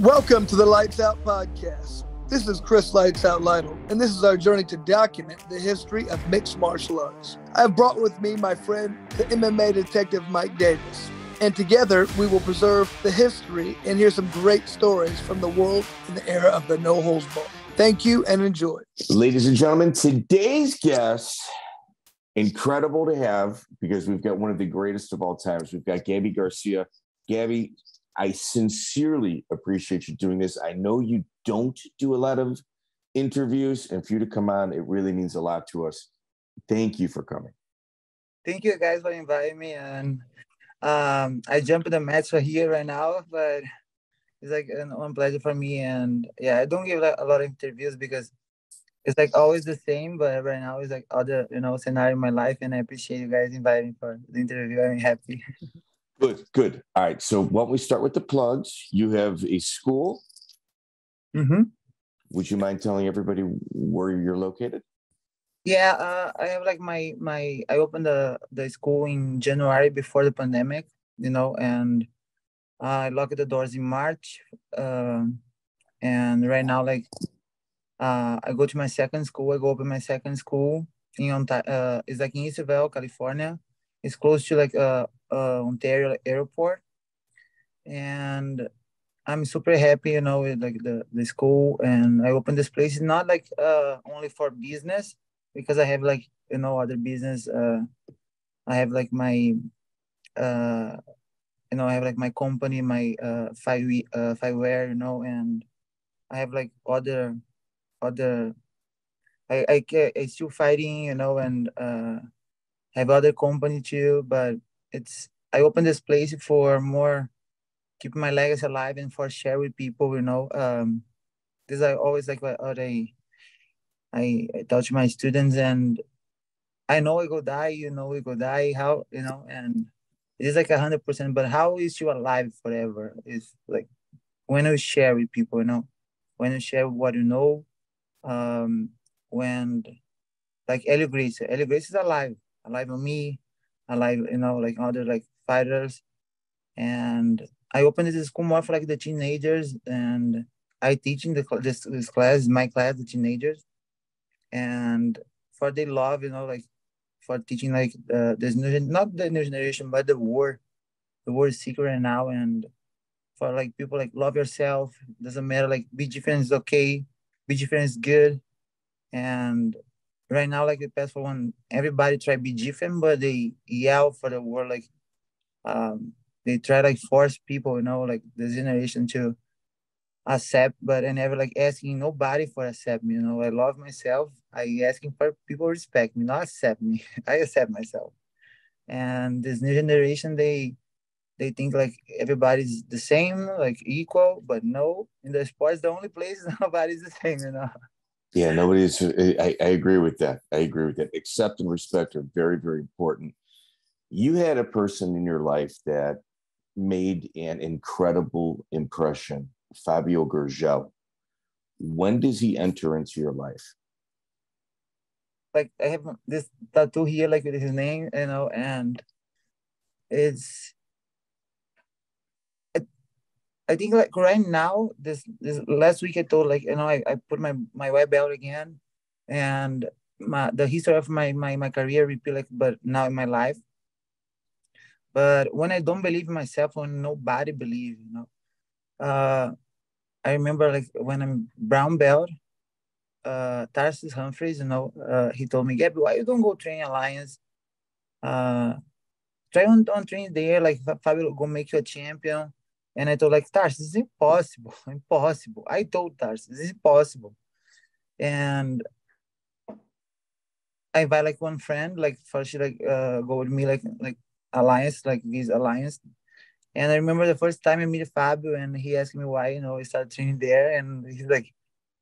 Welcome to the Lytes Out Podcast. This is Chris Lights Out Lytle, and this is our journey to document the history of mixed martial arts. I have brought with me my friend, the MMA detective Mike Davis, and together we will preserve the history and hear some great stories from the world in the era of the no holds bar. Thank you and enjoy. Ladies and gentlemen, today's guest, incredible to have because we've got one of the greatest of all times. We've got Gabi Garcia. Gabi, I sincerely appreciate you doing this. I know you don't do a lot of interviews, and for you to come on, it really means a lot to us. Thank you for coming. Thank you guys for inviting me. And um, I jump in the match for here right now, but it's like an one pleasure for me. And yeah, I don't give like a lot of interviews because it's like always the same, but right now it's like other, you know, scenario in my life. And I appreciate you guys inviting me for the interview. I'm happy. Good, good. All right. So why don't we start with the plugs? You have a school. Mm-hmm. Would you mind telling everybody where you're located? Yeah, uh, I have like my my I opened the the school in January before the pandemic, you know, and I locked the doors in March. Um, and right now, like, uh, I go to my second school. I go open my second school in uh, it's like in Eastvale, California. It's close to like uh uh, Ontario airport, and I'm super happy, you know, with like the the school. And I opened this place. Not like uh only for business because I have like you know other business. Uh, I have like my uh you know I have like my company, my uh five uh five wear, you know, and I have like other other. I I I still fighting, you know, and uh have other company too, but it's I opened this place for more keep my legacy alive and for share with people, you know. Um this I always like what I I, I touch my students and I know we go die, you know, we go die, how you know, and it's like a hundred percent, but how is you alive forever? Is like when you share with people, you know, when you share what you know, um, when like Helio Gracie, Helio Gracie is alive, alive on me, alive, you know, like other like fighters. And I opened this school more for like the teenagers and I teaching the this, this class, my class, the teenagers. And for they love, you know, like for teaching like uh, this new, not the new generation, but the war, the war is secret right now. And for like people like love yourself, doesn't matter, like be different is okay, be different is good. And right now, like the past for one, everybody try to be different, but they yell for the world like um, they try like force people, you know, like the generation to accept, but I never like asking nobody for accept me. You know, I love myself. I asking for people respect me, not accept me. I accept myself. And this new generation, they they think like everybody's the same, like equal, but no, in the sports, the only place nobody's the same, you know. Yeah, nobody's. Uh, I, I agree with that. I agree with that. Accept and respect are very, very important you had a person in your life that made an incredible impression, Fabio Gurgel. When does he enter into your life? Like I have this tattoo here, like with his name, you know, and it's. I, think like right now, this this last week I told like you know I, I put my my white belt again, and my the history of my my my career repeat like but now in my life but when I don't believe myself, when nobody believes, you know, uh, I remember like when I'm brown belt, uh, Tarsis Humphreys, you know, uh, he told me, Gabi, why you don't go train Alliance? Uh, try on, on train there, like Fabio go make you a champion. And I told like Tarsis, this is impossible, impossible. I told Tarsis, this is impossible. And I invite like one friend, like first she like uh, go with me, like like alliance, like this alliance. And I remember the first time I meet Fabio and he asked me why, you know, I started training there and he's like,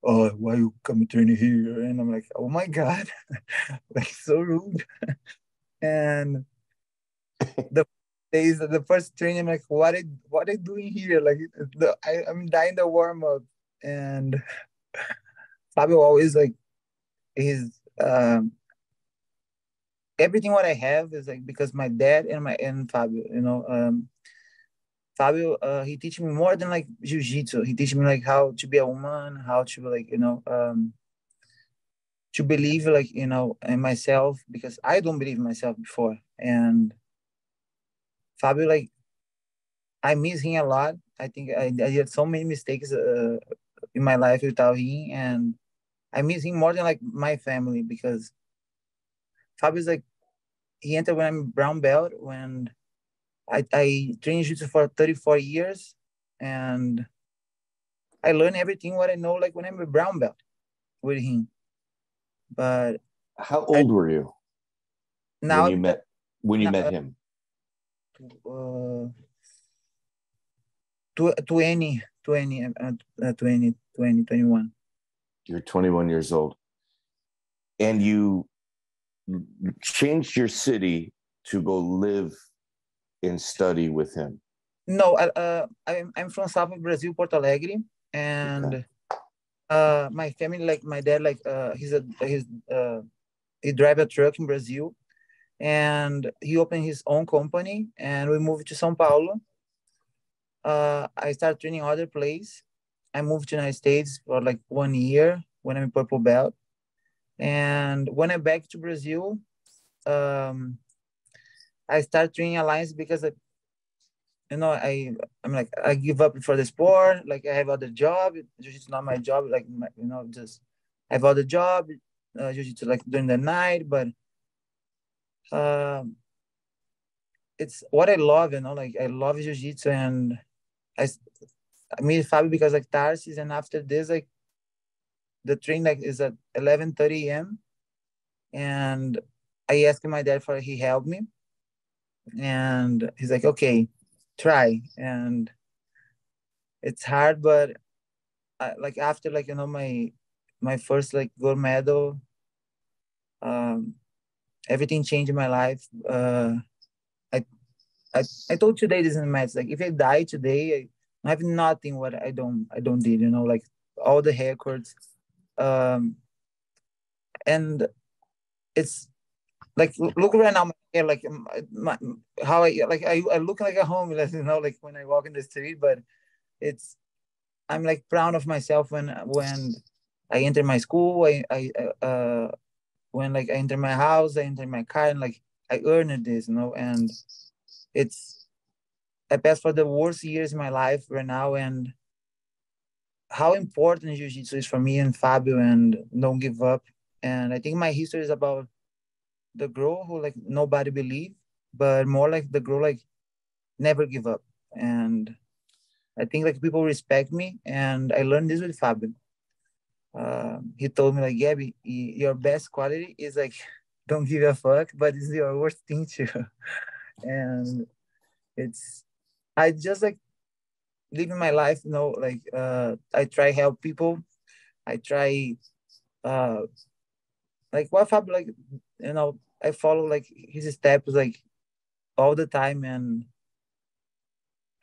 Oh, why you come training here? And I'm like, oh my God, like so rude. and the days the first training, like, what are, what you doing here? Like the, I, I'm dying the warm up. And Fabio always like he's um everything what I have is like because my dad and my and Fabio, you know, um, Fabio, uh, he teach me more than like jiu-jitsu. He teach me like how to be a woman, how to like, you know, um, to believe like, you know, in myself because I don't believe myself before. And Fabio, like, I miss him a lot. I think I, I did so many mistakes uh, in my life without him. And I miss him more than like my family because Fabio's like, he entered when I'm brown belt when I, I trained jiu-jitsu for 34 years and I learned everything what I know like when I'm a brown belt with him. But how old I, were you now when you met when you now, met him? Uh, 20, 20, uh, uh 20, 20, 21. You're 21 years old. And you changed your city to go live and study with him? No, uh, I'm, I'm from South Brazil, Porto Alegre, and okay. uh, my family, like my dad, like uh, he's a he's uh, he drive a truck in Brazil, and he opened his own company, and we moved to São Paulo. Uh, I started training other place. I moved to United States for like one year when I'm purple belt, and when I back to Brazil, um, I start training alliance because I, you know, I I'm like I give up for the sport. Like I have other job. Jiu-jitsu not my job. Like my, you know, just I have other job. Uh, jiu-jitsu like during the night, but um, it's what I love. You know, like I love jiu-jitsu and I I meet Fabio because like Tarsis, and after this like the train like is at 11:30 a.m. and I asked my dad for he helped me and he's like okay try and it's hard but I, like after like you know my my first like gold medal um everything changed in my life uh i i, I told today the match like if i die today I, have nothing what i don't i don't did you know like all the records um and it's like look right now like my, how I like I, I look like a homeless, you know, like when I walk in the street, but it's I'm like proud of myself when when I enter my school, I I uh when like I enter my house, I enter my car, and like I earned this, you know, and it's I passed for the worst years in my life right now, and how important jiu-jitsu is for me and Fabio, and don't give up. And I think my history is about the girl who like nobody believe, but more like the girl like never give up. And I think like people respect me, and I learned this with Fabio. Uh, he told me like, Gabi, your best quality is like don't give a fuck, but it's your worst thing too. and it's I just like living my life, you know, like uh, I try help people. I try uh like what Fab like you know I follow like his steps like all the time and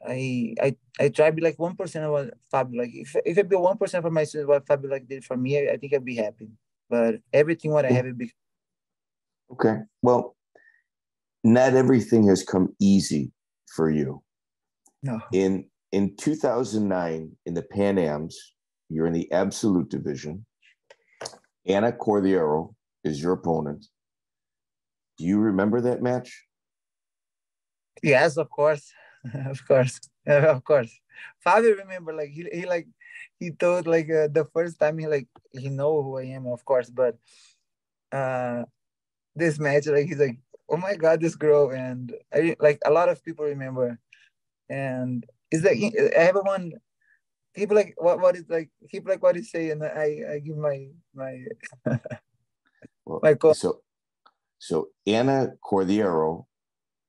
I I I try to be like one percent of what Fabio like if if it be one percent for my students what Fabio like did for me I, I think I'd be happy. But everything what I have it be okay well not everything has come easy for you. No. In in 2009 in the Pan Ams you're in the absolute division. Anna Cordeiro is your opponent. Do you remember that match? Yes, of course, of course, of course. Fabio remember like he, he like he told like uh, the first time he like he know who I am, of course, but uh this match like he's like oh my god this girl and I like a lot of people remember and is like everyone people like what what is like people like what he say and I I give my my well, my call. so so Anna Cordeiro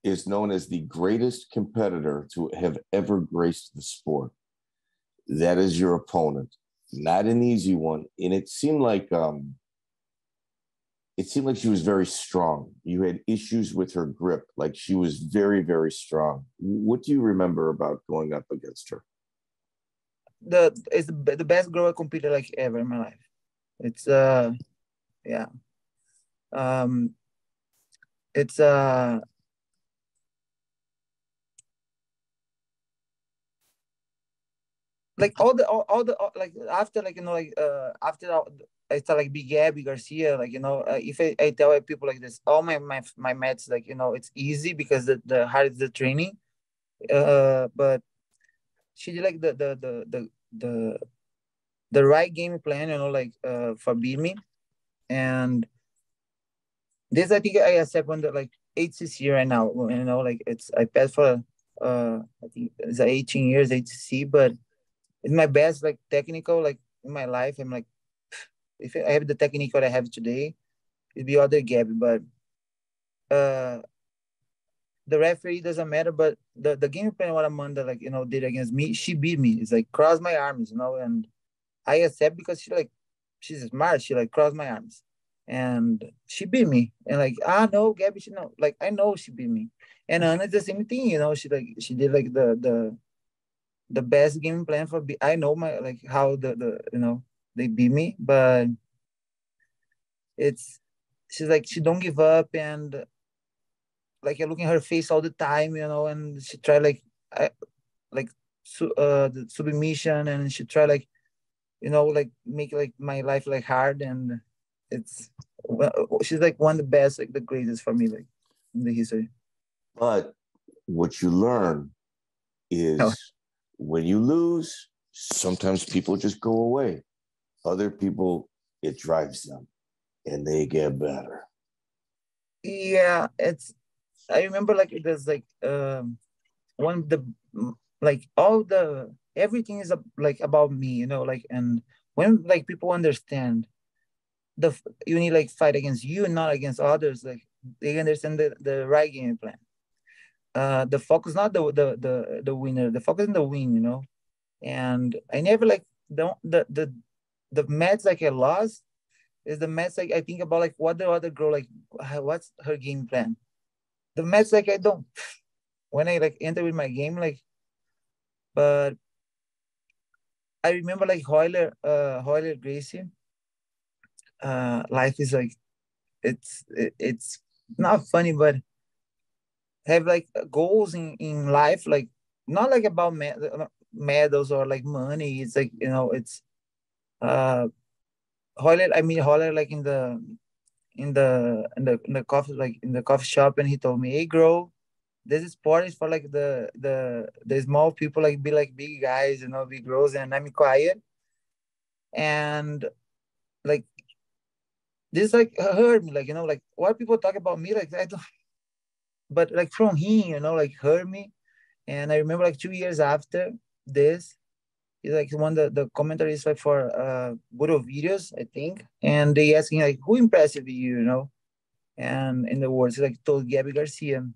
is known as the greatest competitor to have ever graced the sport. That is your opponent. Not an easy one. And it seemed like um it seemed like she was very strong. You had issues with her grip, like she was very, very strong. What do you remember about going up against her? The it's the best girl I competed like ever in my life. It's uh yeah. Um it's uh like all the all, all the all, like after like you know like uh after I start like Big Gabi Garcia like you know uh, if I, I tell people like this all my my my mats like you know it's easy because the the hard is the training. Uh but she did like the the the the the, the right game plan you know like uh for beat me. And this I think I accept on the like ADCC right now you know like it's I passed for uh I think it's 18 years ADCC but it's my best like technical like in my life. I'm like, if I have the technique that I have today, it'd be other Gabi, but uh the referee doesn't matter, but the, the game plan what Amanda like you know did against me, she beat me. It's like cross my arms, you know, and I accept because she like she's smart. She like crossed my arms, and she beat me. And like ah no, Gabi, she know like I know she beat me. And Anna the same thing, you know. She like she did like the the the best game plan for be I know my like how the the you know they beat me, but it's she's like she don't give up and like you're looking her face all the time, you know, and she try like I like su- uh the submission and she try like you know like make like my life like hard and it's she's like one of the best like the greatest for me like in the history. But what you learn is when you lose, sometimes people just go away. Other people, it drives them and they get better. Yeah, it's I remember like it was like um one of the like all the everything is like about me, you know, like and when like people understand the you need like fight against you and not against others, like they understand the, the right game plan uh, the focus not the, the the the winner the focus in the win you know? And i never like don't the the the match like i lost is the match like i think about like what the other girl like what's her game plan? The match like i don't when i like enter with my game like but i remember like Royler uh Royler gracie uh life is like it's it, it's not funny but have like goals in in life like not like about med- medals or like money. It's like you know it's uh Royler, I mean Holler like in the in the in the in the coffee like in the coffee shop and he told me hey girl this sport is for like the the the small people like be like big guys you know big girls and I'm quiet. And like this like hurt me like you know like why people talk about me like I don't but like from him, you know, like hurt me. And I remember like two years after this, he's like one of the, the commentaries like for uh Budo videos, I think. And they asking like who impressed you, you know? And in the words like told Gabi Garcia.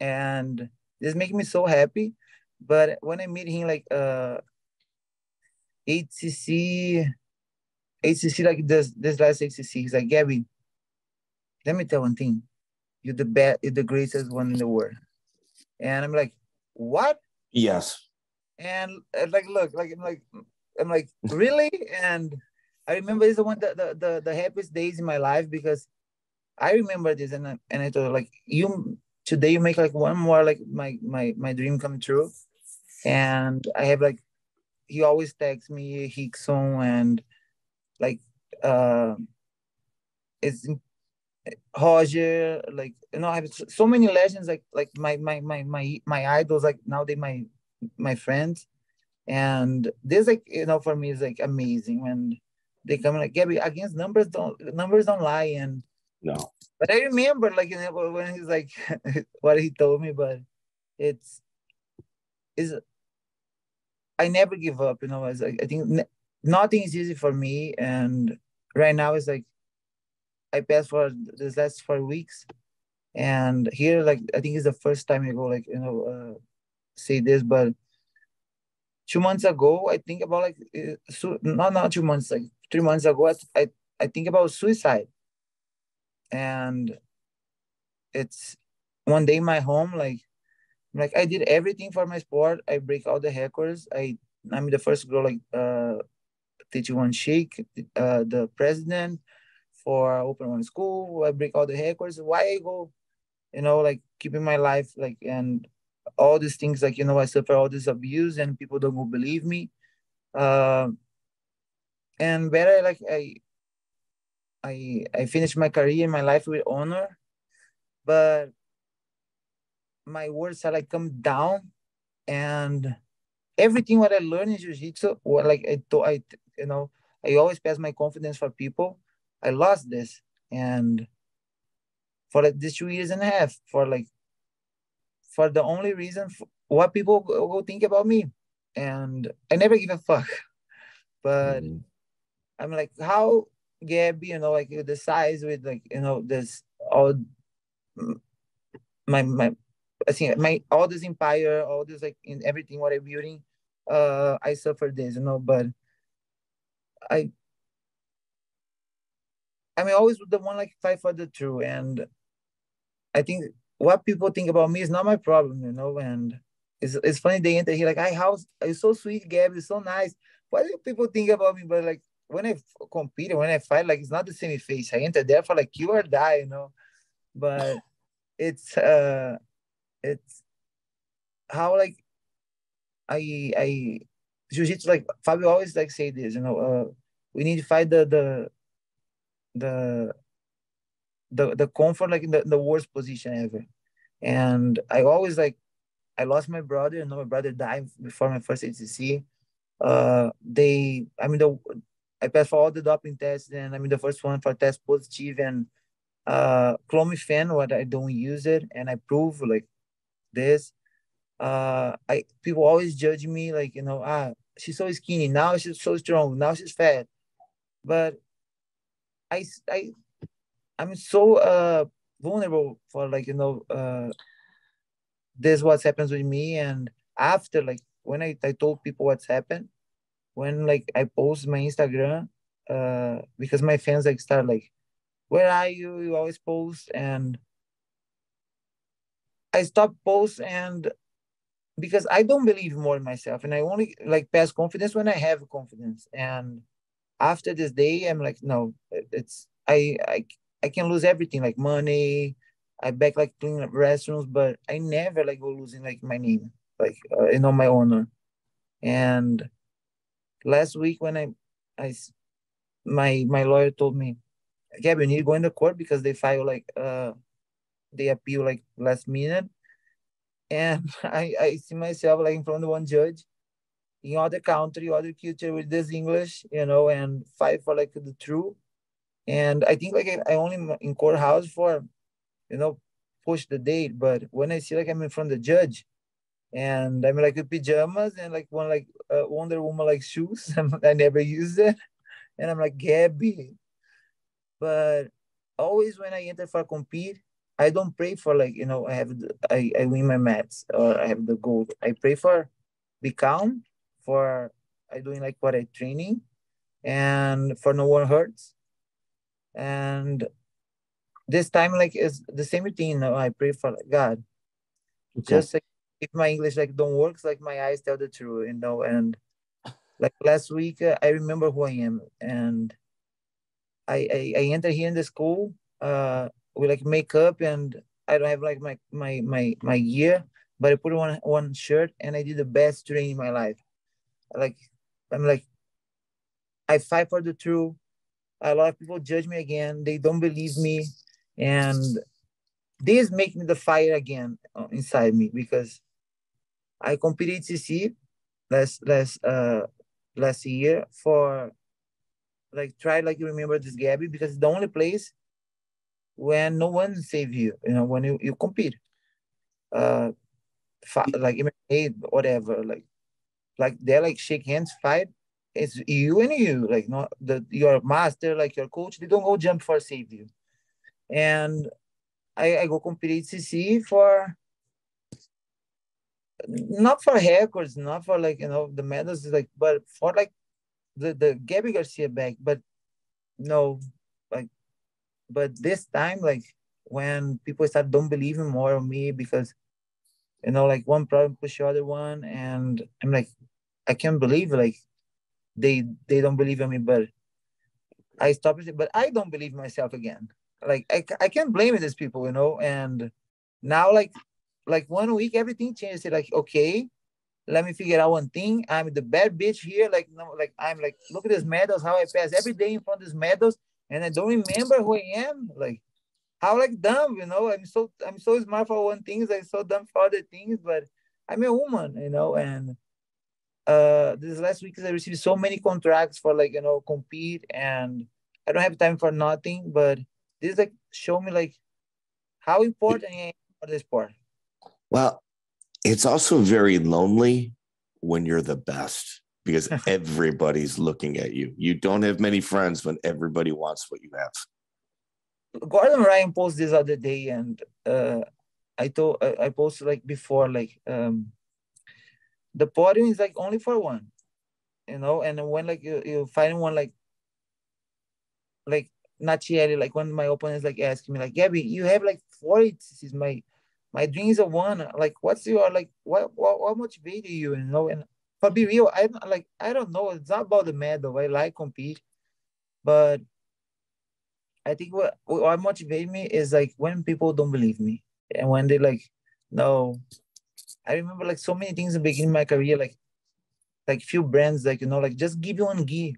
And this making me so happy. But when I meet him like uh ADCC ADCC like this this last ADCC, he's like Gabi, let me tell one thing you're the best, you're the greatest one in the world. And I'm like, what? Yes. And, and like, look, like, I'm like, I'm like, really? and I remember this is one the, the, the, the happiest days in my life because I remember this and I, and I thought like you today you make like one more like my my my dream come true, and I have like he always texts me Rickson and like uh it's Roger, like you know, I have so many legends, like like my my my my my idols, like now they my my friends, and this like you know for me is like amazing when they come like Gabi against numbers don't numbers don't lie. And no, but I remember like you know when he's like what he told me, but it's is I never give up, you know. As like, I think nothing is easy for me, and right now it's like I passed for this last four weeks, and here like I think it's the first time I go like you know uh, say this, but two months ago I think about like uh, not not two months like three months ago I I think about suicide, and it's one day in my home like like I did everything for my sport. I break all the records. I I'm the first girl like uh teach one sheikh, uh the president, for open one school. I break all the records. Why I go, you know, like keeping my life like and all these things like you know I suffer all this abuse and people don't believe me. Uh, and better like I I I finished my career, and my life with honor, but my words are like come down and everything what I learned in jiu-jitsu, like I thought I you know, I always pass my confidence for people. I lost this and for like these two years and a half for like for the only reason what people will think about me and i never give a fuck but mm-hmm. i'm like how gabi you know like the size with like you know this all my my i think my all this empire all this like in everything what i'm building uh i suffer this you know but i i mean always the one like fight for the truth and i think what people think about me is not my problem you know and it's, it's funny they enter here like, "Hi, how's it's so sweet, Gab. It's so nice." What do people think about me? But like when I compete, when I fight, like it's not the same face. I enter there for like you or die, you know. But it's uh, it's how like I I jiu-jitsu like Fabio always like say this, you know. Uh, we need to fight the the the the the comfort like in the, the worst position ever. And I always like I lost my brother. and my brother died before my first ADCC. Uh, they, I mean, the I passed for all the doping tests, and I mean the first one for test positive, and uh, clomiphene, what I don't use it, and I prove like this. Uh, I people always judge me like you know, ah, she's so skinny now, she's so strong now, she's fat, but I I I'm so uh vulnerable for like you know uh this what happens with me and after like when I, I told people what's happened when like i post my instagram uh because my fans like start like where are you? You always post and i stopped post and because i don't believe more in myself and i only like pass confidence when i have confidence and after this day i'm like no it's i i, I can lose everything like money I back like clean up restaurants, but I never like go losing like my name, like uh, you know my honor. And last week when I, I, my my lawyer told me, Gab, you need to go in the court because they file like uh, they appeal like last minute, and I I see myself like in front of one judge, in other country, other culture with this English, you know, and fight for like the true. And I think like I, only in courthouse for you know, push the date. But when I see like I'm in front of the judge and I'm like with pajamas and like one like uh, Wonder Woman like shoes, I never use it. And I'm like, Gabi. But always when I enter for compete, I don't pray for like, you know, I have, the, I, I win my match or I have the gold. I pray for be calm, for I doing like what I training and for no one hurts. And this time like is the same routine. You I pray for like, God. Okay. Just like if my English like don't work, like my eyes tell the truth, you know. And like last week, uh, I remember who I am, and I, I I enter here in the school. Uh, with like makeup, and I don't have like my my my my gear, but I put on one shirt, and I did the best training in my life. Like I'm like, I fight for the truth. A lot of people judge me again. They don't believe me and this make me the fire again uh, inside me because I competed CC last last uh last year for like try like you remember this Gabi because it's the only place when no one save you you know when you, you compete uh like MMA whatever like like they like shake hands fight it's you and you like not the your master like your coach they don't go jump for save you and I, I go compete CC for not for records, not for like you know the medals, like but for like the the Gabi Garcia bag. But no, like, but this time like when people start don't believe in more of me because you know like one problem push the other one, and I'm like I can't believe like they they don't believe in me, but I stop it. But I don't believe myself again like I, I can't blame these people you know and now like like one week everything changed like okay let me figure out one thing. I'm the bad bitch here. Like, no, like I'm like, look at these medals, how I pass every day in front of these medals, and I don't remember who I am. Like, how like dumb, you know? I'm so I'm so smart for one thing, I'm so dumb for other things, but I'm a woman, you know, and uh this last week I received so many contracts for like, you know, compete and I don't have time for nothing, but this like show me like how important I am for this sport. Well, it's also very lonely when you're the best because everybody's looking at you. You don't have many friends when everybody wants what you have. Gordon Ryan posted this other day, and uh, I told I posted like before, like um, the podium is like only for one, you know. And when like you, you find one like like not yet, like when my opponent is like asking me like, Gabi, you have like four. This is my my dreams are one. Like, what's your like what what, what motivated you? You know, and for be real, I like I don't know. It's not about the medal. The way I like compete, but I think what what motivated me is like when people don't believe me and when they like no. I remember like so many things in the beginning of my career, like like few brands, like you know, like just give you one gi.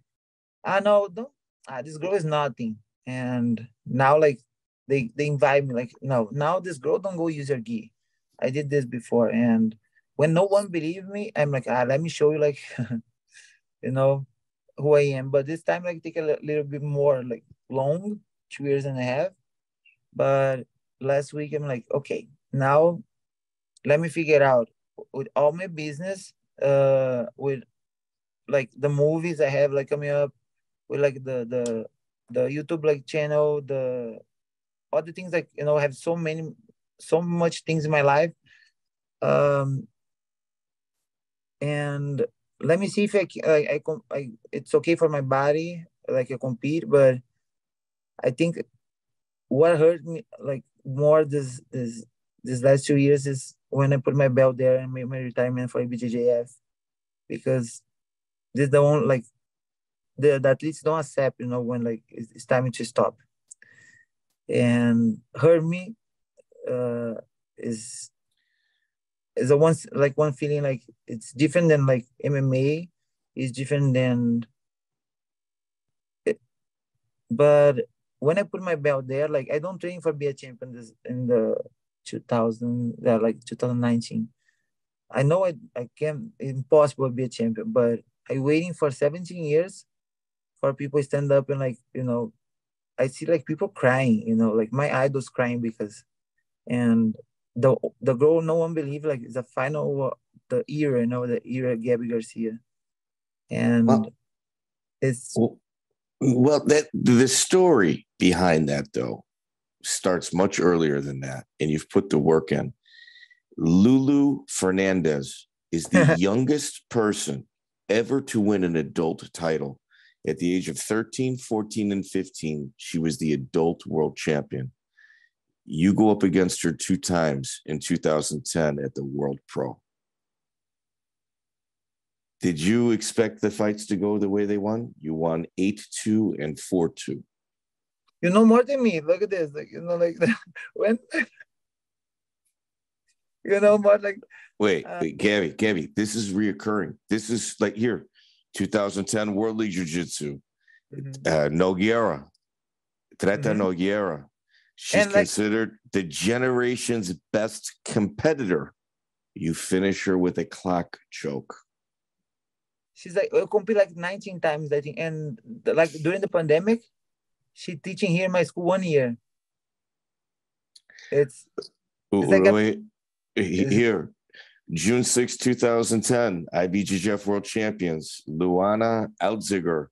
I know, don't ah, this girl is nothing. And now like they they invite me like no now this girl don't go use your gi i did this before and when no one believe me i'm like ah let me show you like you know who i am but this time like take a little bit more like long two years and a half. But last week i'm like okay now let me figure out. With all my business uh with like the movies i have like coming up with like the the the youtube like channel the other things like you know I have so many so much things in my life. Um and let me see if I, I, I, I it's okay for my body like I compete but I think what hurt me like more this this this last two years is when I put my belt there and made my retirement for IBJJF because this is the one like the, the athletes don't accept you know when like it's, it's time to stop. And hurt me uh, is is a one like one feeling like it's different than like MMA is different than but when I put my belt there, like I don't train for be a champion this, in the 2000, uh, like 2019. I know I, I can impossible be a champion, but I waiting for 17 years for people stand up and like, you know, I see like people crying, you know, like my idols crying because, and the the girl no one believe like the final the era, you know, the era Gabi Garcia, and well, it's well, well that the story behind that though starts much earlier than that, and you've put the work in. Lulu Fernandez is the youngest person ever to win an adult title at the age of 13, 14, and 15, she was the adult world champion. You go up against her two times in 2010 at the World Pro. Did you expect the fights to go the way they won? You won 8 2 and 4 2. You know more than me. Look at this. Like, you know, like when you know more like wait, uh, wait, Gabi, Gabi, this is reoccurring. This is like here, 2010 World League Jiu Jitsu, mm-hmm. uh, Nogueira, Treta mm-hmm. Nogueira. She's like, considered the generation's best competitor. You finish her with a clock choke. She's like, I compete like 19 times, I think. And like during the pandemic, she teaching here in my school one year. It's, it's like a, here. June 6, 2010, IBJJF World Champions, Luanna Alzuguir,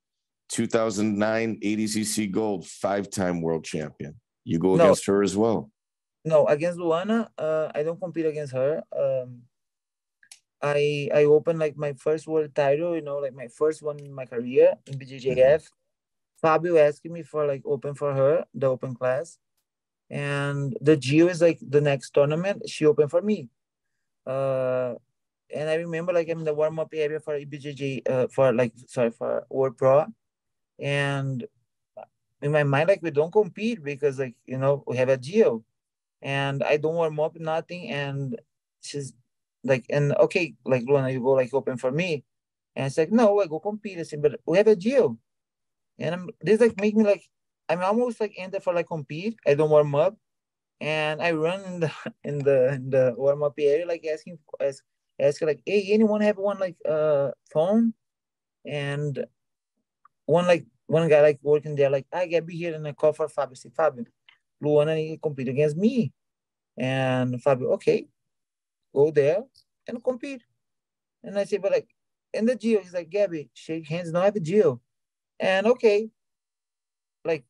2009 ADCC Gold, five-time World Champion. You go no, against her as well. No, against Luana, uh, I don't compete against her. Um, I I opened like my first world title, you know, like my first one in my career in BJJF. Mm-hmm. Fabio asking me for like open for her, the open class. And the Geo is like the next tournament. She opened for me. Uh, and I remember like I'm in the warm up area for IBJJ uh, for like sorry for World Pro, and in my mind like we don't compete because like you know we have a deal, and I don't warm up nothing, and she's like, and okay, like Luana, you go like open for me. And it's like, no, I go compete. I said, but we have a deal. And I'm this like make me like I'm almost like enter for like compete. I don't warm up. And I run in the in the in the warm up area, like asking ask, ask like, hey, anyone have one like uh phone? And one like one guy like working there, like I get be here and I call for Fabio. Say, Fabio, Luana need to compete against me. And Fabio, okay, go there and compete. And I say, but like in the geo he's like, Gabi, shake hands, no have a deal. And okay, like,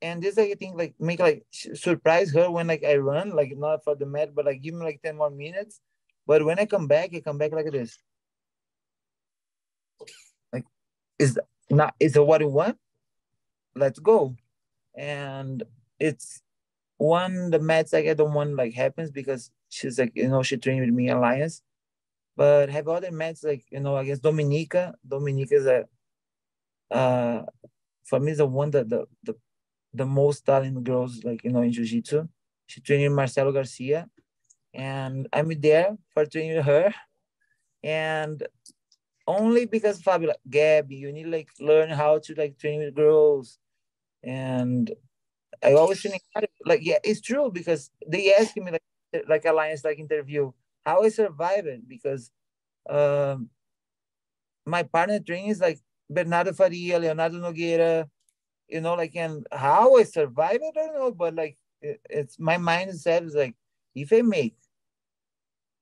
and this like I think like make like surprise her when like I run, like not for the match, but like give me like 10 more minutes. But when I come back, I come back like this. Like, is not is it what you want? Let's go. And it's one the match like I don't want like happens because she's like you know she trained with me alliance, but have other matches like you know against Dominyka. Dominyka is a uh for me the one that the the the most talented girls like you know in jiu-jitsu. She trained Marcelo Garcia, and I'm there for training her, and only because Fabio Gabi, you need like learn how to like train with girls, and I always think like yeah, it's true because they ask me like like alliance like interview how I survive it? Because um my partner training is like Bernardo Faria, Leonardo Nogueira, you know, like and how I survive it, I don't know, but like it, it's my mindset is like if I make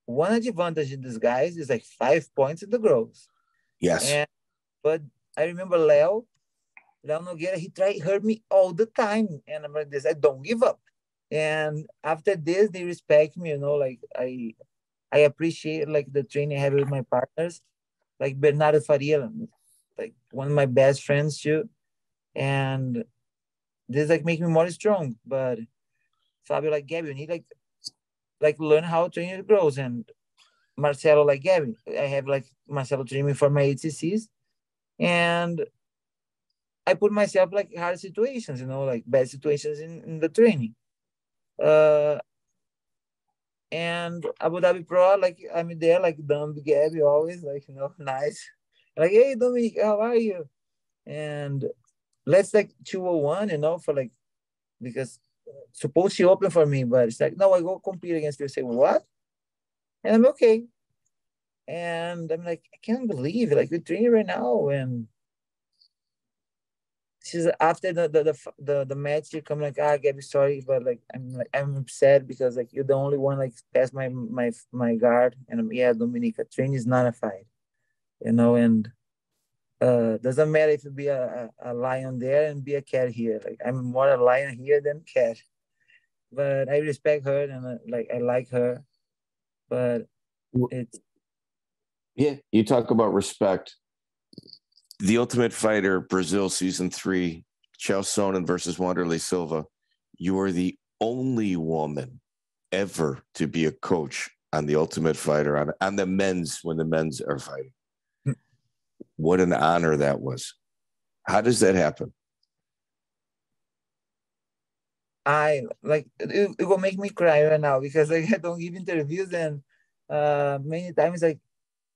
one advantage in this guys is like five points in the girls. Yes. And but I remember Leo, Leo Nogueira, he tried hurt me all the time. And I'm like this, I don't give up. And after this, they respect me, you know, like I I appreciate like the training I have with my partners, like Bernardo Faria, like one of my best friends too. And this like make me more strong. But Fabio like Gabi, you need like like learn how to train your girls and Marcelo like Gabi. I have like Marcelo training for my ADCCs, and I put myself like hard situations, you know, like bad situations in, in the training. Uh, and Abu Dhabi Pro, like I'm there, like dumb Gabi always, like you know, nice. Like, hey Dominic, how are you? And let's like 201, you know, for like because suppose she open for me, but it's like, no, I go compete against you. I say, what? And I'm okay. And I'm like, I can't believe it. Like we're training right now. And she's after the the the the, the match, you come like, ah, Gabi, sorry, but like I'm like I'm upset because like you're the only one like past my my my guard. And I'm yeah, Dominyka, training is not a fight. You know, and uh doesn't matter if you be a, a, a lion there and be a cat here. Like I'm more a lion here than cat. But I respect her and uh, like I like her but it's yeah you talk about respect the ultimate fighter brazil season three Chael Sonnen versus wanderlei silva you are the only woman ever to be a coach on the ultimate fighter on, on the men's when the men's are fighting. What an honor that was. How does that happen? I like it, it will make me cry right now because like, I don't give interviews and uh many times like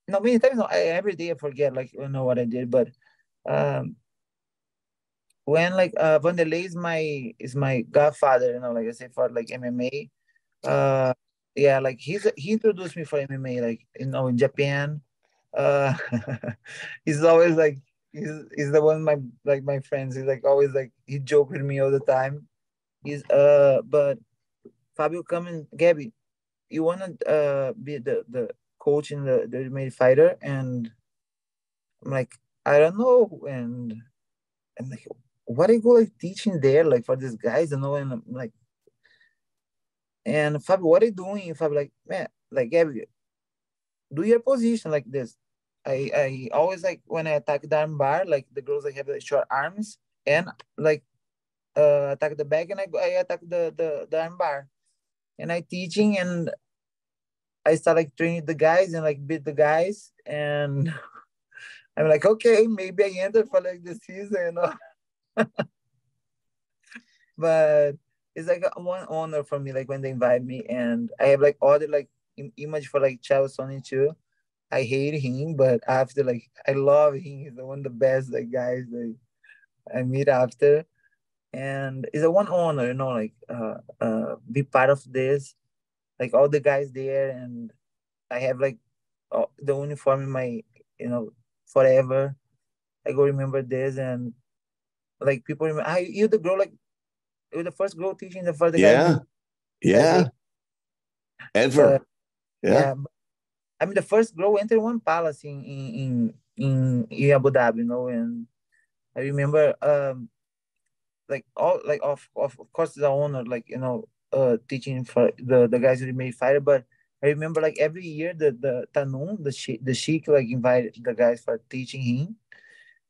no many times no, I, every day I forget like you know what I did but um when like uh Wanderlei is my is my godfather you know like I say for like MMA uh yeah like he's he introduced me for MMA like you know in Japan uh he's always like he's, he's the one my like my friends he's like always like he joke with me all the time He's uh, but Fabio coming, Gabi, you wanna uh be the the coach in the the ultimate fighter, and I'm like, I don't know, and I'm like, what I go like teaching there, like for these guys, you know, and I'm like, and Fabio, what are you doing? Fabio, like, man, like Gabi, do your position like this. I I always like when I attack the arm bar, like the girls like have the short arms, and like uh, attack the back and I, I attack the, the, the arm bar. And I teaching and I start like training the guys and like beat the guys. And I'm like, okay, maybe I enter for like the season, you know. but it's like one honor for me, like when they invite me and I have like other like image for like Chael Sonnen too. I hate him, but after like I love him. He's one of the best like guys that I meet after, and it's a one honor, you know, like uh, uh, be part of this, like all the guys there, and I have like the uniform in my, you know, forever. I go remember this and like people remember, I you the girl like you the first girl teaching the first yeah. guy. Yeah. Ever. Uh, yeah. yeah. I mean, the first girl entered one palace in in in, in Abu Dhabi, you know, and I remember um like all like of of, of course the owner like you know uh teaching for the the guys who made fire, but I remember like every year the the Tanun the sheik the sheik like invited the guys for teaching him,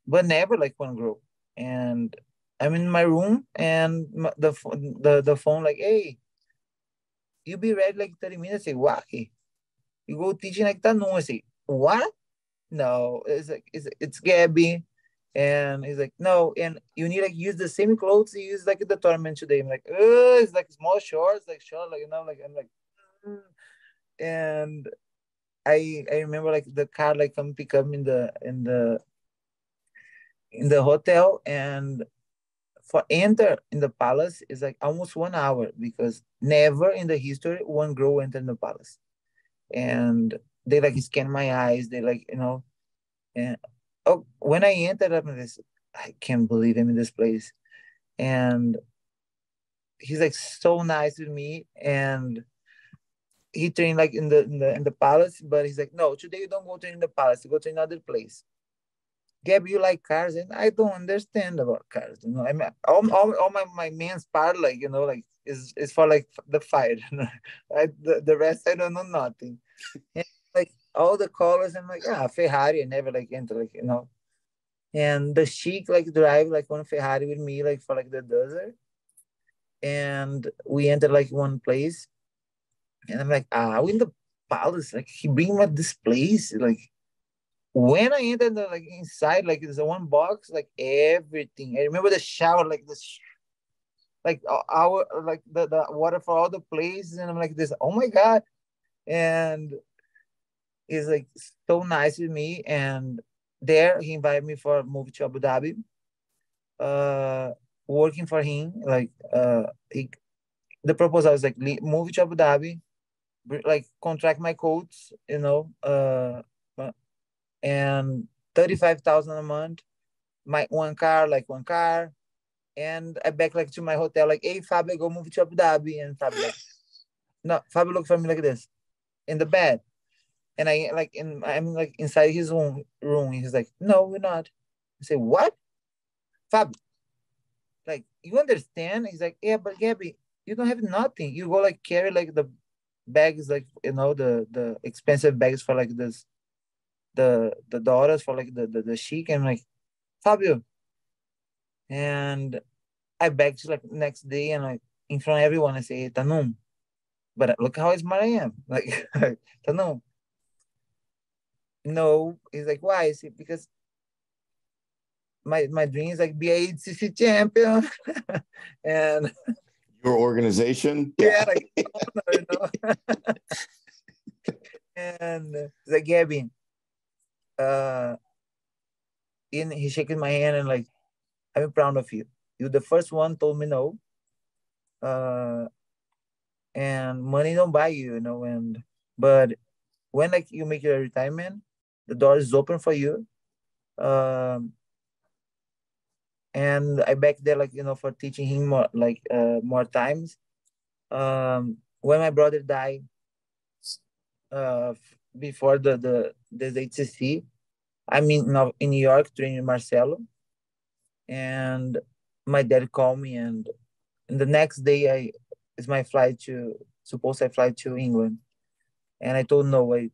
but never like one group. And I'm in my room and the the the phone like hey, you be ready like thirty minutes. Say why? You go teaching like Tanun. I say what? No, it's like it's it's Gabi. And he's like, no, and you need like use the same clothes you use like in the tournament today. I'm like, oh, it's like small shorts, like short, like you know, like I'm like, mm and I I remember like the car like come pick up in the in the in the hotel and for enter in the palace is like almost one hour because never in the history one girl entered the palace and they like scan my eyes they like you know and oh when i entered up in this i can't believe i'm in this place and he's like so nice with me and he trained like in the, in the in the palace, but he's like, no, today you don't go train in the palace, you go to another place. Gab, you like cars, and I don't understand about cars. You know, I mean, all, all, all my my man's part, like you know, like is is for like the fire. I, the, the rest I don't know nothing. And, like all the colors, I'm like, ah, Ferrari. I never like enter like you know. And the sheik like drive like one Ferrari with me like for like the desert, and we entered like one place and I'm like, ah, we in the palace. Like he bring me this place. Like when I entered the like inside, like there's one box, like everything. I remember the shower, like this like our like the, the water for all the places, and I'm like this, oh my god. And he's like so nice with me. And there he invited me for a movie to Abu Dhabi. Uh working for him, like uh he the proposal was like move to Abu Dhabi, like contract my coats, you know, uh, and thirty-five thousand a month, my one car, like one car, and I back like to my hotel, like, hey Fabio, go move to Abu Dhabi, and Fabio, like, no, Fabio look for me like this, in the bed, and I like in I'm like inside his own room. He's like, no, we're not. I say, what, Fabio? Like, you understand? He's like, yeah, but Gabi, you don't have nothing. You go like carry like the bags like you know the the expensive bags for like this the the daughters for like the the, the sheik and like Fabio and I begged like next day and like in front of everyone I say Tanum but look how smart I am like Tanum no. He's like why? Is it because my my dream is like be a ADCC champion. And your organization. Yeah, like, and it's like Gavin, uh, in he shaking my hand and like, I'm proud of you. You the first one told me no. Uh, and money don't buy you, you know. And but when like you make your retirement, the door is open for you. Um, and I back there like you know for teaching him more like uh, more times. Um, when my brother died, uh, before the the the ADCC, I'm in in New York training Marcelo, and my dad called me and, the next day I is my flight to suppose I fly to England, and I told no way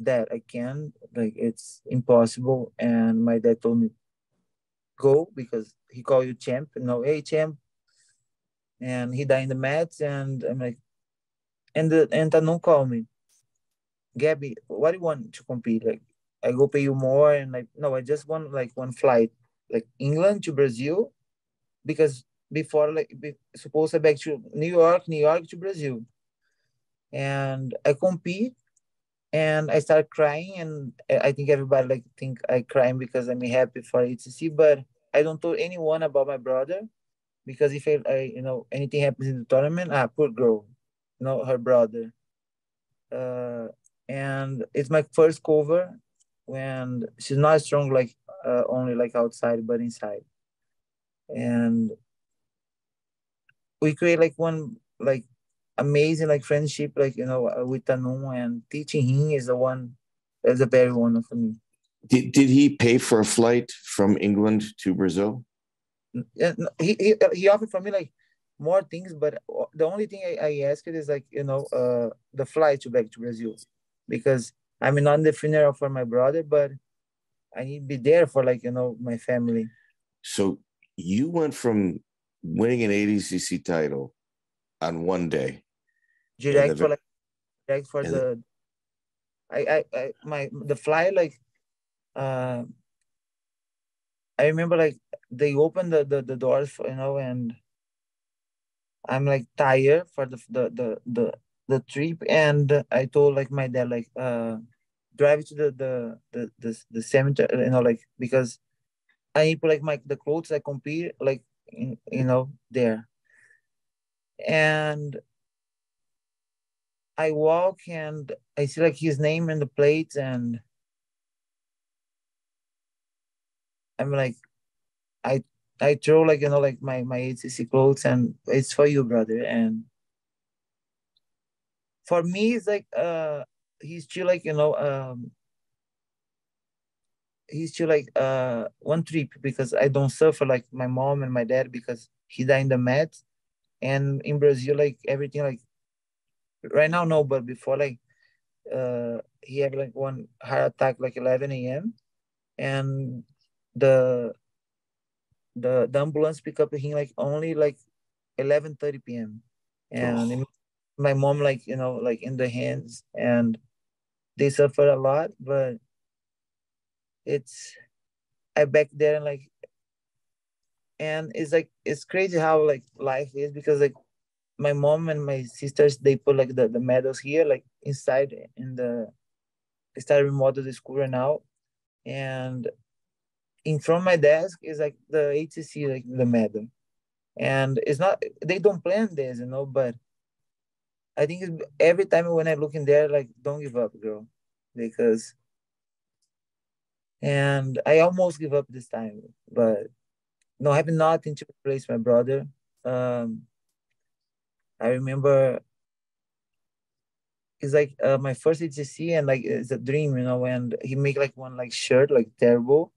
that I can like it's impossible, and my dad told me go because he called you champ. No, hey champ. And he died in the mats, and I'm like, and the and Tanun called me. Gabi, what do you want to compete? Like, I go pay you more, and like, no, I just want like one flight, like England to Brazil, because before like be, suppose I back to New York, New York to Brazil, and I compete and I start crying and I think everybody like think I crying because I'm happy for ADCC, but I don't tell anyone about my brother because if I, I you know anything happens in the tournament, ah poor girl, you know her brother. Uh, and it's my first cover when she's not strong like uh, only like outside but inside. And we create like one like amazing like friendship like you know uh, with Tanu and teaching him is the one is a very one for me. Did, did he pay for a flight from England to Brazil? He, he, he offered for me like more things but the only thing I, I asked is like you know uh the flight to back to Brazil. Because I'm not in the funeral for my brother, but I need to be there for like you know my family. So you went from winning an ADCC title on one day, direct for like direct for the, I, I I my the fly like, uh, I remember like they opened the the, the doors for, you know and I'm like tired for the the the the the trip and I told like my dad like uh drive to the the the the, the cemetery you know like because I need to like my the clothes I compete like in, you know there. And I walk and I see like his name in the plates and I'm like I I throw like you know like my my ADCC clothes and it's for you brother. And for me it's like uh he's still like you know um he's still like uh one trip because I don't suffer like my mom and my dad because he died in the mat and in Brazil like everything like right now no but before like uh he had like one heart attack like 11 a.m and the the the ambulance pick up him like only like 11 30 p.m and oh my mom like you know like in the hands and they suffer a lot but it's i back there and like and it's like it's crazy how like life is because like my mom and my sisters they put like the, the medals here like inside in the they started remodel the school right now. And in front of my desk is like the ADCC like the medal. And it's not they don't plan this you know but I think every time when I look in there, like, don't give up, girl, because. And I almost give up this time, but no, I have nothing to replace my brother. Um, I remember it's like uh, my first ADCC and like it's a dream, you know, and he make like one like shirt, like terrible,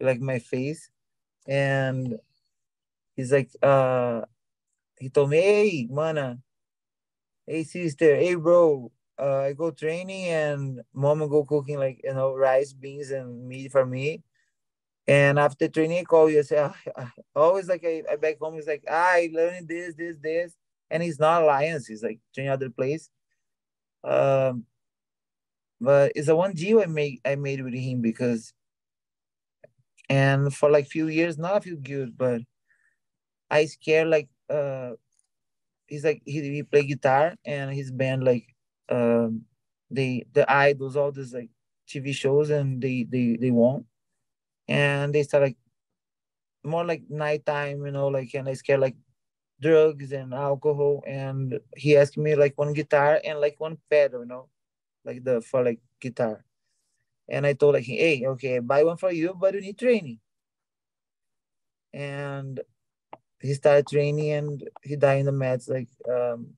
like my face. And he's like, uh, he told me, hey, mana, hey sister, hey bro, uh, I go training and mom go cooking like you know rice, beans, and meat for me. And after training, I call you. I say, ah, always like I, I back home. He's like, ah, I learning this, this, this, and he's not alliance. He's like training other place. Um, but it's a one deal I made. I made with him because, and for like few years, not a few good, but I scared like uh he's like he, he play guitar and his band like um they the idols all these like tv shows and they they they won and they start like more like nighttime you know like and i scared like drugs and alcohol. And he asked me like one guitar and like one pedal you know like the for like guitar. And i told like hey okay buy one for you but you need training. And he started training and he died in the mats like um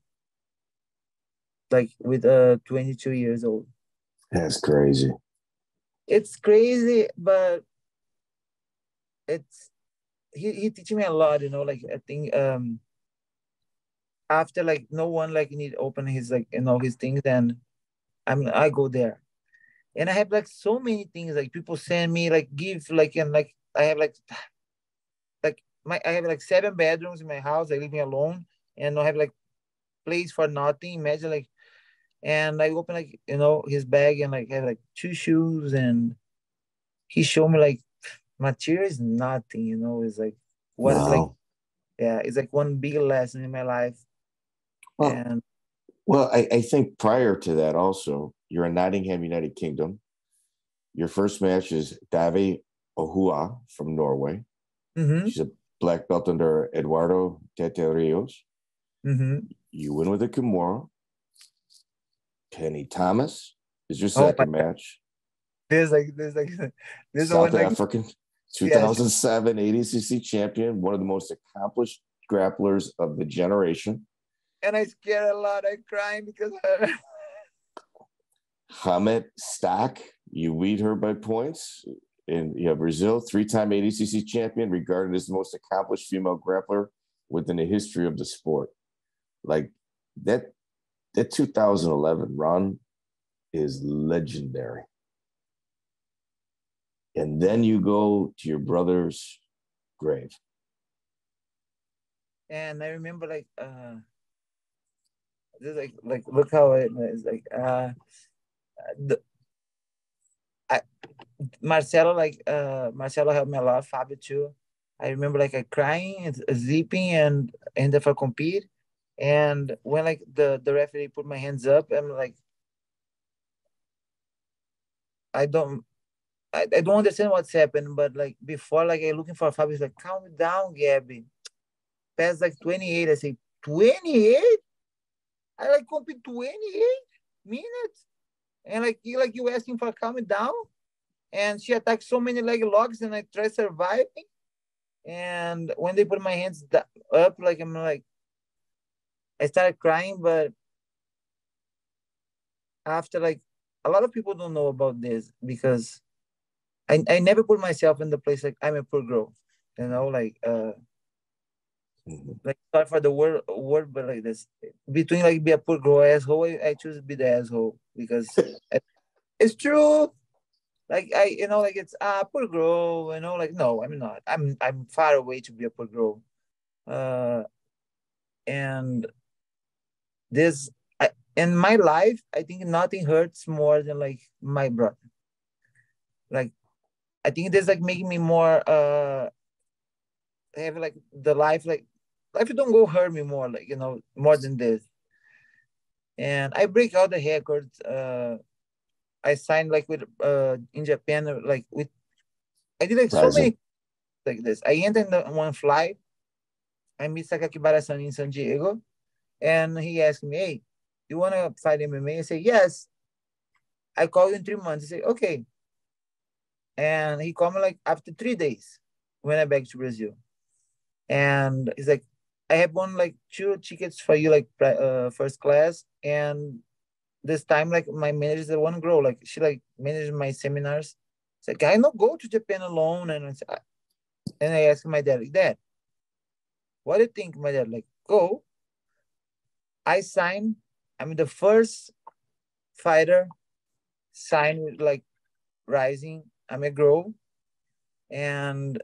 like with uh 22 years old. That's crazy. It's crazy but it's he, he teaching me a lot you know like i think um after like no one like need open his like you know his things and i mean i go there. And i have like so many things like people send me like give like and like i have like my I have like seven bedrooms in my house. I live alone and I have like place for nothing. Imagine like, and I open like you know his bag and like have like two shoes and he showed me like material is nothing. You know, it's like what wow. like yeah, it's like one big lesson in my life. Well, and Well, I, I think prior to that, also, you're in Nottingham, United Kingdom. Your first match is Dave Ohua from Norway. Mm-hmm. She's a black belt under Eduardo Tete Rios. Mm-hmm. You win with a Kimura. Penny Thomas is your Oh, second match. There's like there's like there's the South one like African 2007 ADCC champion, one of the most accomplished grapplers of the generation. and I scared a lot. I crying because Hannette Staack, you lead her by points. In you have Brazil, three-time ADCC champion, regarded as the most accomplished female grappler within the history of the sport. Like that, that 2011 run is legendary. And then you go to your brother's grave. and I remember like uh this like like look how it is like uh the Marcelo like uh Marcelo helped me a lot, Fabio too. I remember like I crying zipping and end if I compete and when like the the referee put my hands up I'm like I don't I, I don't understand what's happened, but like before, like I looking for Fabio, like, calm down, Gabi. Past like 28. I say, 28? I like compete 28 minutes. And like you like you asking for calming down. And she attacked so many leg locks and I try surviving. And when they put my hands up, like I'm like I started crying, but after like a lot of people don't know about this because I, I never put myself in the place like I'm a poor girl, you know, like uh Mhm. like sorry for the word word, but like this between like be a poor girl asshole, I, I choose to be the asshole because it- it's true. Like I, you know, like it's ah poor girl, you know, like no, I'm not. I'm I'm far away to be a poor girl. Uh, and this I, in my life, I think nothing hurts more than like my brother. Like I think this like making me more uh have like the life like life don't go hurt me more like you know more than this. And I break all the records. Uh, I signed like with uh in Japan like with I did like so many like this. I entered in one flight. I meet Sakakibara-san in San Diego, and he asked me, "Hey, you wanna fight MMA?" I say, "Yes." I call you in three months. He say, "Okay." And he called me like after three days when I back to Brazil, and he's like, "I have won like two tickets for you, like uh, first class, and this time like my manager said, want to grow, like she like managed my seminars." It's like I not go to Japan alone, and I said, and I asked my dad, like, Dad, what do you think, my dad? Like, go. I signed. I'm the first fighter signed with like Rizin. I'm a grow. And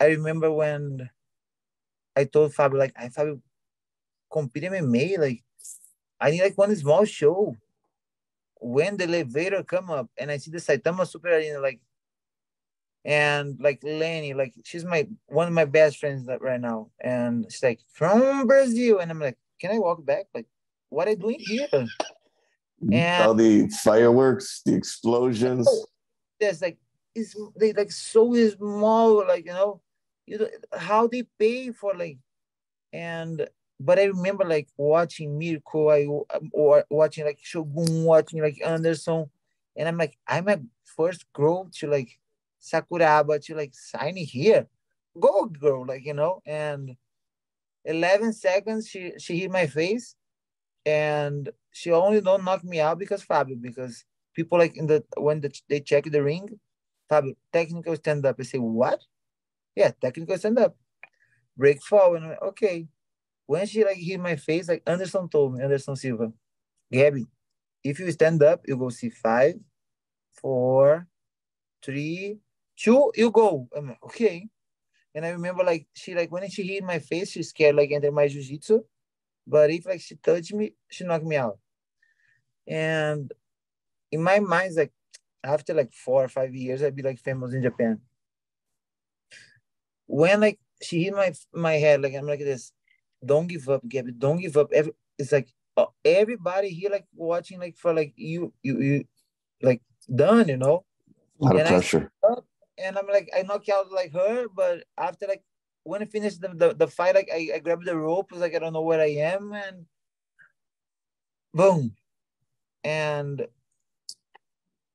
I remember when I told Fabio, like, I Fabio compete MMA, like I need like one small show. When the elevator come up and I see the Saitama Super Arena, like and like Lenny, like she's my one of my best friends that right now, and she's like from Brazil, and I'm like, can I walk back? Like, what are you doing here? And- All the fireworks, the explosions. Oh, There's like it's they like so small, like you know, you know how they pay for like, and but I remember like watching Mirko, I um, or watching like Shogun, watching like Anderson, and I'm like, I'm a first girl to like Sakuraba to like sign here. Go girl, like you know, and 11 seconds she she hit my face and she only don't knock me out because Fabio, because people like in the when the, they check the ring, Fabio, technical stand up. I say, what? Yeah, technical stand up. Break fall. And like, okay. When she like hit my face, like Anderson told me, Anderson Silva, Gabi, if you stand up, you go see five, four, three, two, you go. I'm like, okay. And I remember like she like when she hit my face, she scared like enter my jiu-jitsu. But if like she touched me, she knocked me out. And in my mind, like after like four or five years, I'd be like famous in Japan. When like she hit my my head, like I'm like this, don't give up, Gabi, don't give up. Every, it's like uh, everybody here like watching like for like you you you like done, you know. A lot of And I- pressure. and I'm like, I knock out like her, but after like when I finished the, the, the fight, like I, I grabbed the rope, was like I don't know where I am, and boom. And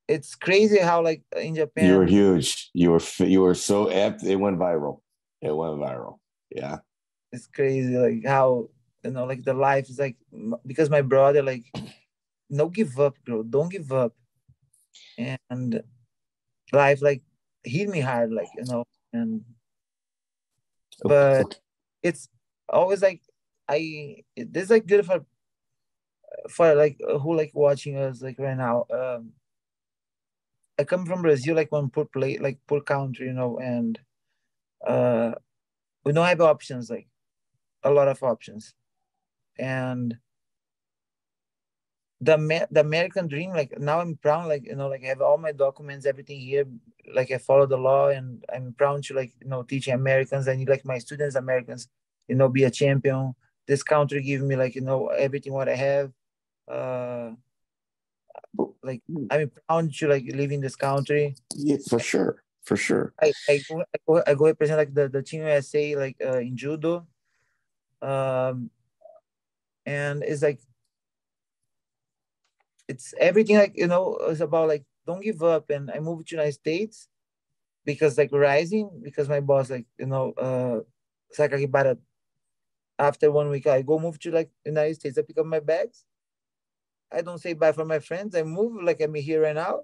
it's crazy how like in Japan You were huge. You were you were so apt. It went viral. It went viral. Yeah. It's crazy like how you know like the life is like because my brother like no give up bro don't give up. And life like hit me hard like you know and but it's always like i this is like good for for like uh, who like watching us like right now. Um i come from brazil like one poor place like poor country you know and uh we don't have options like a lot of options and the the american dream like now i'm proud like you know like i have all my documents everything here like i follow the law and i'm proud to like you know teaching americans and like my students americans you know be a champion this country give me like you know everything what i have uh like i'm proud to like live in this country Yeah, for sure. For sure. I, I go I go I go represent like the, the team USA like uh, in judo. Um and it's like it's everything like you know it's about like don't give up and I moved to United States because like Rizin because my boss like you know uh Sakaki after one week I go move to like United States I pick up my bags. I don't say bye for my friends. I move like I'm here right now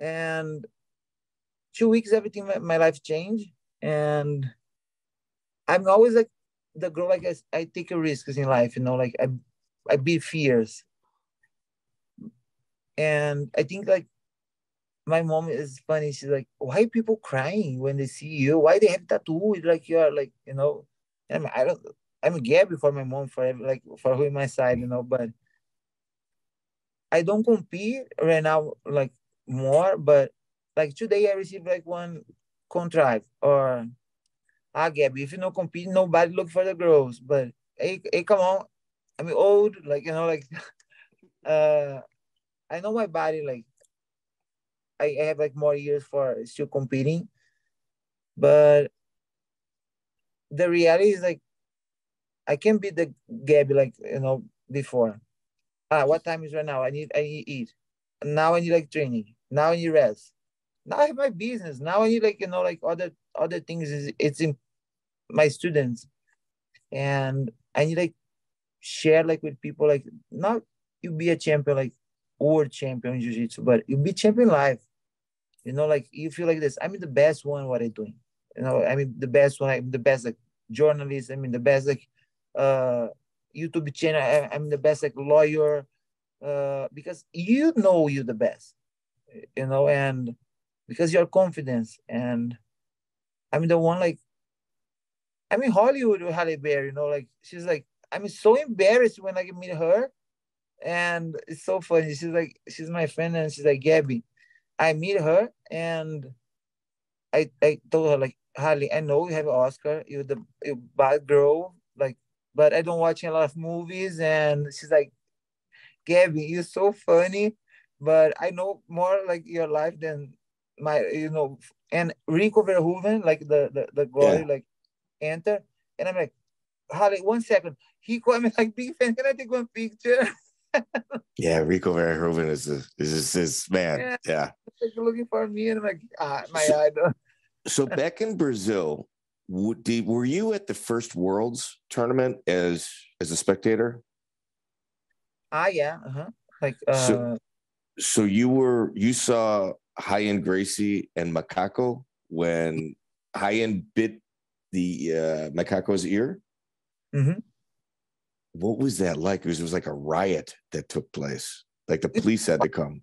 and two weeks everything my life changed. And i'm always like the girl like I, I take a risks in life you know like i i beat fears and i think like my mom is funny. She's like why people crying when they see you? Why they have tattoo? Like you are like you know and i don't i'm gabi for my mom for like for who in my side you know but i don't compete right now like more but like today I received like one contract or ah Gabi, if you don't compete, nobody look for the girls. But hey, hey, come on. I mean old, like you know, like uh I know my body like I, I have like more years for still competing. But the reality is like I can't beat the Gabi like you know before. Ah, what time is right now? I need I need eat. Now I need like training. Now I need rest now I have my business. Now I need like you know like other other things. Is it's in my students, and I need like share like with people like not you be a champion like world champion in jiu-jitsu, but you be champion life. You know, like you feel like this. I'm the best one. What I'm doing. You know, I mean the best one. I'm the best like journalist. I mean the best like uh YouTube channel. I, I'm the best like lawyer. Uh, because you know you're the best. You know, and because your confidence and I'm the one like I'm in Hollywood with Halle Berry, you know, like she's like I'm so embarrassed when I meet her, and it's so funny. She's like she's my friend, and she's like Gabi. I meet her, and I I told her like Halle, I know you have an Oscar, you're the you're bad girl, like, but I don't watch a lot of movies, and she's like, Gabi, you're so funny, but I know more like your life than my you know and Rico Verhoeven, like the the, the glory, Yeah. like enter. And I'm like, Holly, one second. He called me like big fan. Can I take one picture? Yeah, Rico Verhoeven is a, is is this man. Yeah. Yeah. like looking for me, and I'm like, ah, my So- idol. So back in Brazil, did, were you at the first Worlds tournament as as a spectator? Ah, yeah, uh-huh. Like, uh, So- So you were you saw Ryan Gracie and Macaco when Ryan bit the uh, Macaco's ear. mhm. What was that like? It was, it was like a riot that took place. Like the police had to come.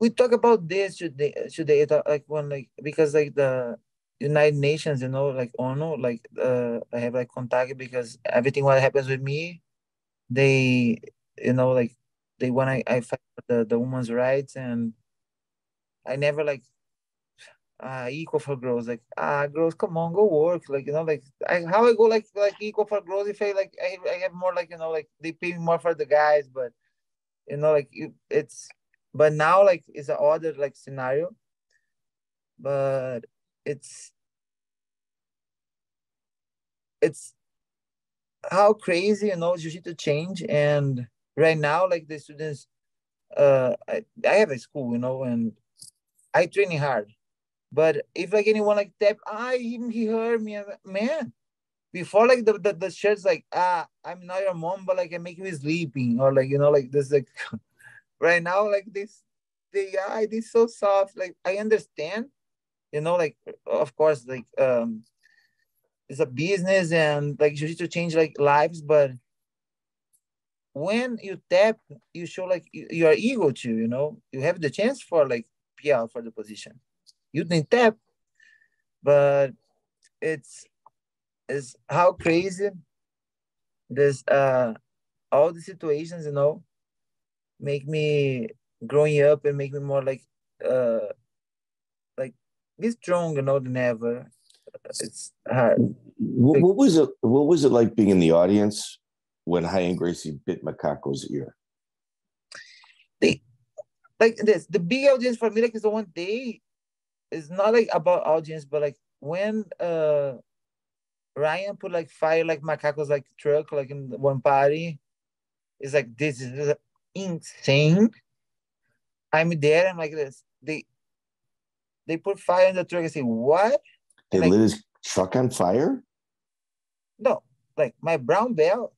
we talk about this today. Today, like when like because like the United Nations, you know, like ONU, like uh, I have like contact because everything what happens with me, they, you know, like they when I I fight for the the women's rights and I never like uh equal for girls like ah girls come on go work. Like you know like I, how i go like like equal for girls if i like I, I have more like you know like they pay more for the guys but you know like it, it's but now like it's a other like scenario. But it's it's how crazy you know jiu-jitsu change. And right now like the students uh I, I have a school you know and i training hard but if like anyone like tap ah he, he heard me man before like the, the the shirts like ah i'm not your mom but like i make me sleeping or like you know like this like right now like this the guy this so soft like i understand you know like of course like um it's a business and like you need to change like lives but when you tap you show like your ego to you know you have the chance for like PR for the position you didn't tap. But it's is how crazy this uh all the situations you know make me growing up and make me more like uh like be strong you know than ever. It's hard. What, what was it what was it like being in the audience when Ryan Gracie bit Macaco's ear? They like this the big audience for me like is the one day it's not like about audience but like when uh Ryan put like fire like Macaco's like truck like in one party it's like this is insane. I'm there and like this. They they put fire in the truck and say what? They like, lit his truck on fire? No like my brown belt.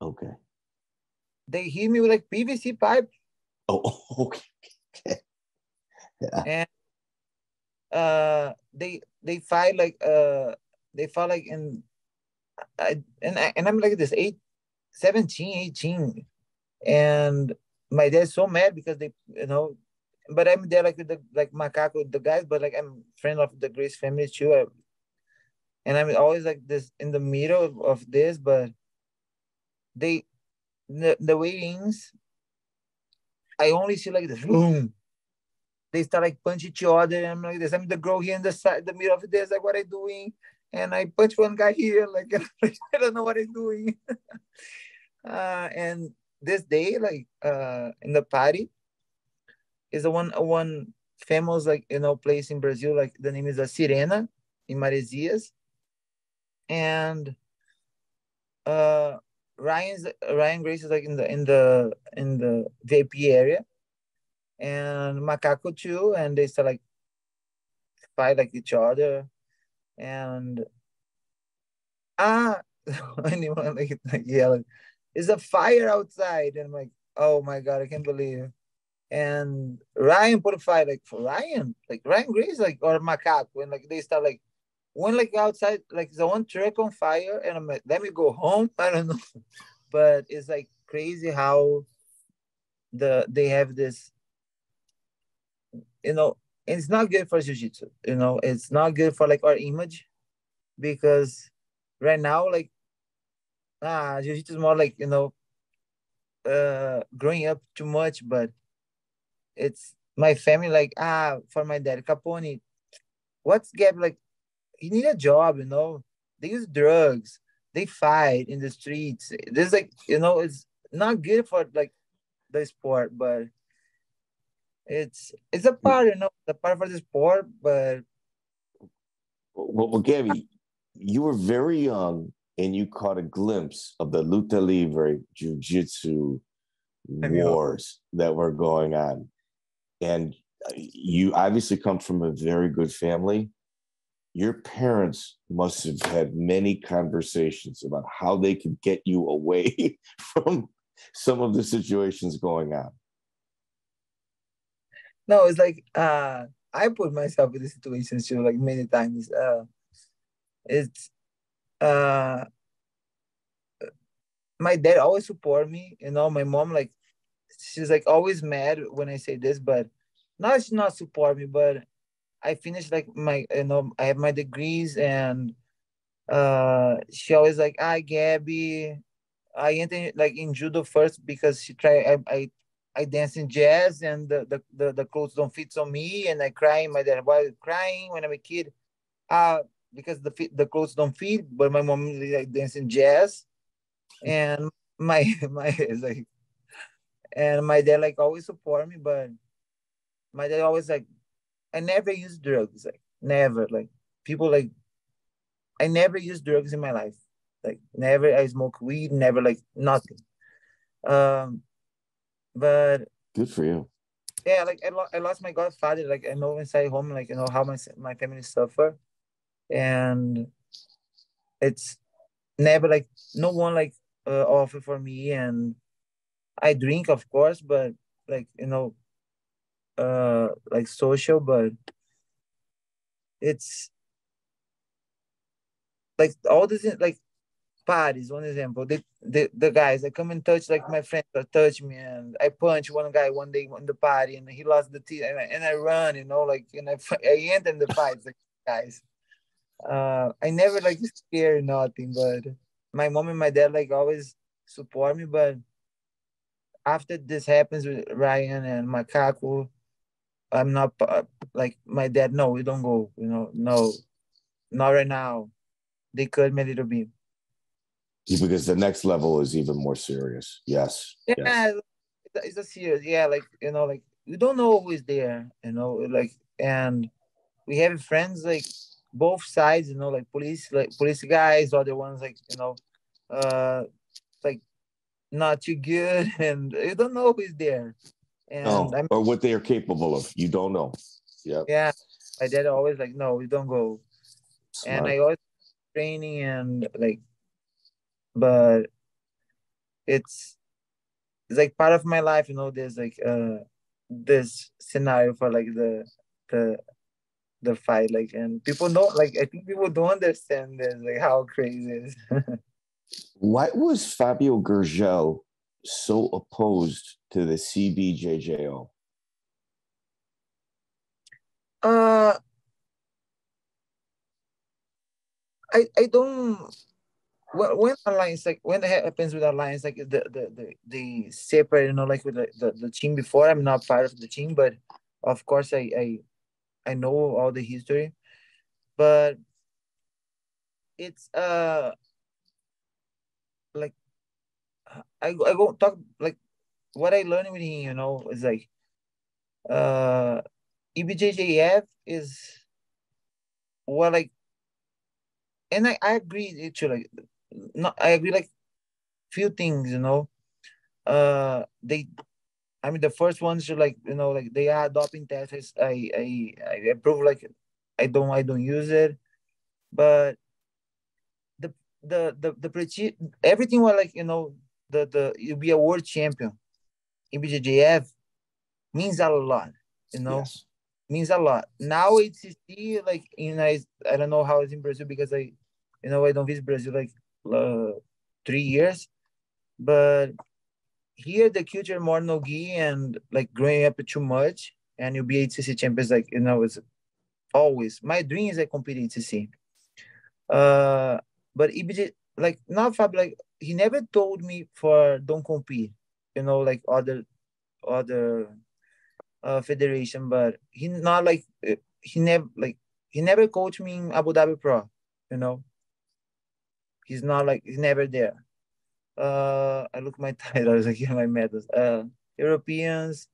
Okay. They hit me with like pvc pipe. Oh okay. Yeah. and uh they they fight like uh they fought like in I, and I, and I'm like this eight 17 18 and my dad's so mad because they you know but I'm there like with the like macaco the guys but like I'm friend of the Gracie family too. I, and I'm always like this in the middle of, of this but they the, the weightings I only see like this boom they start like punch each other I'm like this I'm the girl here in the side the middle of this like what I doing? And I punch one guy here like I don't know what I'm doing. Uh, and this day like uh in the party is the one one famous like you know place in Brazil like the name is a Sirena in Maresias. And uh Ryan's Ryan Gracie is like in the in the in the VIP area and Macaco too and they start like fight like each other. And ah anyone like, like yelling is a fire outside and I'm like oh my god I can't believe and Ryan put a fight like for Ryan like Ryan Gracie like or Macaco and like they start like one like outside like the one truck on fire and I'm like let me go home I don't know. But it's like crazy how the they have this you know it's not good for jiu-jitsu you know it's not good for like our image because right now like ah jiu-jitsu is more like you know uh growing up too much but it's my family like ah for my dad capone what's Gab like he need a job you know? They use drugs they fight in the streets there's like you know it's not good for like the sport but it's it's a part you know the part for the sport but well, well Gabi you were very young and you caught a glimpse of the luta libre jiu-jitsu wars that were going on. And uh, you obviously come from a very good family. Your parents must have had many conversations about how they could get you away from some of the situations going on no it's like uh i put myself in the situations too like many times. Uh it's uh my dad always support me you know my mom like she's like always mad when i say this but not she's not support me but i finished like my you know i have my degrees and uh she always like ah gabi. I entered like in judo first because she tried i i, I dance in jazz and the, the, the, the, clothes don't fit on me and I cry. My dad was crying when I'm a kid uh, because the the clothes don't fit, but my mom is like dancing jazz. And my my like and my dad like always support me, but my dad always like I never used drugs, like never. Like people like I never used drugs in my life. Like never I smoke weed, never like nothing. Um but good for you. Yeah, like I, lo- I lost my godfather. Like I know inside home, like you know how my my family suffer, and it's never like no one like uh, offer for me, and I drink of course, but like you know, uh, like social, but it's like all this like parties, one example, the, the, the guys that come and touch like my friends or touch me and I punch one guy one day in the party and he lost the teeth and I, and I run, you know, like and I, I enter in the fights like guys. Uh, I never like scared nothing, but my mom and my dad like always support me. But after this happens with Ryan and Macaco, I'm not uh, like my dad. No, we don't go. You know, no, not right now. They cut me a little bit because the next level is even more serious. Yes. Yeah, yes. it's a serious. Yeah, like you know, like we don't know who is there. You know, like and we have friends like both sides. You know, like police, like police guys, other ones like you know, uh, like not too good, and you don't know who is there. And oh, or what they are capable of. You don't know. Yeah. Yeah. My dad always like, no, we don't go. Smart. And I always training and like but it's it's like part of my life you know there's like uh this scenario for like the the the fight like and people don't like i think people don't understand this like how crazy it is. Why was fabio gurgel so opposed to the cbjjo uh i i don't when alliance like when it happens with alliance like the the the, the separate you know like with the, the, the team before i'm not part of the team but of course i i i know all the history. But it's uh like i i won't talk like what i learned with him you know is like uh IBJJF is what like and I, I agree actually like no, I agree like few things, you know. Uh they I mean the first ones should like, you know, like they are doping tests. I I I approve like I don't I don't use it. But the the the the pretty everything was like, you know, the the you be a world champion in BJJF means a lot, you know. Yes. Means a lot. Now it's like you know I, I don't know how it's in Brazil because I you know I don't visit Brazil like uh, three years, but here the culture more nogi and like growing up too much, and you'll be ADCC champions. Like you know, it's always my dream is I compete ADCC. Uh, but EBJ like not Fab like he never told me for don't compete. You know, like other other uh, federation, but he not like he never like he never coached me in Abu Dhabi Pro. You know, He's not like he's never there. Uh, I look my title. I was like, yeah, my medals. Uh, Europeans,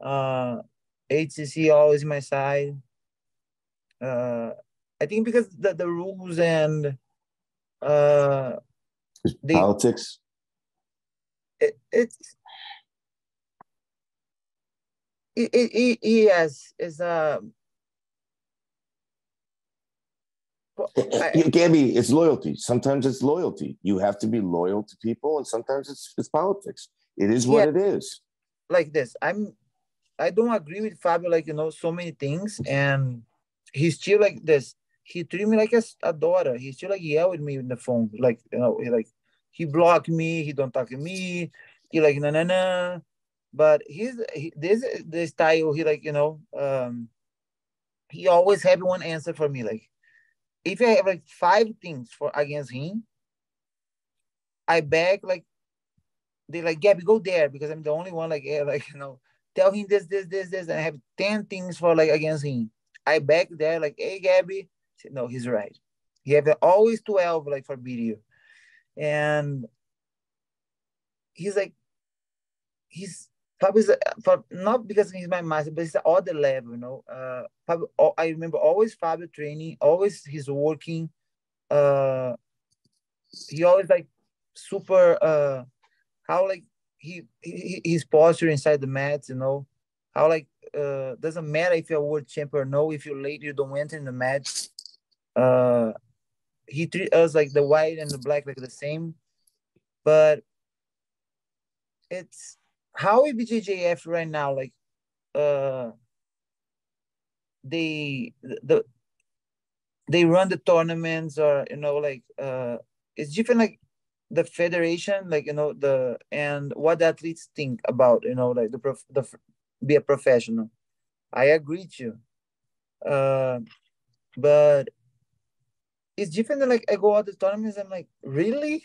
uh, ADCC always my side. Uh, I think because the, the rules and uh, politics. It, it's it, it, it, yes, it's uh I, Gabi, it's loyalty. Sometimes it's loyalty. You have to be loyal to people, and sometimes it's it's politics. It is what yeah, it is. Like this, I'm. I don't agree with Fabio. Like you know, so many things, and he's still like this. He treat me like a, a daughter. He still like yell at me in the phone. Like you know, he like he block me. He don't talk to me. He like na na na. But he's he, this the style. He like you know. um He always have one answer for me. Like if I have like five things for against him, I beg like they like Gabi go there because I'm the only one like yeah, like you know tell him this this this this and I have ten things for like against him. I beg there like hey Gabi said, no he's right. He have always twelve like for video, and he's like he's Fabio is for not because he's my master, but it's the other level, you know. Uh, Fabio, I remember always Fabio training, always he's working. Uh, he always like super. Uh, how like he, he his posture inside the mats, you know. How like uh doesn't matter if you're world champion or no. If you're late, you don't enter in the match. Uh, he treat us like the white and the black like the same, but it's how IBJJF right now, like, uh, they the they run the tournaments or you know like uh it's different like the federation like you know the and what the athletes think about you know like the prof the be a professional. I agree with you. Uh but it's different than like i go out the tournaments i'm like really?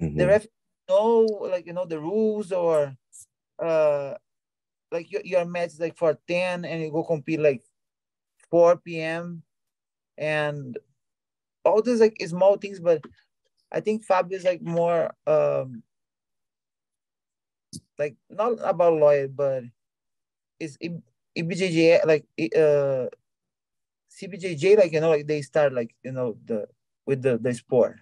Mm-hmm. the ref know like you know the rules or uh like your, your match is like for 10 and you go compete like 4 p.m and all these like small things but i think fab is like more um like not about lawyer but it's IBJJ like uh CBJJ like you know like they start like you know the with the the sport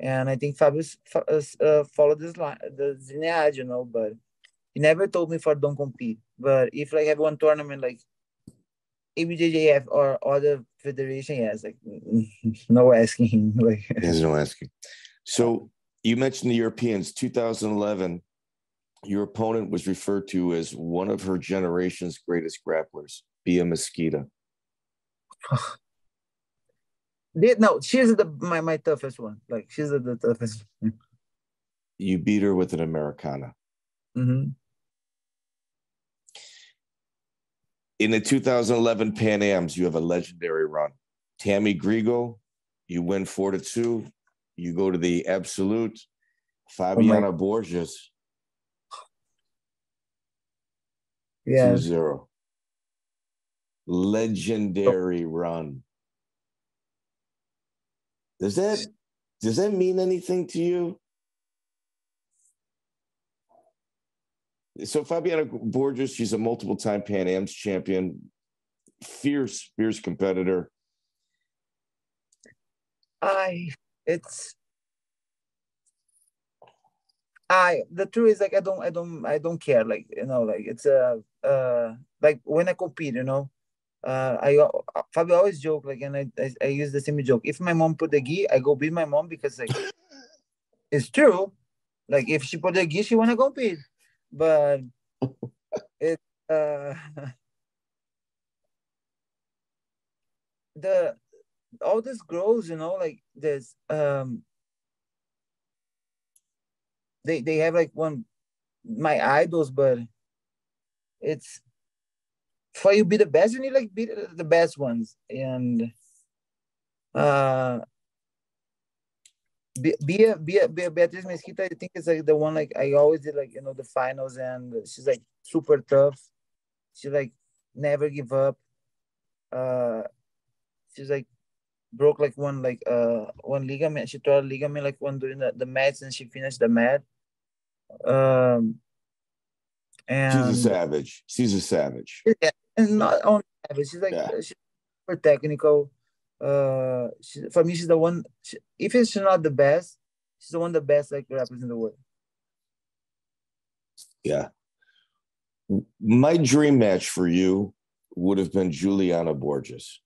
and I think Fabius uh, followed this line, the lineage, you know, but he never told me for don't compete. But if like have one tournament like ABJJF or other federation, yes, like no asking. like there's no asking. So you mentioned the Europeans, 2011. Your opponent was referred to as one of her generation's greatest grapplers, Bia No, she's the my, my toughest one. Like she's the, the toughest. You beat her with an Americana. Mm-hmm. In the 2011 Pan Ams, you have a legendary run. Tammy Griego, you win four to two. You go to the absolute. Fabiana oh Borges. Yeah. Two zero. Legendary run. Does that does that mean anything to you? So Fabiana Borges, she's a multiple time Pan Am's champion, fierce, fierce competitor. I it's I the truth is like I don't I don't I don't care like you know like it's a uh, uh like when I compete you know uh, I uh, Fabio always joke like, and I, I, I use the same joke. If my mom put the gi, I go beat my mom because like it's true. Like if she put the gi, she wanna go beat, but it uh the all this grows, you know, like this um they they have like one my idols, but it's for you be the best, you need like be the best ones. And uh be be a, be a, be a Beatriz Mesquita, I think it's like the one like I always did like you know the finals and she's like super tough. She like never give up. Uh she's like broke like one like uh one ligament. She tore a ligament like one during the, the match and she finished the match. Um and she's a savage. She's a savage. Yeah, and not only savage. She's like yeah. she's super technical. Uh, she, for me, she's the one. She, if she's not the best, she's the one the best like rappers in the world. Yeah. My dream match for you would have been Juliana Borges.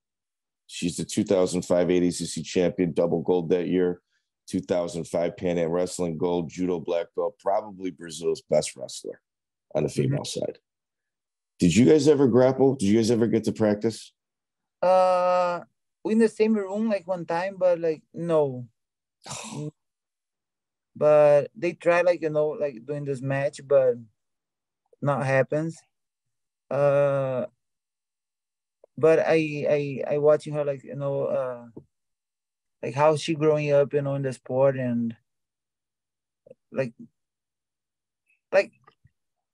She's the 2005 ADCC champion, double gold that year. 2005 Pan Am Wrestling gold, judo black belt, probably Brazil's best wrestler on the female mm-hmm. side. Did you guys ever grapple? Did you guys ever get to practice? Uh, in the same room like one time, but like no. but they try like you know like doing this match, but not happens. Uh, but I I I watching her like you know uh like how she growing up you know in the sport and like like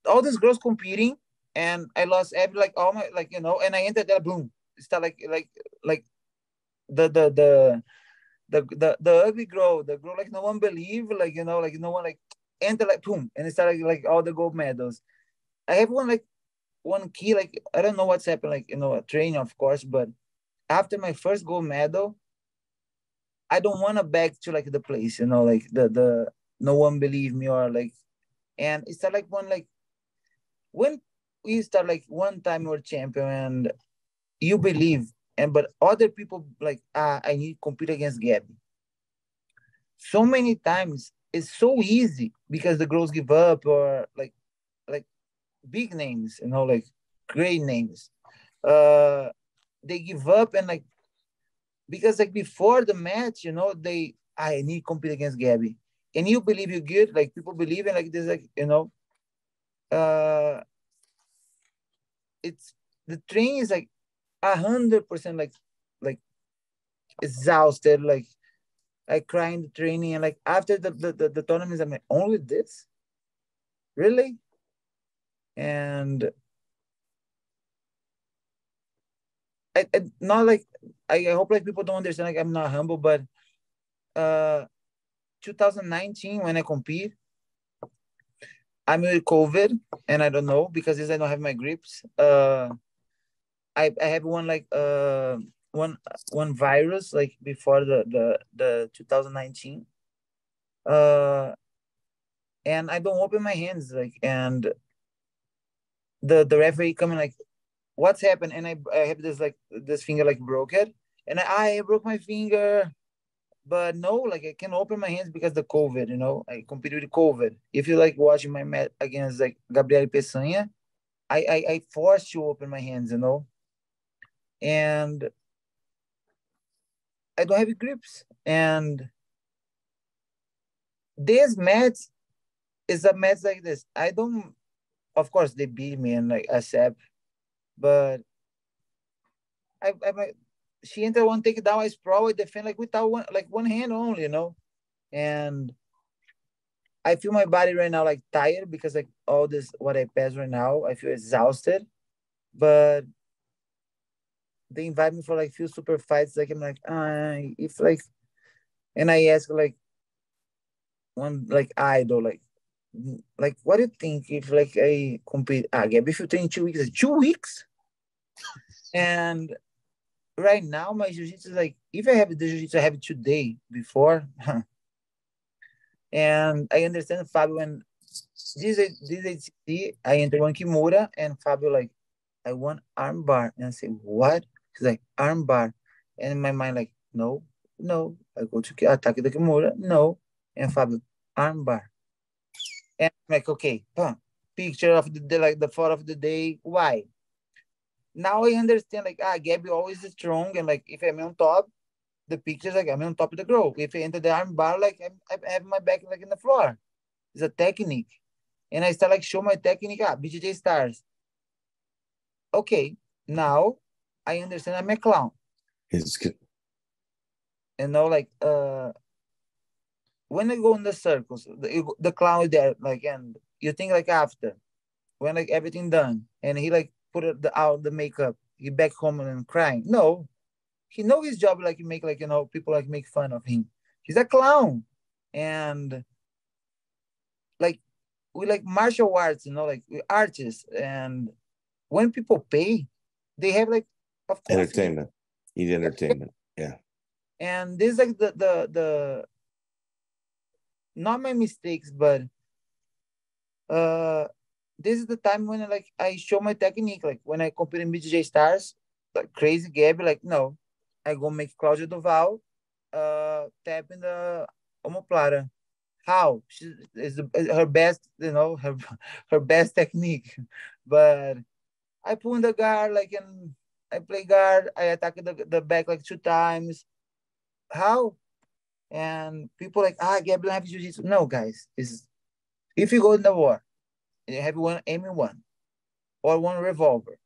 all these girls competing, and I lost every like all my like you know, and I entered that boom. Start like like like the the the the the the ugly girl, the girl like no one believe, like you know, like no one like enter like boom, and it started like all the gold medals. I have one like one key, like I don't know what's happened, like you know, a training of course, but after my first gold medal, I don't want to back to like the place, you know, like the the no one believe me or like, and it's not like one like when we start like one time you're champion and you believe and but other people like ah, I need to compete against Gabby. So many times it's so easy because the girls give up or like like big names, you know, like great names. Uh they give up and like because like before the match, you know, they I need to compete against Gabby. And you believe you're good, like people believe in like this, like you know, uh it's the training is like a hundred percent like like exhausted, like I cry in the training and like after the the, the, the tournaments, I'm like, only this? Really? And I, I, not like I hope like people don't understand like I'm not humble, but uh 2019 when I compete, I'm with COVID and I don't know because I don't have my grips. Uh I, I have one like uh one one virus like before the the the 2019 uh and i don't open my hands like and the the referee coming like what's happened and i, I have this like this finger like broke it and I, I broke my finger but no like i can open my hands because the covid you know i competed with covid if you like watching my match against like Gabrieli Pessanha I, I i forced to open my hands you know and I don't have grips. And this match is a match like this. I don't, of course, they beat me and like accept, but I, I she entered one takedown. I probably defend like without one, like one hand only, you know, and I feel my body right now like tired because like all this what I pass right now, I feel exhausted, but they invite me for like few super fights. Like I'm like, uh, if like, and I ask like one like idol, like, like what do you think if like I compete? Ah, yeah, if you train two weeks, two weeks, and right now my jiu-jitsu is like if I have the jiu-jitsu I have today before, and I understand Fabio when this this I enter one Kimura and Fabio like I want armbar and I say what He's like, armbar. And in my mind, like, no, no. I go to attack the Kimura, no. And Fabio, armbar. And I'm like, okay, pump. Picture of the day, like the photo of the day. Why? Now I understand, like, ah, Gabby always is strong. And like, if I'm on top, the picture's like, I'm on top of the girl. If I enter the arm bar, like, I'm, I have my back like in the floor. It's a technique. And I start like show my technique, ah, BJJ stars. Okay, now I understand I'm a clown. It's good. You know, like uh when I go in the circles, the, the clown is there, like, and you think like after, when like everything done, and he like put the out the makeup, he back home and crying. No, he know his job. Like he make like you know people like make fun of him. He's a clown, and like we like martial arts, you know, like we artists, and when people pay, they have like of course. Entertainment. Need entertainment. Yeah. And this is like the the the not my mistakes, but uh this is the time when I, like I show my technique. Like when I compete in BJJ stars, like crazy Gabby, like no, I go make Claudia Doval uh tap in the omoplata. How? She is her best, you know, her her best technique. But I pull in the guard like in I play guard. I attack the, the back like two times. How? And people like, ah, Gabriel have jiu-jitsu. No, guys. Is if you go in the war, you have one aiming one or one revolver.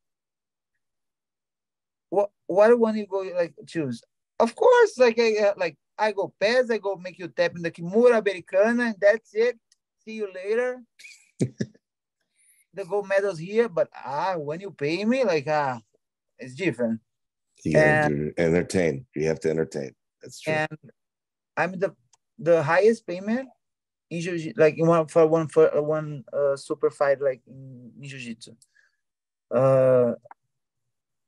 What what one you go like choose? Of course, like I like I go pass, I go make you tap in the Kimura Americana, and that's it. See you later. the gold medals here, but ah, when you pay me, like ah, it's different. You gotta entertain. You have to entertain. That's true. And I'm the the highest payment in jiu like in one for one for uh, one uh, super fight like in, in jiu-jitsu. Uh,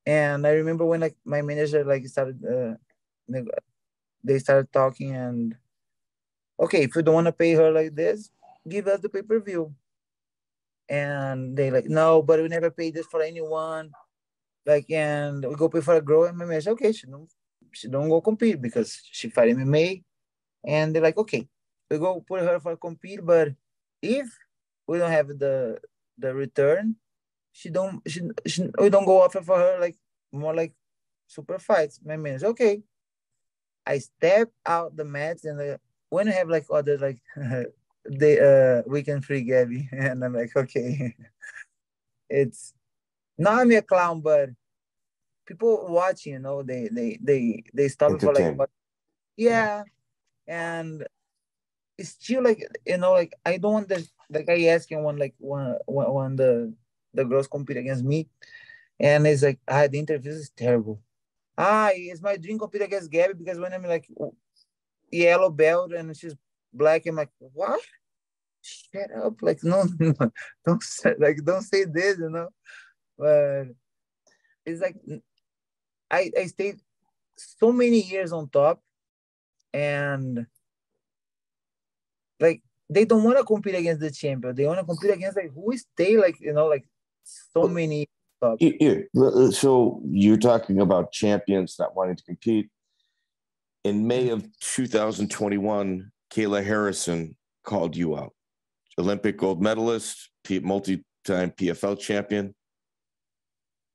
and I remember when like my manager like started uh, they started talking and okay, if you don't want to pay her like this, give us the pay per view. And they like no, but we never pay this for anyone. Like and we go pay for a girl and my manager okay, she don't she don't go compete because she fight MMA, and they're like okay, we go put her for compete, but if we don't have the the return, she don't she, she we don't go offer for her like more like super fights. My man is okay. I step out the mats and uh, when I have like other like they uh weekend free Gabby. And I'm like okay, it's not me a clown, but people watching, you know, they they they they stop for like yeah, and it's still like you know like I don't want the like I asked him when like when when the the girls compete against me, and it's like ah the interview is terrible. Ah, it's my dream compete against Gabby because when I'm like yellow belt and she's black, I'm like what? Shut up! Like no, no don't say, like don't say this, you know. But it's like I I stayed so many years on top, and like they don't want to compete against the champion. They want to compete against like who is they like you know like so many. Yeah. So you're talking about champions not wanting to compete. In May of 2021, Kayla Harrison called you out, Olympic gold medalist, multi-time PFL champion.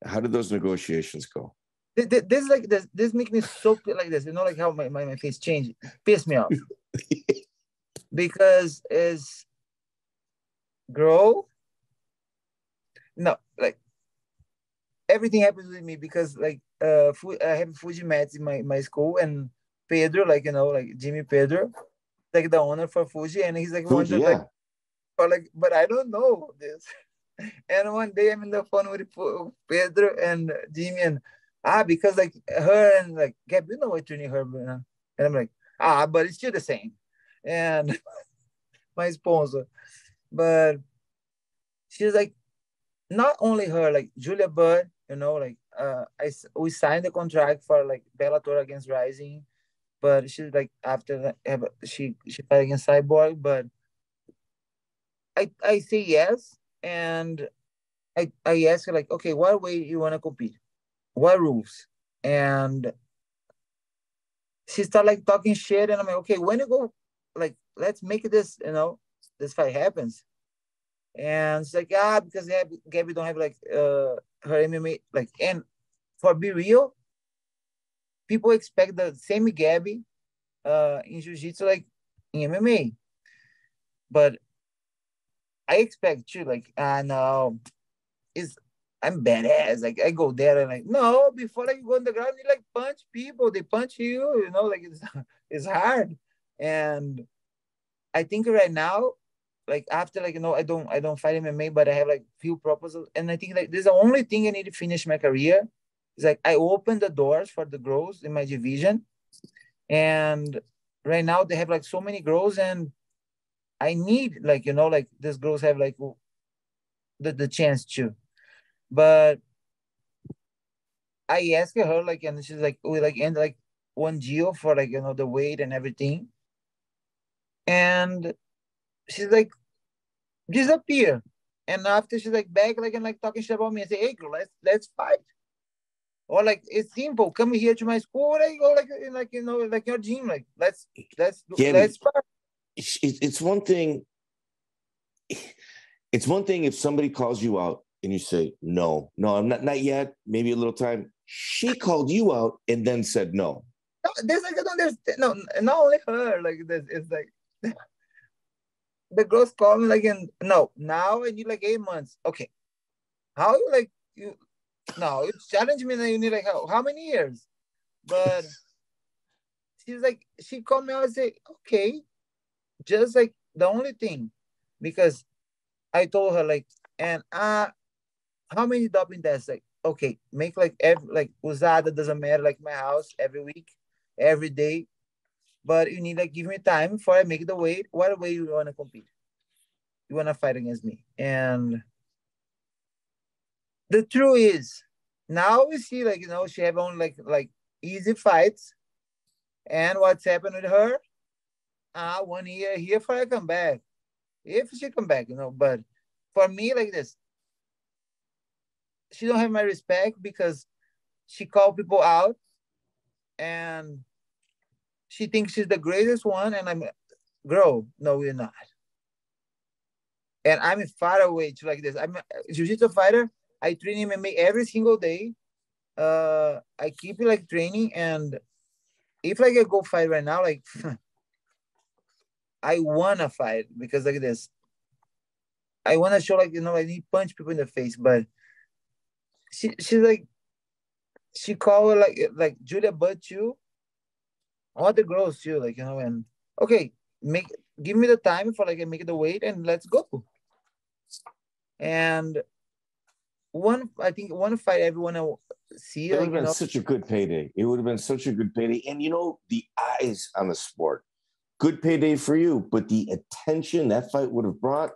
How did those negotiations go? This, this like this. This makes me so like this. You know, like how my, my, my face changed. Piss me off. because is grow. No like everything happens with me because like uh I have Fuji mats in my, my school and Pedro like you know like Jimmy Pedro like the owner for Fuji and he's like Fuji, yeah. like or like but I don't know this. And one day I'm in the phone with Pedro and Jimmy and ah because like her and like Gab you know what training her and I'm like ah but it's still the same and my sponsor. But she's like, not only her, like Julia Budd, you know, like uh, I we signed the contract for like Bellator against Rizin, but she's like after that she she fight against Cyborg, but I I say yes, and I I ask her like, okay, what way you wanna compete, what rules, and she start like talking shit, and I'm like, okay, when you go like let's make this you know this fight happens and it's like ah because Gabby, Gabby don't have like uh her MMA like and for be real people expect the same Gabby uh in jiu-jitsu like in MMA but I expect you like I uh, know is I'm badass. Like I go there and like no, before you go on the ground, you like punch people. They punch you, you know, like it's it's hard. And I think right now, like after like you know, I don't I don't fight MMA, but I have like few proposals, and I think like this is the only thing I need to finish my career. It's like I open the doors for the girls in my division, and right now they have like so many girls, and I need like you know like these girls have like the the chance to, but I asked her like, and she's like, we like end like one deal for like you know the weight and everything, and she's like disappear. And after she's like back, like and like talking shit about me and say, "Hey, girl, let's let's fight." Or like it's simple. Come here to my school, like go like like you know like your gym, like let's let's yeah, let's fight. It's one thing. It's one thing if somebody calls you out and you say no, no, I'm not not yet. Maybe a little time. She called you out and then said no. No, there's like I don't understand. No, not only her. Like this, it's like the girls call me like in no now and you like eight months. Okay, how you like you? No, you challenge me that you need like how, how many years? But she's like she called me. I was like okay, just like the only thing because I told her like, and uh, how many doping tests? Like, okay, make like every like USADA doesn't matter, like my house every week, every day, but you need like give me time before I make the weight. What way you wanna compete? You wanna fight against me? And the truth is, now we see like you know she have only like like easy fights, and what's happened with her? Ah, uh, one year here for I come back, if she come back, you know. But for me, like this, she don't have my respect because she call people out and she thinks she's the greatest one and i'm girl no you're not. And i'm far away to like this. I'm a jiu-jitsu fighter. I train mma every single day. Uh i keep it like training and if like i go fight right now like i wanna fight because like this. I wanna show like you know i need punch people in the face but she she's like she called like like Julia but you all the girls too like you know and okay make give me the time for like I make the weight and let's go. And one I think one fight everyone will see it would have been know, such a good payday. It would have been such a good payday. And you know the eyes on the sport. Good payday for you but the attention that fight would have brought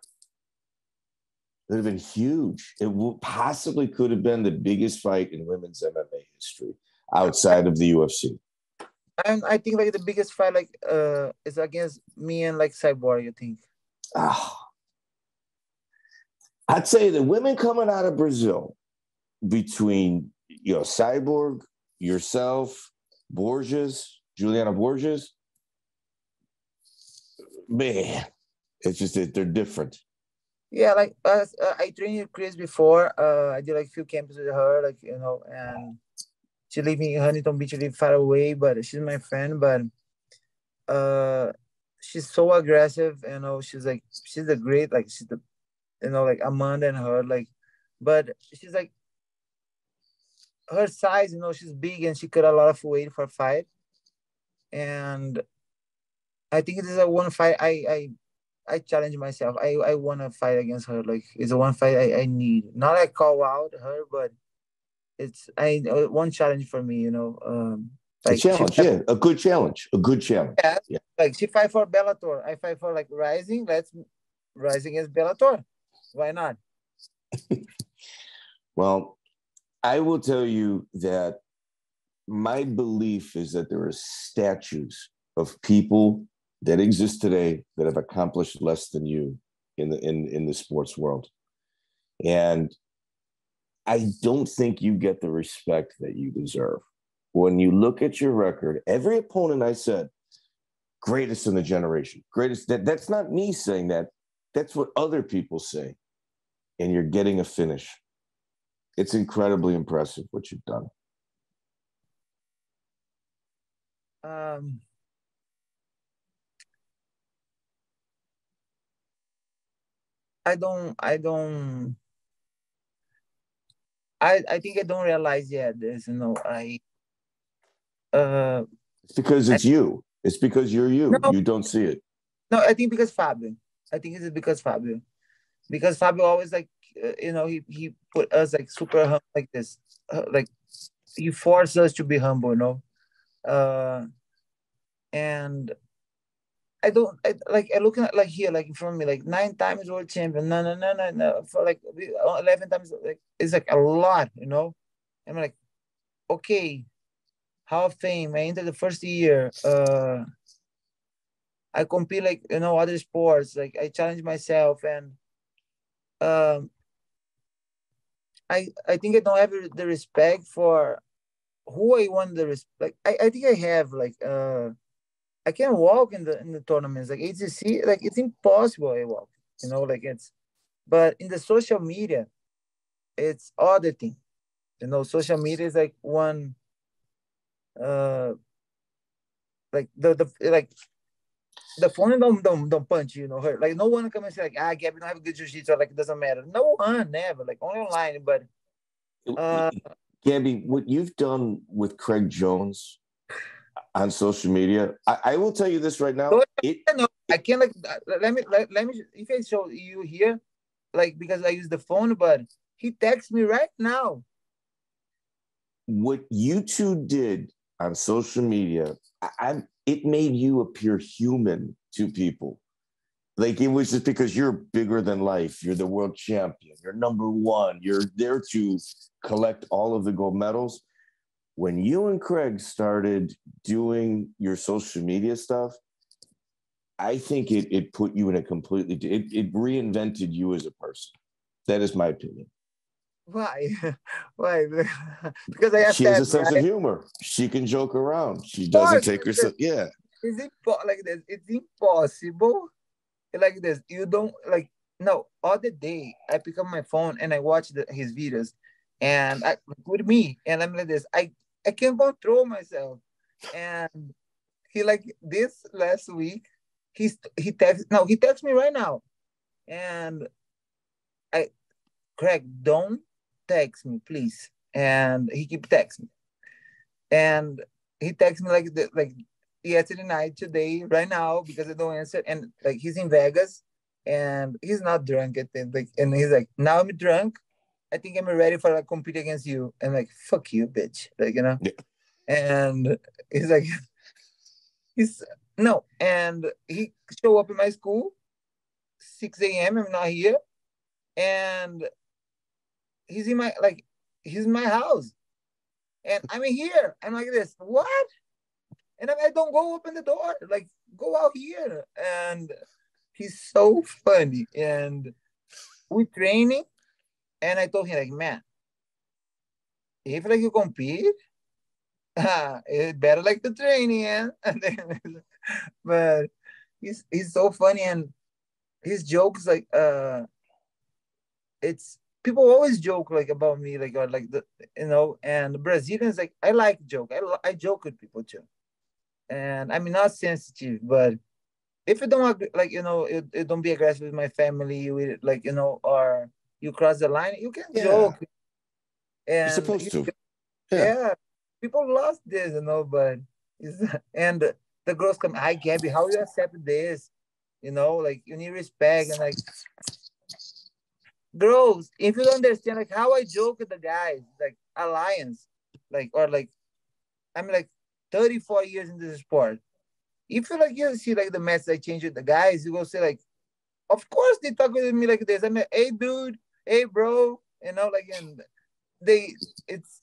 it would have been huge. It possibly could have been the biggest fight in women's MMA history outside of the UFC. And I think like the biggest fight like uh is against me and like Cyborg, you think? Oh. I'd say the women coming out of Brazil between you know Cyborg, yourself, Borges, Juliana Borges, man, it's just that they're different. Yeah, like uh, I trained with Cris before. Uh, I did like a few camps with her, like you know, and she live in Huntington Beach, live far away, but she's my friend. But uh, she's so aggressive, you know. She's like she's a great, like she's the, you know, like Amanda and her, like, but she's like her size, you know, she's big and she cut a lot of weight for fight, and I think it is a one fight I I I challenge myself. I, I want to fight against her. Like it's a one fight I, I need. Not like call out her, but it's I uh, one challenge for me. You know, um, like a challenge, yeah, a good challenge, a good challenge. Yeah, yeah, like she fight for Bellator. I fight for like Rizin. Let's Rizin is Bellator. Why not? well, I will tell you that my belief is that there are statues of people that exist today that have accomplished less than you in the in in the sports world and i don't think you get the respect that you deserve. When you look at your record every opponent i said greatest in the generation greatest that that's not me saying that. That's what other people say. And you're getting a finish. It's incredibly impressive what you've done. Um I don't I don't I I think I don't realize yet this, you know, I uh it's because it's I, you. It's because you're you. No, you don't see it. No, I think because Fabio. I think it's because Fabio. Because Fabio always like uh, you know, he he put us like super hum like this. Uh, like he forced us to be humble, you know. Uh and I don't I, like I looking at like here, like in front of me, like nine times world champion. No, no, no, no, no. For like eleven times, like it's like a lot, you know. I'm like, okay, Hall of Fame. I entered the first year. Uh, I compete like you know other sports. Like I challenge myself, and um, I I think I don't have the respect for who I want the respect. I I think I have like uh I can't walk in the in the tournaments. Like ADCC like it's impossible I walk you know like it's but in the social media it's other thing. You know social media is like one uh like the the like the phone don't don't, don't punch you know hurt like no one come and say like ah Gabby don't have a good jiu-jitsu like it doesn't matter. No one never like only online but uh Gabby what you've done with Craig Jones on social media. I, I will tell you this right now. it, no, I can't like uh, let me let, let me if I show you here, like because I use the phone, but he texts me right now. What you two did on social media, I, I, it made you appear human to people. Like it was just because you're bigger than life. You're the world champion. You're number one. You're there to collect all of the gold medals. When you and Craig started doing your social media stuff, I think it it put you in a completely it, it reinvented you as a person. That is my opinion. Why? Why? because I she has a sense right? of humor. She can joke around. She doesn't take herself. Yeah. Is it like this? It's impossible. Like this, you don't like. No, all the day I pick up my phone and I watch the, his videos, and I with me, and I'm like this. I I can't control myself, and he like this last week he's he text no he texts me right now. And i craig don't text me please. And he keep texting me. And he texts me like the, like yesterday night today right now because i don't answer. And like he's in vegas and he's not drunk at like and he's like now i'm drunk i think i'm ready for like compete against you and like fuck you bitch like you know yeah. and he's like he's no, and he show up in my school, 6 a.m. I'm not here, and he's in my like he's in my house, and I'm in here. I'm like this. What? And I, I don't go open the door. Like go out here, and he's so funny. And we training, and I told him like, man, if like you compete, uh, it better like the training, yeah? but he's he's so funny and his jokes like uh it's people always joke like about me like or like the you know and Brazilians like I like joke. I, I joke with people too. And I'm not sensitive but if you don't like you know it, it don't be aggressive with my family with like you know or you cross the line you can yeah. joke and you're supposed to yeah. yeah people lost this you know but and the girls come, hi Gabby, how you accept this? You know, like you need respect and like girls, if you don't understand like how I joke with the guys, like alliance, like or like I'm like 34 years in this sport. If you like you see like the message I change with the guys, you go say like, of course they talk with me like this. I'm like, hey dude, hey bro, you know, like and they it's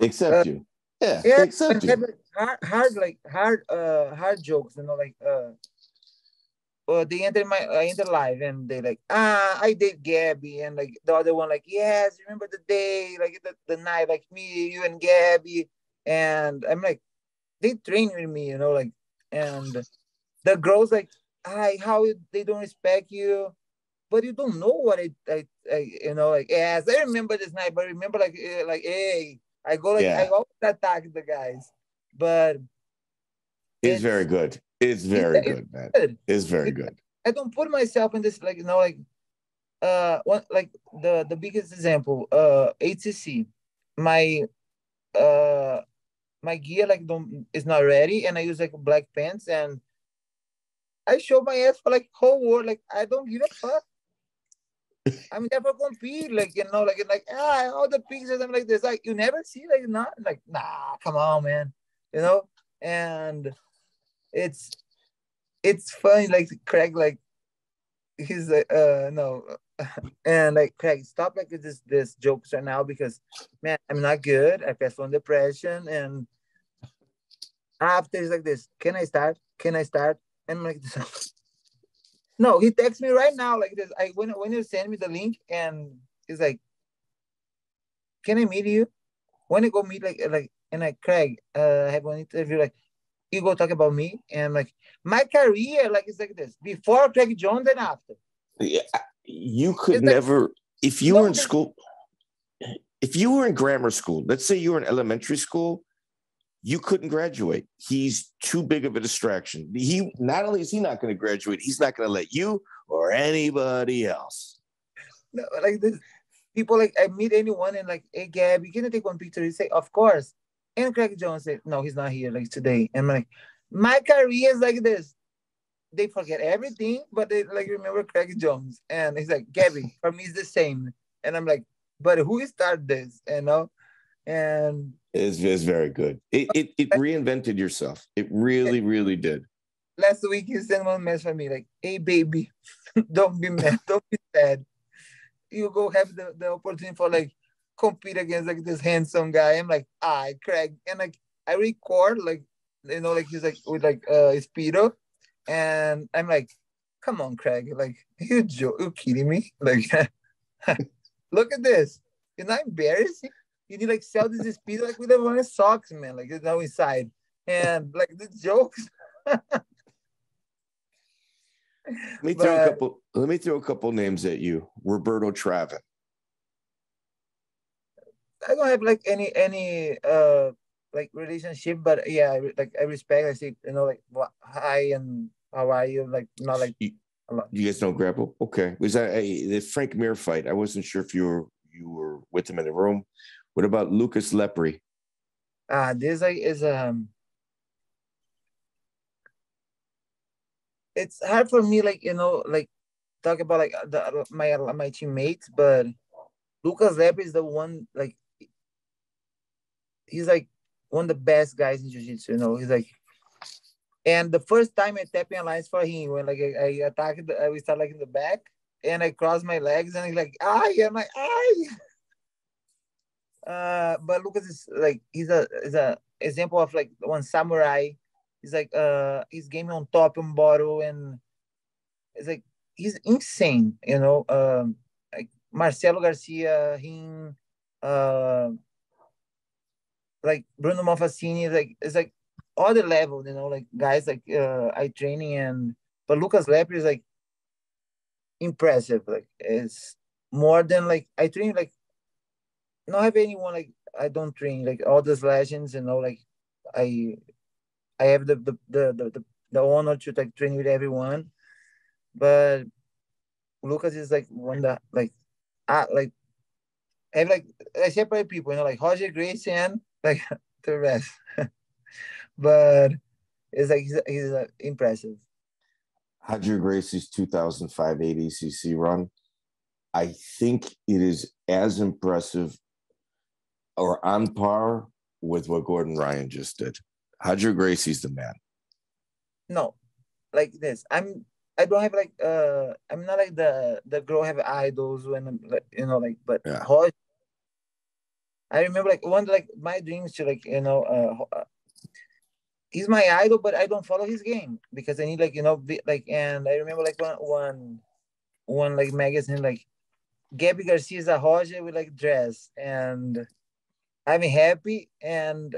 accept uh, you. Yeah, yeah, accept you hard, hard like hard, uh, hard jokes. You know, like uh, uh they enter my uh, enter live and they like ah I did Gabby and like the other one like yes remember the day like the, the night like me you and Gabby and I'm like they train with me you know like and the girls like hi how they don't respect you but you don't know what I, I, I you know like yes I remember this night but remember like eh, like hey I go like yeah. I always attack the guys but it's, it's very good. It's very it's, good, man. Good. It's very good. I don't put myself in this like you know like uh one like the the biggest example uh ADCC my uh my gear like don't is not ready and I use like black pants and I show my ass for like whole world like I don't give a fuck. I'm never compete like you know like like ah all the pictures I'm like this like you never see like not like nah come on man you know, and it's it's funny like Craig like he's like uh no and like Craig stop like this this jokes right now because man I'm not good. I passed on depression and after it's like this can I start? Can I start? And I'm like this no he texts me right now like this I when when you send me the link and he's like can I meet you when I go meet like like and like Craig, uh, I have one interview like you go talk about me and I'm like my career like it's like this before Craig Jones and after. Yeah, you could it's never like, if you were in school. If you were in grammar school, let's say you were in elementary school, you couldn't graduate. He's too big of a distraction. He not only is he not going to graduate, he's not going to let you or anybody else. No, like this, people like I meet anyone and like, hey Gab, you gonna take one picture? You say, of course. And Craig Jones said, no, he's not here like today. And I'm like, my career is like this. they forget everything, but they like remember Craig Jones. And he's like, Gabby, for me it's the same. And I'm like, but who started this? You know? And it's, it's very good. It, it it reinvented yourself. It really, really did. Last week you sent one message for me like, hey baby, don't be mad, don't be sad. You go have the, the opportunity for like compete against like this handsome guy. I'm like, ah, Craig. And like I record like you know, like he's like with like uh speedo, and I'm like, come on, Craig, like you jo- you kidding me? Like, look at this. You're not embarrassing. You need like sell this speedo like with the one socks, man. Like it's no inside, and like the jokes. let me throw a couple. Let me throw a couple names at you. Roberto Traven. I don't have like any any uh like relationship, but yeah, like I respect. I see, you know, like what hi and how are you? Like not like you, you guys don't grapple. Okay, was that a the Frank Mir fight? I wasn't sure if you were you were with him in the room. What about Lucas Lepri? Ah, uh, this is um. It's hard for me, like you know, like talk about like the my my teammates, but Lucas Lepri is the one like he's like one of the best guys in jiu-jitsu, you know. He's like and the first time I tap in lines for him, when like I, I attacked, I we start like in the back, and I cross my legs, and he's like, "Ay!" I'm like, "Ay!" Uh, but Lucas is like he's a is a example of like one samurai. He's like uh he's gaming on top and bottle, and it's like he's insane, you know. Um, like Marcelo Garcia, him, uh, like Bruno Malfacine, like it's like other level, you know, like guys like uh, I training and but Lucas Lepri is like impressive. Like it's more than like I train like not have anyone like I don't train like all those legends, you know, like I I have the the the the, the, honor to like train with everyone. But Lucas is like one that like I like I have like I separate people, you know, like Roger Gracie and like the rest. but it's like he's, he's uh, impressive. Roger Gracie's 2005 ADCC run, I think it is as impressive or on par with what Gordon Ryan just did. Roger Gracie's the man. No, like this. I'm. I don't have like. Uh, I'm not like the the girl have idols when I'm like you know like. But yeah. I remember like one like my dreams to like you know uh, he's my idol, but I don't follow his game because I need like you know be, like and I remember like one one one like magazine like Gabby Garcia's a Roger with like dress and I'm happy and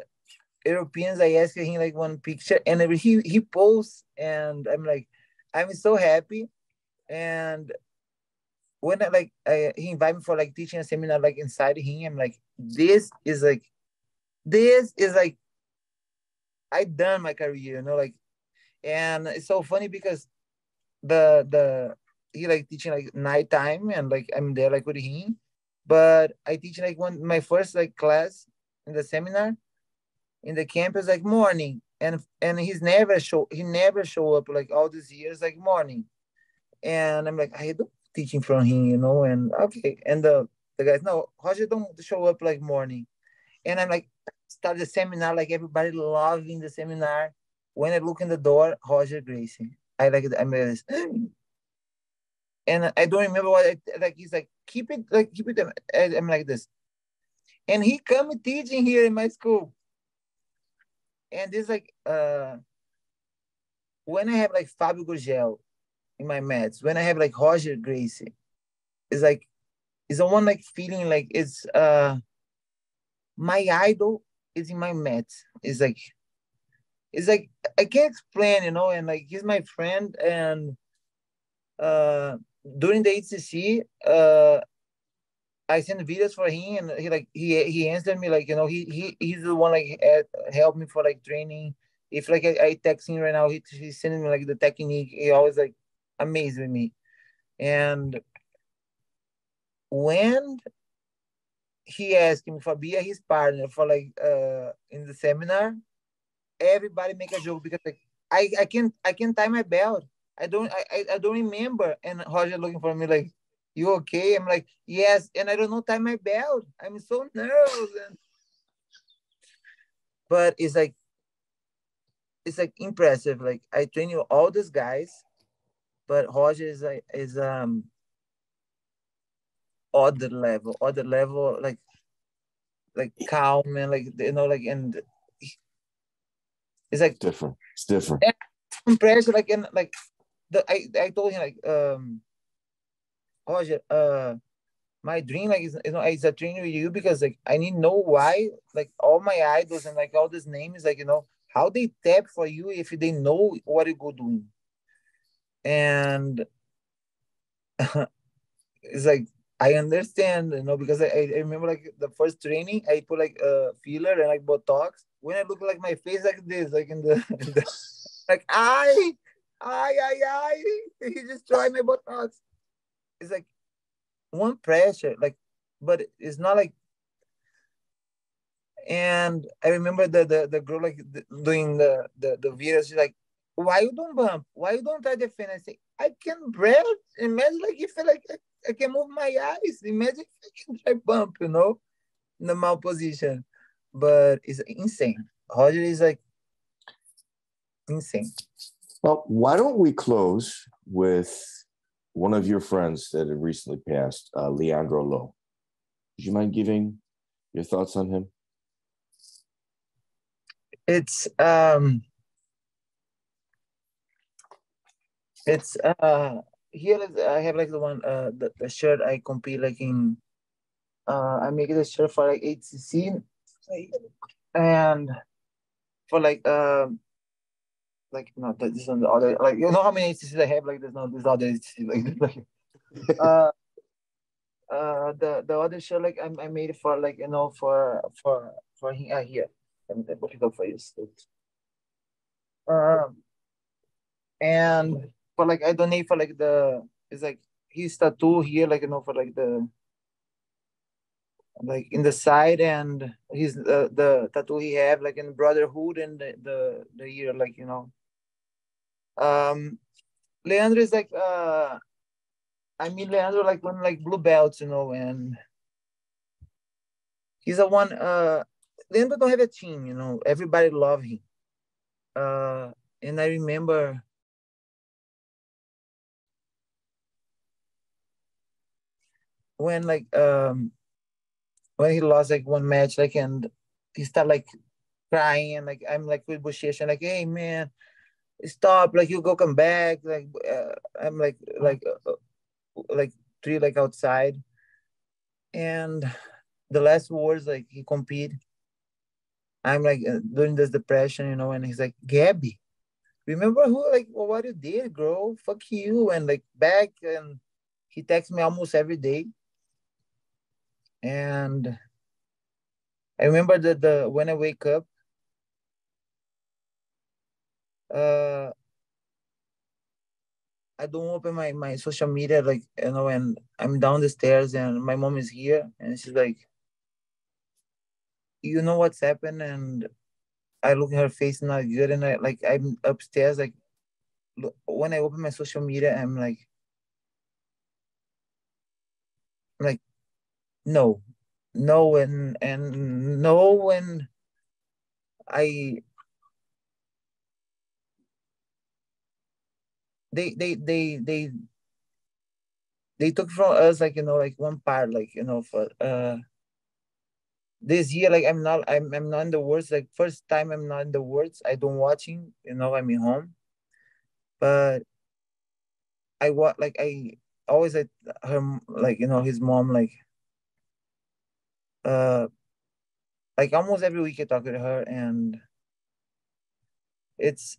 Europeans I asked him like one picture and he he posts and I'm like I'm so happy. And when I like I, he invited me for like teaching a seminar like inside him I'm like this is like this is like I done my career, you know, like, and it's so funny because the the he like teaching like nighttime and like I'm there like with him, but I teach like one my first like class in the seminar in the campus like morning and and he's never show he never show up like all these years like morning and i'm like i don't teaching from him you know and okay and the the guys no Roger don't show up like morning and i'm like start the seminar, like everybody loving the seminar. When I look in the door, Roger Gracie. I like. I'm like and I don't remember what I, like. He's like, keep it, like keep it. I'm like this, and he come teaching here in my school. And this like uh, when I have like Fabio Gurgel in my meds, when I have like Roger Gracie, it's like it's the one like feeling like it's uh my idol is in my meds. It's like it's like I can't explain, you know, and like he's my friend and uh during the ADCC, uh I sent videos for him and he like he he answered me like you know he he he's the one like help me for like training. If like I, I text him right now, he, he's sending me like the technique. He always like amazed with me. And when he asked me for be his partner for like uh in the seminar, everybody make a joke because like I I can I can tie my belt. I don't I, I don't remember. And Roger looking for me like, you okay? I'm like, yes. And I don't know tie my belt. I'm so nervous. And... But it's like, it's like impressive. Like I train you all these guys, but Roger is like is um other level, other level, like like calm and like you know, like and it's like different. It's different. Impressive, like and like the I I told him like um Roger, uh my dream like is you know is a training with you because like I need know why like all my idols and like all these names like you know how they tap for you if they know what you go doing and it's like I understand, you know, because I, I remember like the first training, I put like a filler and like Botox. When I look like my face like this, like in the, in the like I, I, I, I, he just tried my Botox. Uh, it's like one pressure, like, but it's not like. And I remember the the, the girl like doing the the the videos. She's like, "Why you don't bump? Why you don't try the fin?" I say, "I can breathe." Imagine like you feel like I can move my eyes. Imagine if I can try bump, you know, in the mouth position. But it's insane. Roger is like insane. Well, why don't we close with one of your friends that had recently passed, uh, Leandro Lo? Would you mind giving your thoughts on him? It's um it's uh here I have like the one uh the, the shirt I compete like in uh I make this shirt for like ADCC and for like um like no this on the other like you know how many ADCCs I have? Like there's no this other ADCC like, like uh uh the the other shirt like I, I made it for like you know for for for him uh, here. Let me put it up for you um and for like I donate for like the it's like his tattoo here, like you know, for like the like in the side and his uh, the tattoo he have like in brotherhood and the the, the year like you know um leandro is like uh i mean leandro like one like blue belts you know and he's a one uh leandro don't have a team you know everybody love him. Uh and i remember when like um when he lost like one match like and he started like crying and like I'm like with Buchecha and like hey man stop like you go come back like uh, I'm like like uh, like three like outside. And the last words like he compete. I'm like uh, during this depression you know and he's like Gabi remember who like well, what you did girl? Fuck you. And like back and he texts me almost every day. And I remember that the when I wake up, uh, I don't open my my social media like you know, and I'm down the stairs and my mom is here and she's like, you know what's happened, and I look at her face not good, and I like I'm upstairs like when I open my social media, I'm like, like no no and and no when i they they they they they took from us like you know like one part like you know for uh this year like i'm not i'm, I'm not in the words like first time i'm not in the words. I don't watching you know i'm in home. But i what like i always like her like you know his mom like uh like almost every week I talk to her and it's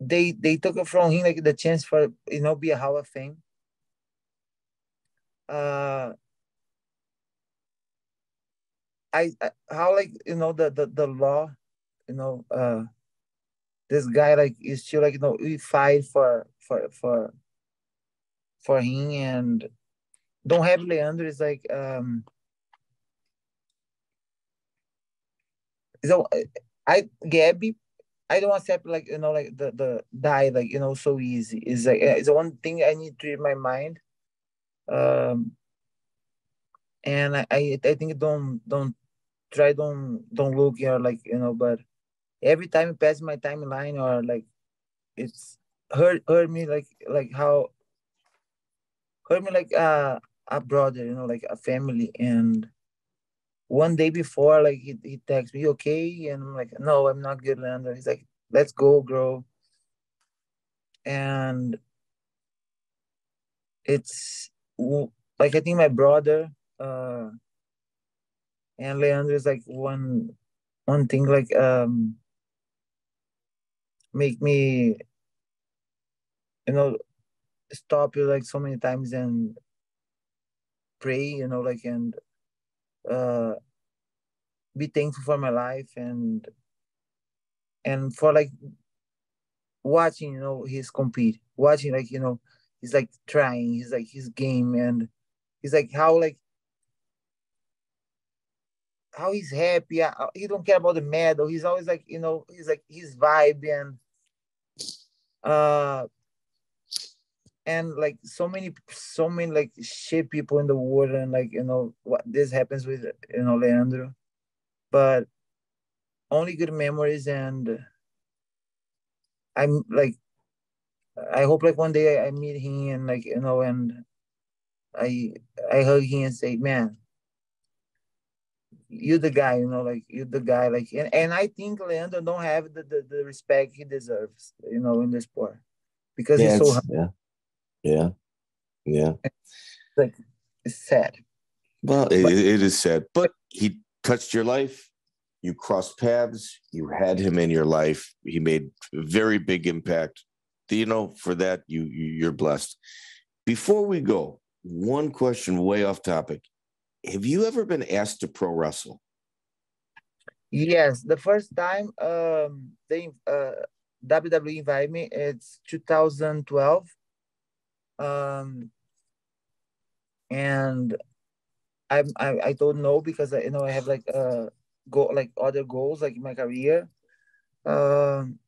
they they took it from him like the chance for you know be a Hall of Fame. Uh I, I how like you know the, the the law, you know, uh this guy like is still like you know we fight for for for for him and don't have Leandro is like um so I Gabi I don't accept like you know like the the die like you know so easy. It's like it's the one thing I need to in my mind. Um, and I I, I think don't don't try don't don't look here like you know but every time it passes my timeline or like it's hurt hurt me like like how hurt me like uh, a brother you know like a family and one day before like he, he texts me okay? And i'm like no i'm not good Leandro. He's like let's go girl. And it's like i think my brother uh and leandro is like one one thing like um make me you know stop you like so many times and pray you know like and uh be thankful for my life and and for like watching you know his compete watching like you know he's like trying he's like his game and he's like how like how he's happy uh, he don't care about the medal he's always like you know he's like his vibe and uh and like so many so many like shit people in the world and like you know what this happens with you know leandro. But only good memories and i'm like i hope like one day i, I meet him and like you know and i i hug him and say man you're the guy, you know, like you're the guy, like, and, and I think Leandro don't have the, the, the respect he deserves, you know, in the sport because yeah, he's so yeah, yeah, yeah. Like it's sad. Well, it, it is sad, but he touched your life. You crossed paths. You had him in your life. He made a very big impact. You know, for that, you, you you're blessed. Before we go, one question way off topic have you ever been asked to pro wrestle? Yes, the first time um, they uh, WWE invited me, it's 2012. Um, and I, I I don't know because I, you know I have like uh go like other goals like in my career. Um,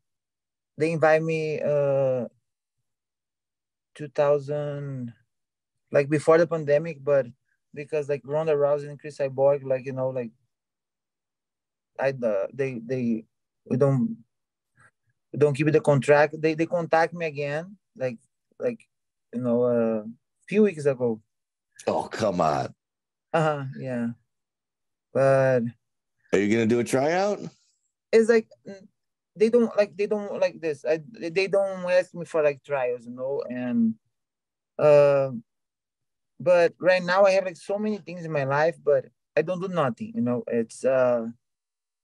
they invite me uh 2000 like before the pandemic, but because like Ronda Rousey and Cris Cyborg, like you know, like I uh, they they we don't we don't keep the contract. They they contact me again, like like you know, a few weeks ago. Oh come on. Uh huh. Yeah, but are you gonna do a tryout? It's like mm, they don't like they don't like this. I, they don't ask me for like trials, you know, and uh but right now I have like so many things in my life, but I don't do nothing. You know, it's uh,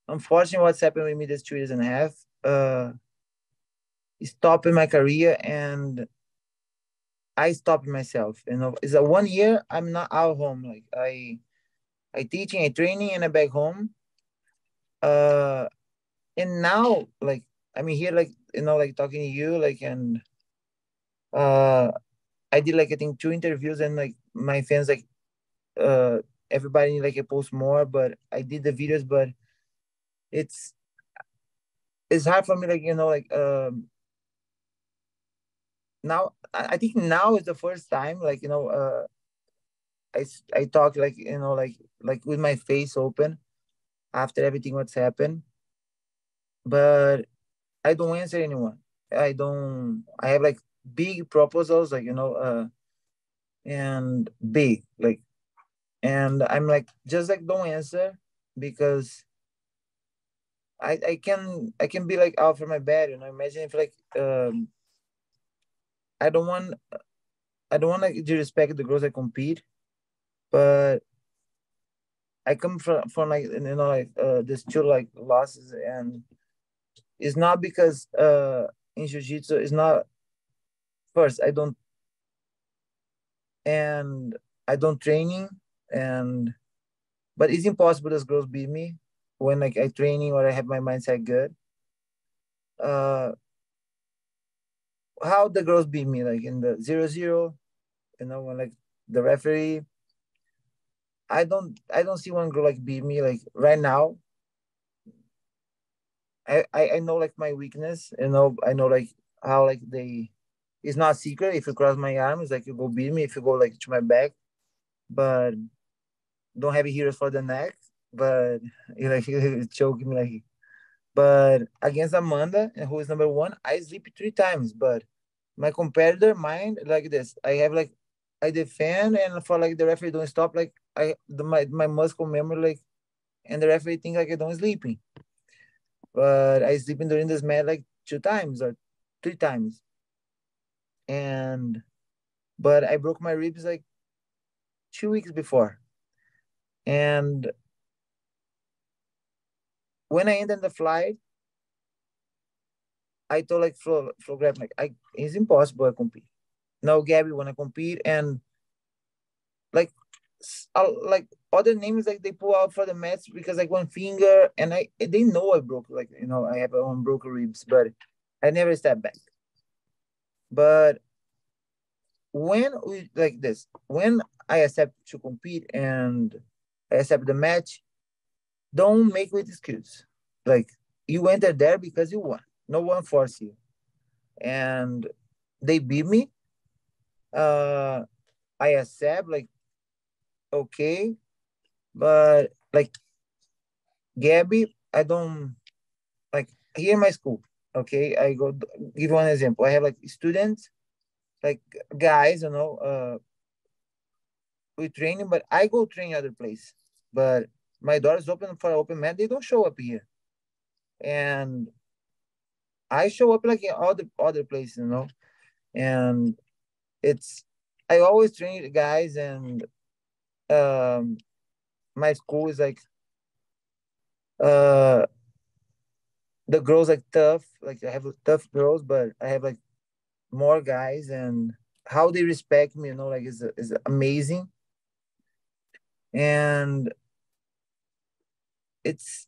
unfortunately what's happened with me this two years and a half. Uh, stopping my career and I stopped myself. You know, it's a one year I'm not out home. Like I, I teaching, I training, and I back home. Uh, and now like I mean here like you know like talking to you like and uh I did like I think two interviews and like my fans like uh everybody like I post more, but I did the videos, but it's it's hard for me like you know like um now I think now is the first time like you know uh I I talk like you know like like with my face open after everything what's happened, but I don't answer anyone. I don't. I have like big proposals, like you know, uh, and big, like, and I'm like, just like don't answer because I I can I can be like out from my bed, you know. Imagine if like um, I don't want I don't want to respect the girls I compete, but I come from from like you know like uh this two like losses and it's not because uh in jiu-jitsu it's not first i don't and i don't training and but it's impossible those girls beat me when like i training or i have my mindset good. Uh how the girls beat me like in the zero zero you know when like the referee i don't i don't see one girl like beat me like right now I, I I know like my weakness. You know, I know like how like they. It's not secret. If you cross my arm, it's like you go beat me. If you go like to my back, but don't have a heroes for the neck. But you like choke me like. But against Amanda, who is number one, I sleep three times. But my competitor, mine like this. I have like I defend and for like the referee don't stop like I the, my my muscle memory like and the referee think like I don't sleeping. But I sleeping during this match like two times or three times. And but I broke my ribs like two weeks before. And when I ended the flight, I told like Flo, Flo Grab, like I it's impossible to compete. No, Gabi wanna compete and like like other names like they pull out for the match because like one finger and I they know I broke like you know I have one broken ribs, but I never step back. But when we like this, when I accept to compete and I accept the match, don't make with excuse. Like you entered there because you won. No one forced you. And they beat me. Uh I accept like okay. But like Gabi, I don't like here in my school. Okay, I go give one example. I have like students, like guys, you know, uh we training, but I go train other place. But my door is open for open mat, they don't show up here. And I show up like in other other places, you know. And it's I always train guys and um my school is like uh the girls like tough, like I have tough girls, but I have like more guys and how they respect me, you know, like is is amazing. And it's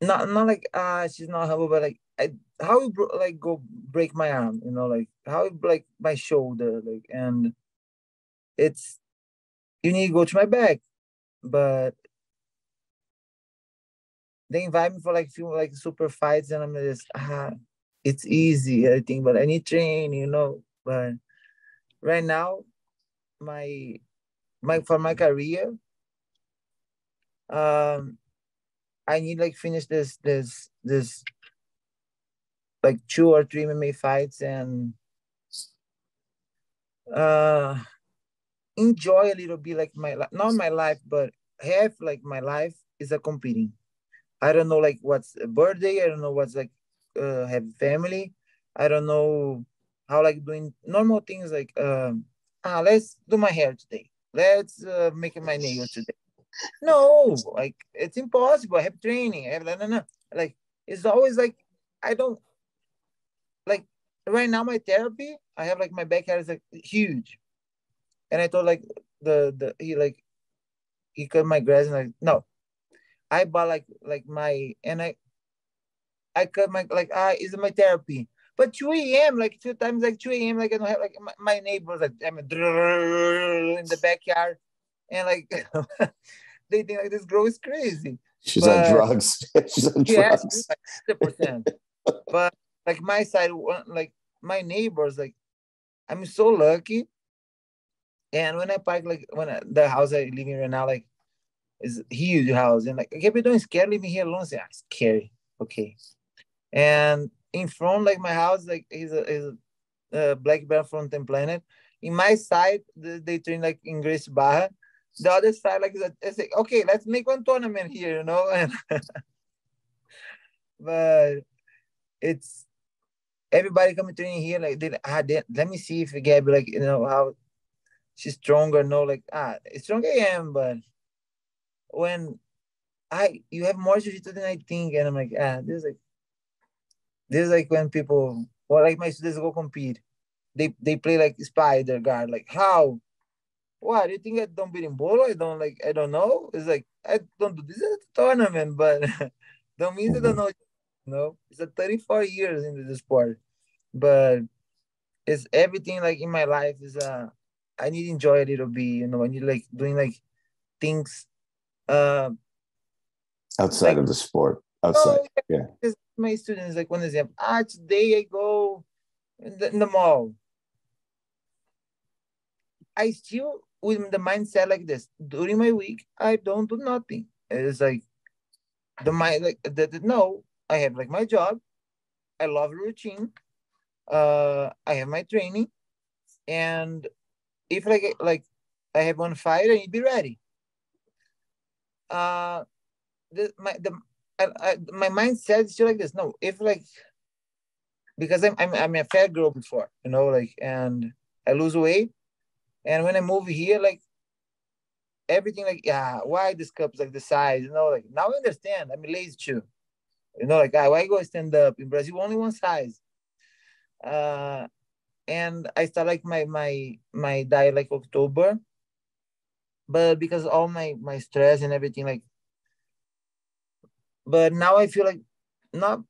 not not like ah uh, she's not humble, but like I how you bro- like go break my arm, you know, like how like my shoulder, like and it's you need to go to my back, but they invite me for like few like super fights, and I'm just ah, it's easy, I think, but I need train, you know. But right now, my my for my career, um, I need like finish this this this like two or three MMA fights and uh enjoy a little bit like my not my life but have like my life is a competing. I don't know like what's a birthday i don't know what's like uh have family i don't know how like doing normal things like um ah let's do my hair today. Let's uh, make my nails today no like it's impossible i have training i have no, no, no. like it's always like i don't like right now my therapy i have like my back is like huge and I told like the the he like he cut my grass and like no, I bought like like my and I I cut my like ah is my therapy. But 2 a.m. like two times like 2 a.m. like I don't have like my, my neighbors like I'm in the backyard and like they think like this girl is crazy. She's but, on drugs. She's on drugs. Like, but like my side, like my neighbors, like I'm so lucky and when I park, like when I, the house I live in right now, like is huge house, and like okay, don't scared leaving here alone. Say, ah, scary. Okay. And in front, like my house, like is a, is a, black bear from 10th Planet. In my side, the, they train like in Gracie Barra. The other side, like it's like, okay, let's make one tournament here, you know. And but it's everybody coming training here, like they, ah, they, let me see if Gabi, like you know how she's stronger. No, like ah, strong I am, but when I you have more jiu-jitsu than I think, and I'm like ah, this is like this is like when people or like my students go compete, they they play like spider guard. Like how? What do you think I don't berimbolo? I don't like I don't know. It's like I don't do this at the tournament, but don't mean I don't know. You know, it's a 34 years into the sport, but it's everything like in my life is uh I need to enjoy a little bit, you know, I need like doing like things uh outside like, of the sport. outside. Oh, yeah. yeah. My students, like one example, ah, today I go in the, in the mall. I still with the mindset like this during my week. I don't do nothing. It's like the mind like that. No, I have like my job. I love routine. Uh, I have my training, and if like like I have one fight, I need to be ready. Uh, the my the I, I, my mindset is still like this. No, if like because I'm, I'm I'm a fat girl before, you know, like and I lose weight, and when I move here, like everything, like yeah, why this cup is like the size, you know, like now I understand. I'm lazy too, you know, like why go stand up in Brazil? Only one size, uh, and I start like my my my diet like October, but because all my my stress and everything like but now I feel like not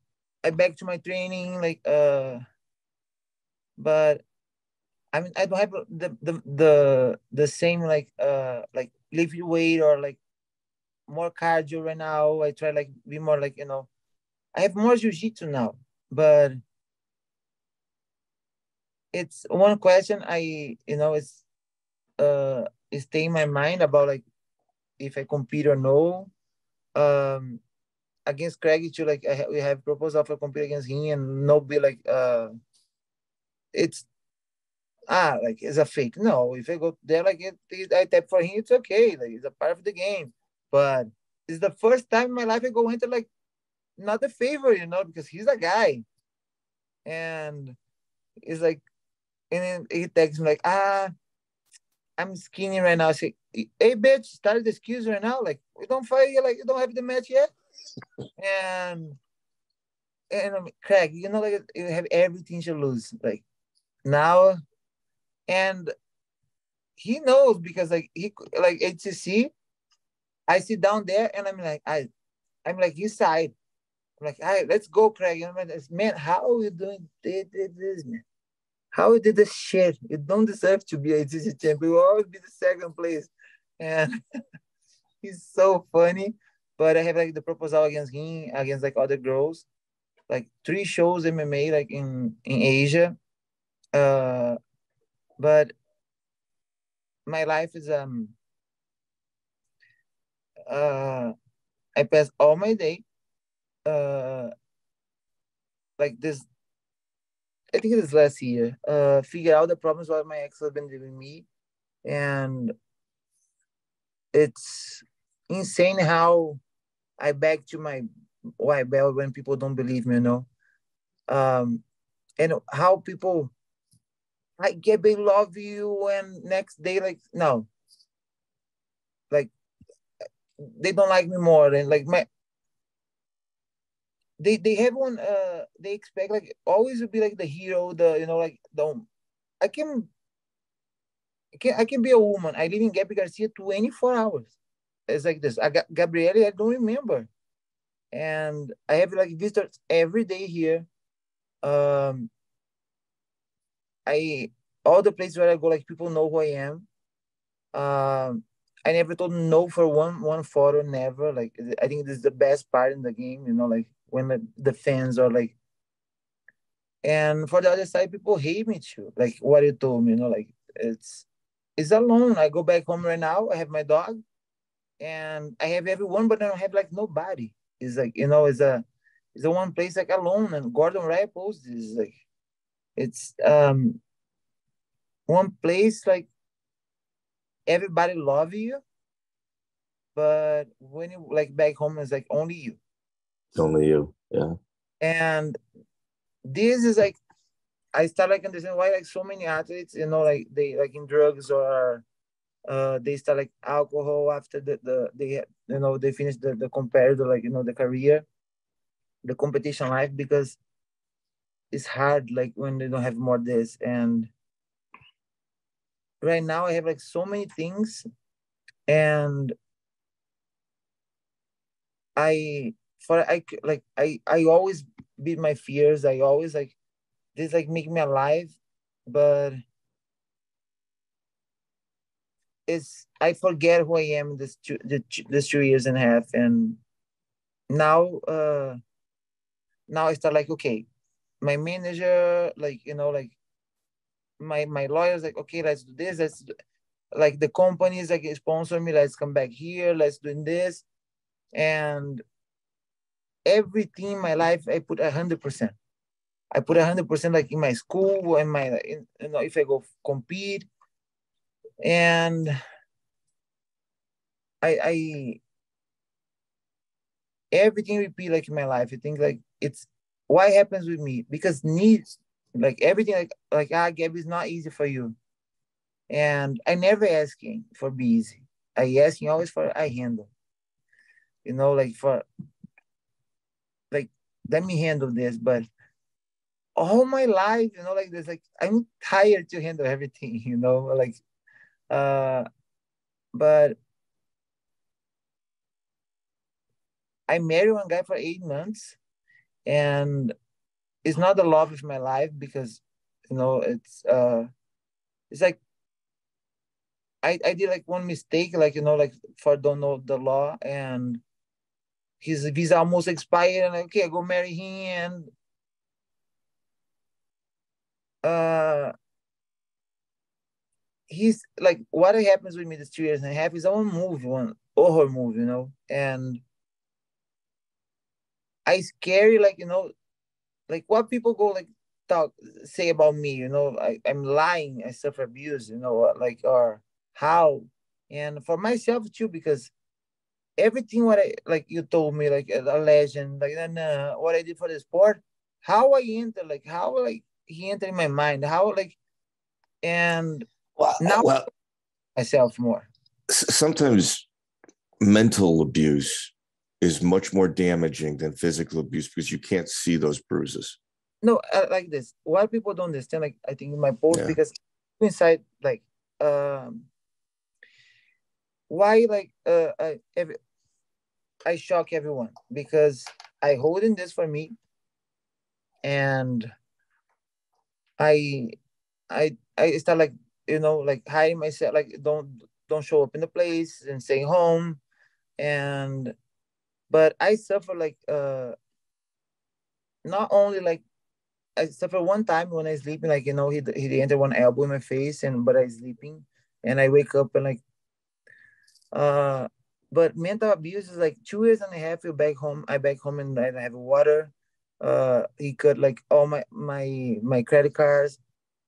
I back to my training like uh but I mean I don't have the the the, the same like uh like lift weight or like more cardio right now. I try like be more like you know I have more jiu-jitsu now, but it's one question I you know it's uh stay in my mind about like if I compete or no. Um against Craig too. Like I, we have proposed proposal for compete against him and no be like uh, it's ah like it's a fake. No, if I go there like it, it, I tap for him, it's okay. Like it's a part of the game. But it's the first time in my life I go into like not a favor, you know, because he's a guy, and it's like, and then he texts me like ah. I'm skinny right now. I say, hey, bitch, started the excuse right now. Like, we don't fight yet. Like, you don't have the match yet and and um, Craig, you know, like you have everything to lose. Like now, and he knows because like he like ADCC, I sit down there and I'm like I, I'm like you side. I'm like, all right, let's go, Craig. You know, man, how are you doing this, man? How did this shit? You don't deserve to be a ADCC champion. You always be the second place. And he's so funny but I have like the proposal against him, against like other girls, like three shows MMA like in in Asia. Uh, but my life is um uh I pass all my day uh like this I think it is last year uh figure out the problems what my ex has been giving me and it's insane how I back to my white belt when people don't believe me, you know. Um, and how people like get they love you and next day like no, like they don't like me more than like my they they have one uh they expect like always to be like the hero the you know like the I can I can I can be a woman I live in Gabi Garcia 24 hours it's like this. I got Gabriele, I don't remember. And I have like visitors every day here. Um, I all the places where I go, like people know who I am. Um, I never told no for one one photo, never. Like I think this is the best part in the game, you know, like when the, the fans are like. And for the other side, people hate me too. Like what you told me, you know, like it's it's alone. I go back home right now. I have my dog and I have everyone, but I don't have like nobody. It's like you know, it's a it's the one place like alone. And Gordon Wright is like it's um one place like everybody love you, but when you like back home, it's like only you. Only you, yeah. And this is like I start like understand why like so many athletes, you know, like they like in drugs or uh, they start like alcohol after the, the they you know they finish the, the comparator like you know the career the competition life because it's hard like when they don't have more this and right now i have like so many things. And i for i like i i always beat my fears. I always like this like make me alive. But is I forget who I am this two, this two years and a half, and now uh now I start like okay, my manager like you know like my my lawyers like okay let's do this let's do, like the companies like sponsor me let's come back here let's do this and everything in my life I put a hundred percent. I put a hundred percent like in my school and my you know if I go compete and I I everything repeat like in my life. I think like it's why happens with me because needs like everything like like ah Gabi is not easy for you, and I never asking for be easy. I asking always for I handle. You know, like for like let me handle this, but all my life, you know, like this, like I'm tired to handle everything, you know, like uh but I married one guy for eight months and it's not the love of my life because you know it's uh it's like I, I did like one mistake like you know like for don't know the law and his visa almost expired and like, okay I go marry him and uh he's like what happens with me this two years and a half is I want to move one horror move, you know and I scary like you know like what people go like talk say about me you know I, i'm lying i suffer abuse you know like or how? And for myself too because everything what i like you told me like a legend like then uh, what i did for the sport how i enter like how like he entered in my mind how like and well, now well, myself more. Sometimes mental abuse is much more damaging than physical abuse because you can't see those bruises. No, uh, like this. Why people don't understand, like I think in my post, yeah. because inside, like, um, why like uh, I every, I shock everyone because I holding this for me, and I, I, I start like you know like hiding myself, like don't don't show up in the place and stay home, and but I suffer like uh not only like I suffer one time when I sleeping, like you know, he he entered one elbow in my face and but I sleeping and I wake up and like uh but mental abuse is like two years and a half you back home I back home and I have water. Uh he cut like all my my my credit cards.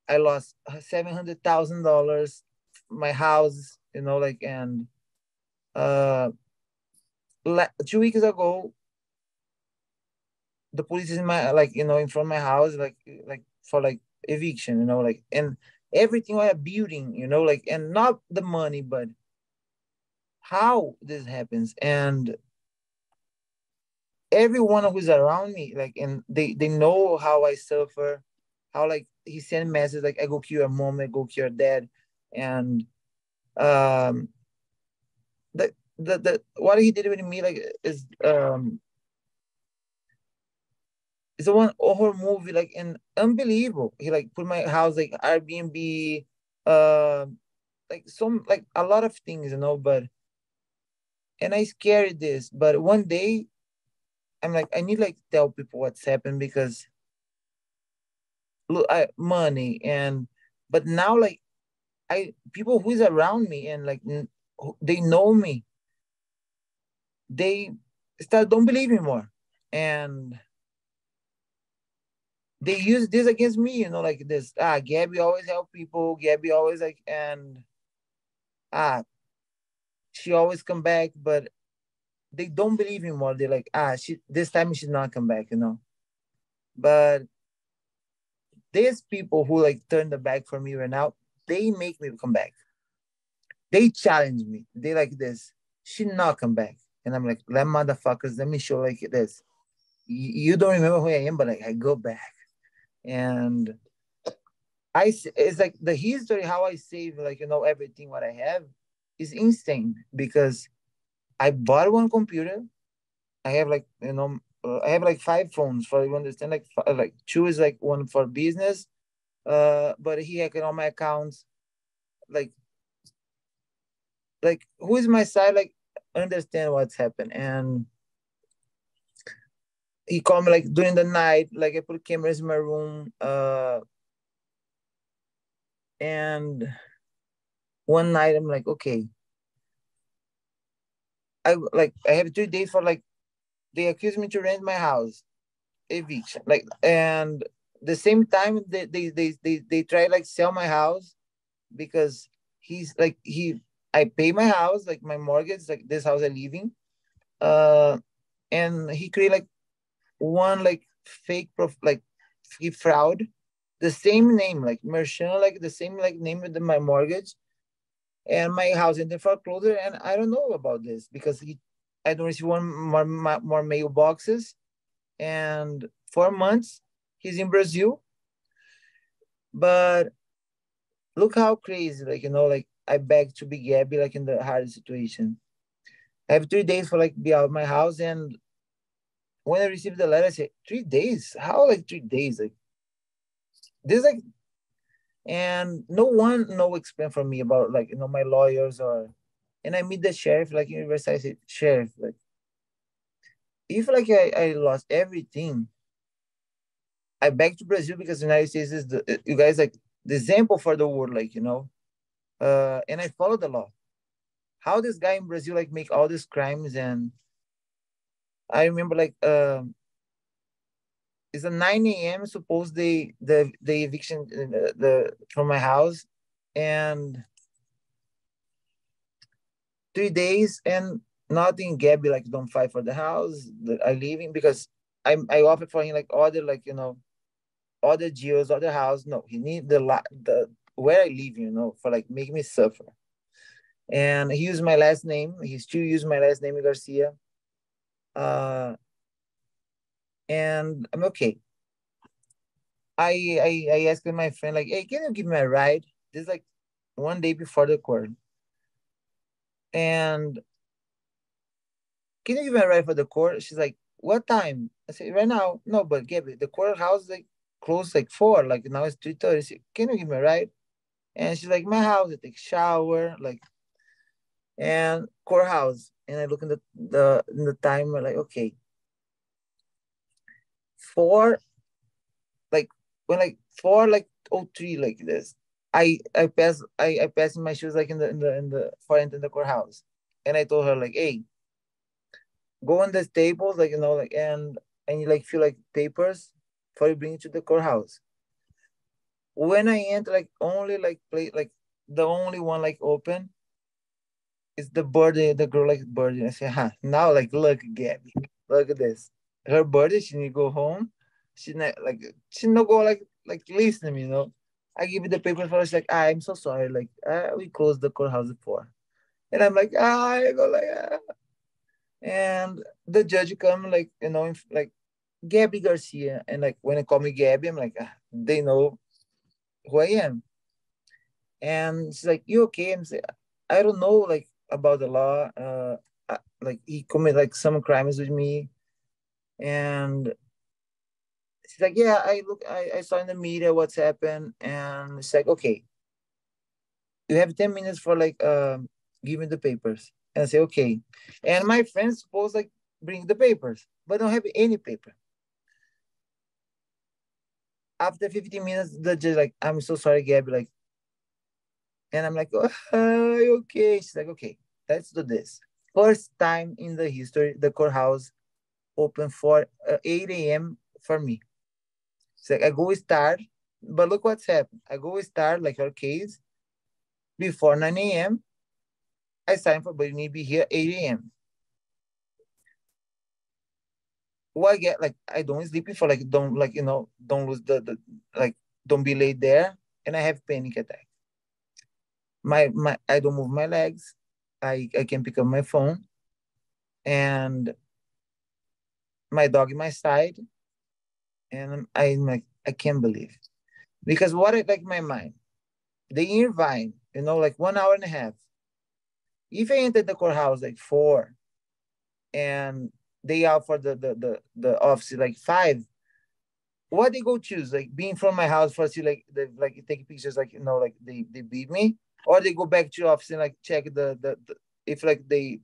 I lost seven hundred thousand dollars, my house, you know, like and uh two weeks ago, the police is in my like you know in front of my house like like for like eviction, you know, like and everything like a building, you know, like and not the money, but how this happens. And everyone who's around me, like and they they know how I suffer, how like he sent messages like I go kill your mom, I go kill your dad, and um the the the what he did with me like is um it's a one horror movie like and unbelievable. He like put my house like Airbnb, uh, like some like a lot of things, you know. But and I scared this, but one day I'm like I need like tell people what's happened because look, I money and but now like I people who's around me and like they know me they start don't believe me more. and they use this against me you know like this ah gabi always help people. Gabi always like and ah she always come back but they don't believe me more. they're like ah she this time she's not come back you know. But there's people who like turn the back for me right now they make me come back. They challenge me. They like this. She not come back and I'm like, let motherfuckers, let me show like this. You don't remember who I am, but like I go back. And I it's like the history, how I save like you know everything what I have is insane because I bought one computer. I have like you know I have like five phones for you understand like like two is like one for business, uh, but he hacked all my accounts, like like who is my side like understand what's happened and he called me like during the night, like I put cameras in my room. Uh, and one night I'm like, okay. I like I have two days for like they accuse me to rent my house, eviction. Like and the same time they they they they, they try like sell my house because he's like he I pay my house, like my mortgage, like this house I live in. Uh and he create like one like fake prof like he fraud, the same name, like Merchant, like the same like name with my mortgage and my house in the foreclosure. And I don't know about this because he, I don't receive one more, more mailboxes. And four months, he's in Brazil. But look how crazy, like, you know, like I beg to be Gabi, like in the hard situation. I have three days for like be out of my house. And when I received the letter, I said, three days? How like three days? Like this like and no one no explain for me about like you know my lawyers or and I meet the sheriff like university I said, sheriff like if like I, I lost everything I back to Brazil because the United States is the you guys like the example for the world like you know uh and I follow the law how this guy in Brazil like make all these crimes and I remember like um it's a 9 a.m. Suppose the the the eviction the, the from my house and three days and nothing Gabi like don't fight for the house that I live in because I I offered for him like other like you know other geos other house no he need the the where I live you know for like make me suffer and he used my last name he still used my last name Garcia uh and I'm okay. I I I asked my friend like, hey, can you give me a ride? This is like one day before the court. And can you give me a ride for the court? She's like, what time? I said, right now. No, but Gabi, the courthouse like closed like four, like now it's 3.30. can you give me a ride? And she's like, my house, I take shower, like, and courthouse. And I look in the the in the timer, like, okay, four, like when like four like oh three like this. I I pass I I pass in my shoes like in the in the in the front in the courthouse, and I told her like, hey, go on the tables like you know like and and you like feel like papers before you bring it to the courthouse. When I enter like only like play like the only one like open is the birthday the girl like birthday. I say, huh, now like look Gabi, look at this her birthday, she need to go home. She not like she not go like like listen you know. I give you the paper for her. She's like, ah, I'm so sorry. Like, uh, we closed the courthouse before. And I'm like, ah, I go like, ah. And the judge come like, you know, like Gabi Garcia. And like when they call me Gabi, I'm like, ah, they know who I am. And she's like, you okay? I'm I don't know like about the law. Uh, like he committed like some crimes with me and she's like, yeah, I look, I, I saw in the media what's happened, and it's like, okay, you have 10 minutes for like um me the papers. And I say, okay. And my friends suppose like bring the papers, but don't have any paper. After 15 minutes, the judge like, I'm so sorry, Gabi. Like, and I'm like, oh, okay. She's like, okay, let's do this. First time in the history, the courthouse open for uh, 8 a.m. for me. So I go start, but look what's happened. I go start like your case before 9 a.m. I sign for, but you need to be here 8 a.m. I get like I don't sleep for like don't like you know don't lose the, the like don't be late there and I have panic attack. My my I don't move my legs. I I can pick up my phone and my dog in my side, and I'm like, I can't believe, because what I like my mind, the Irvine, you know, like one hour and a half. If I entered the courthouse like four, and they out for the the the, the office like five, what they go choose like being from my house for see like they like take pictures like you know like they they beat me or they go back to office and like check the the, the if like they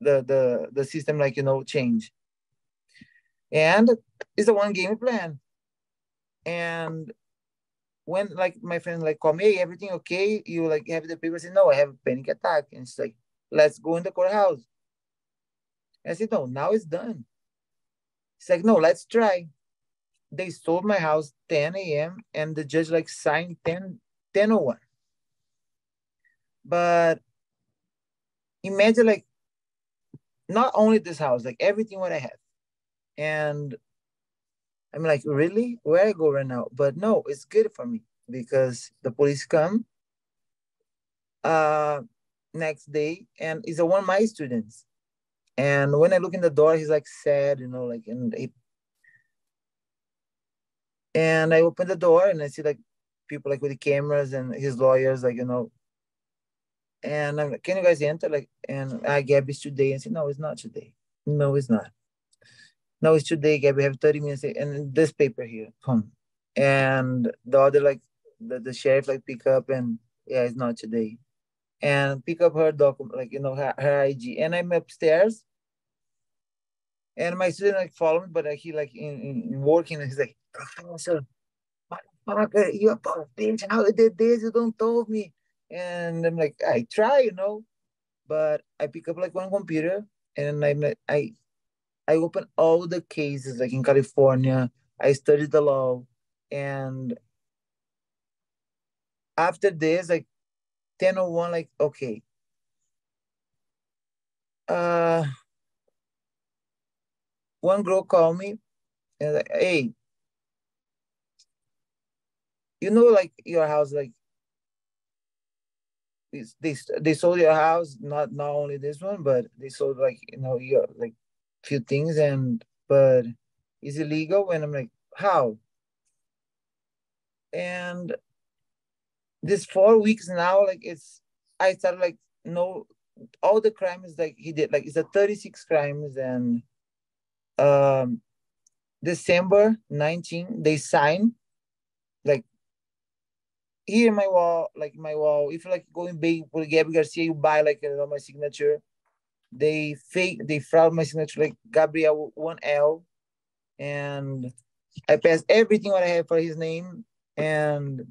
the the the system like you know change and it's a one game plan. And when like my friend like call me, hey, everything okay? You like have the paper? Say, no, I have a panic attack. And it's like, let's go in the courthouse. I said, no, now it's done. It's like, no, let's try. They sold my house 10 a.m. and the judge like signed 10, 10 01. But imagine like not only this house, like everything what I have. And I'm like, really? Where I go right now? But no, it's good for me because the police come uh next day and he's a one of my students. And when I look in the door, he's like sad, you know, like and he, and I open the door and I see like people like with the cameras and his lawyers, like, you know. And I'm like, can you guys enter? Like, and I Gabi's today and say, no, it's not today. No, it's not. No, it's today, Gabi. Have 30 minutes and this paper here. Come. And the other like the, the sheriff like pick up and yeah, it's not today. And pick up her document, like you know, her, her IG. And I'm upstairs. And my student like follow me, but he like in, in, in working he's like, Professor, motherfucker, you a bitch, how you did this? You don't told me. And I'm like, I try, you know. But I pick up like one computer and like, I I open all the cases like in California. I studied the law, and after this, like 1001, like okay. Uh one girl called me and like, hey, you know, like your house, like they they sold your house, not not only this one, but they sold like you know your like few things and but is illegal and i'm like how? And this four weeks now like it's i started like no all the crimes like he did like it's a 36 crimes and um december 19 they sign like here my wall like my wall if you like going big with Gabi Garcia you buy like you know, my signature they fake they fraud my signature like Gabriel one L, and I passed everything what I had for his name and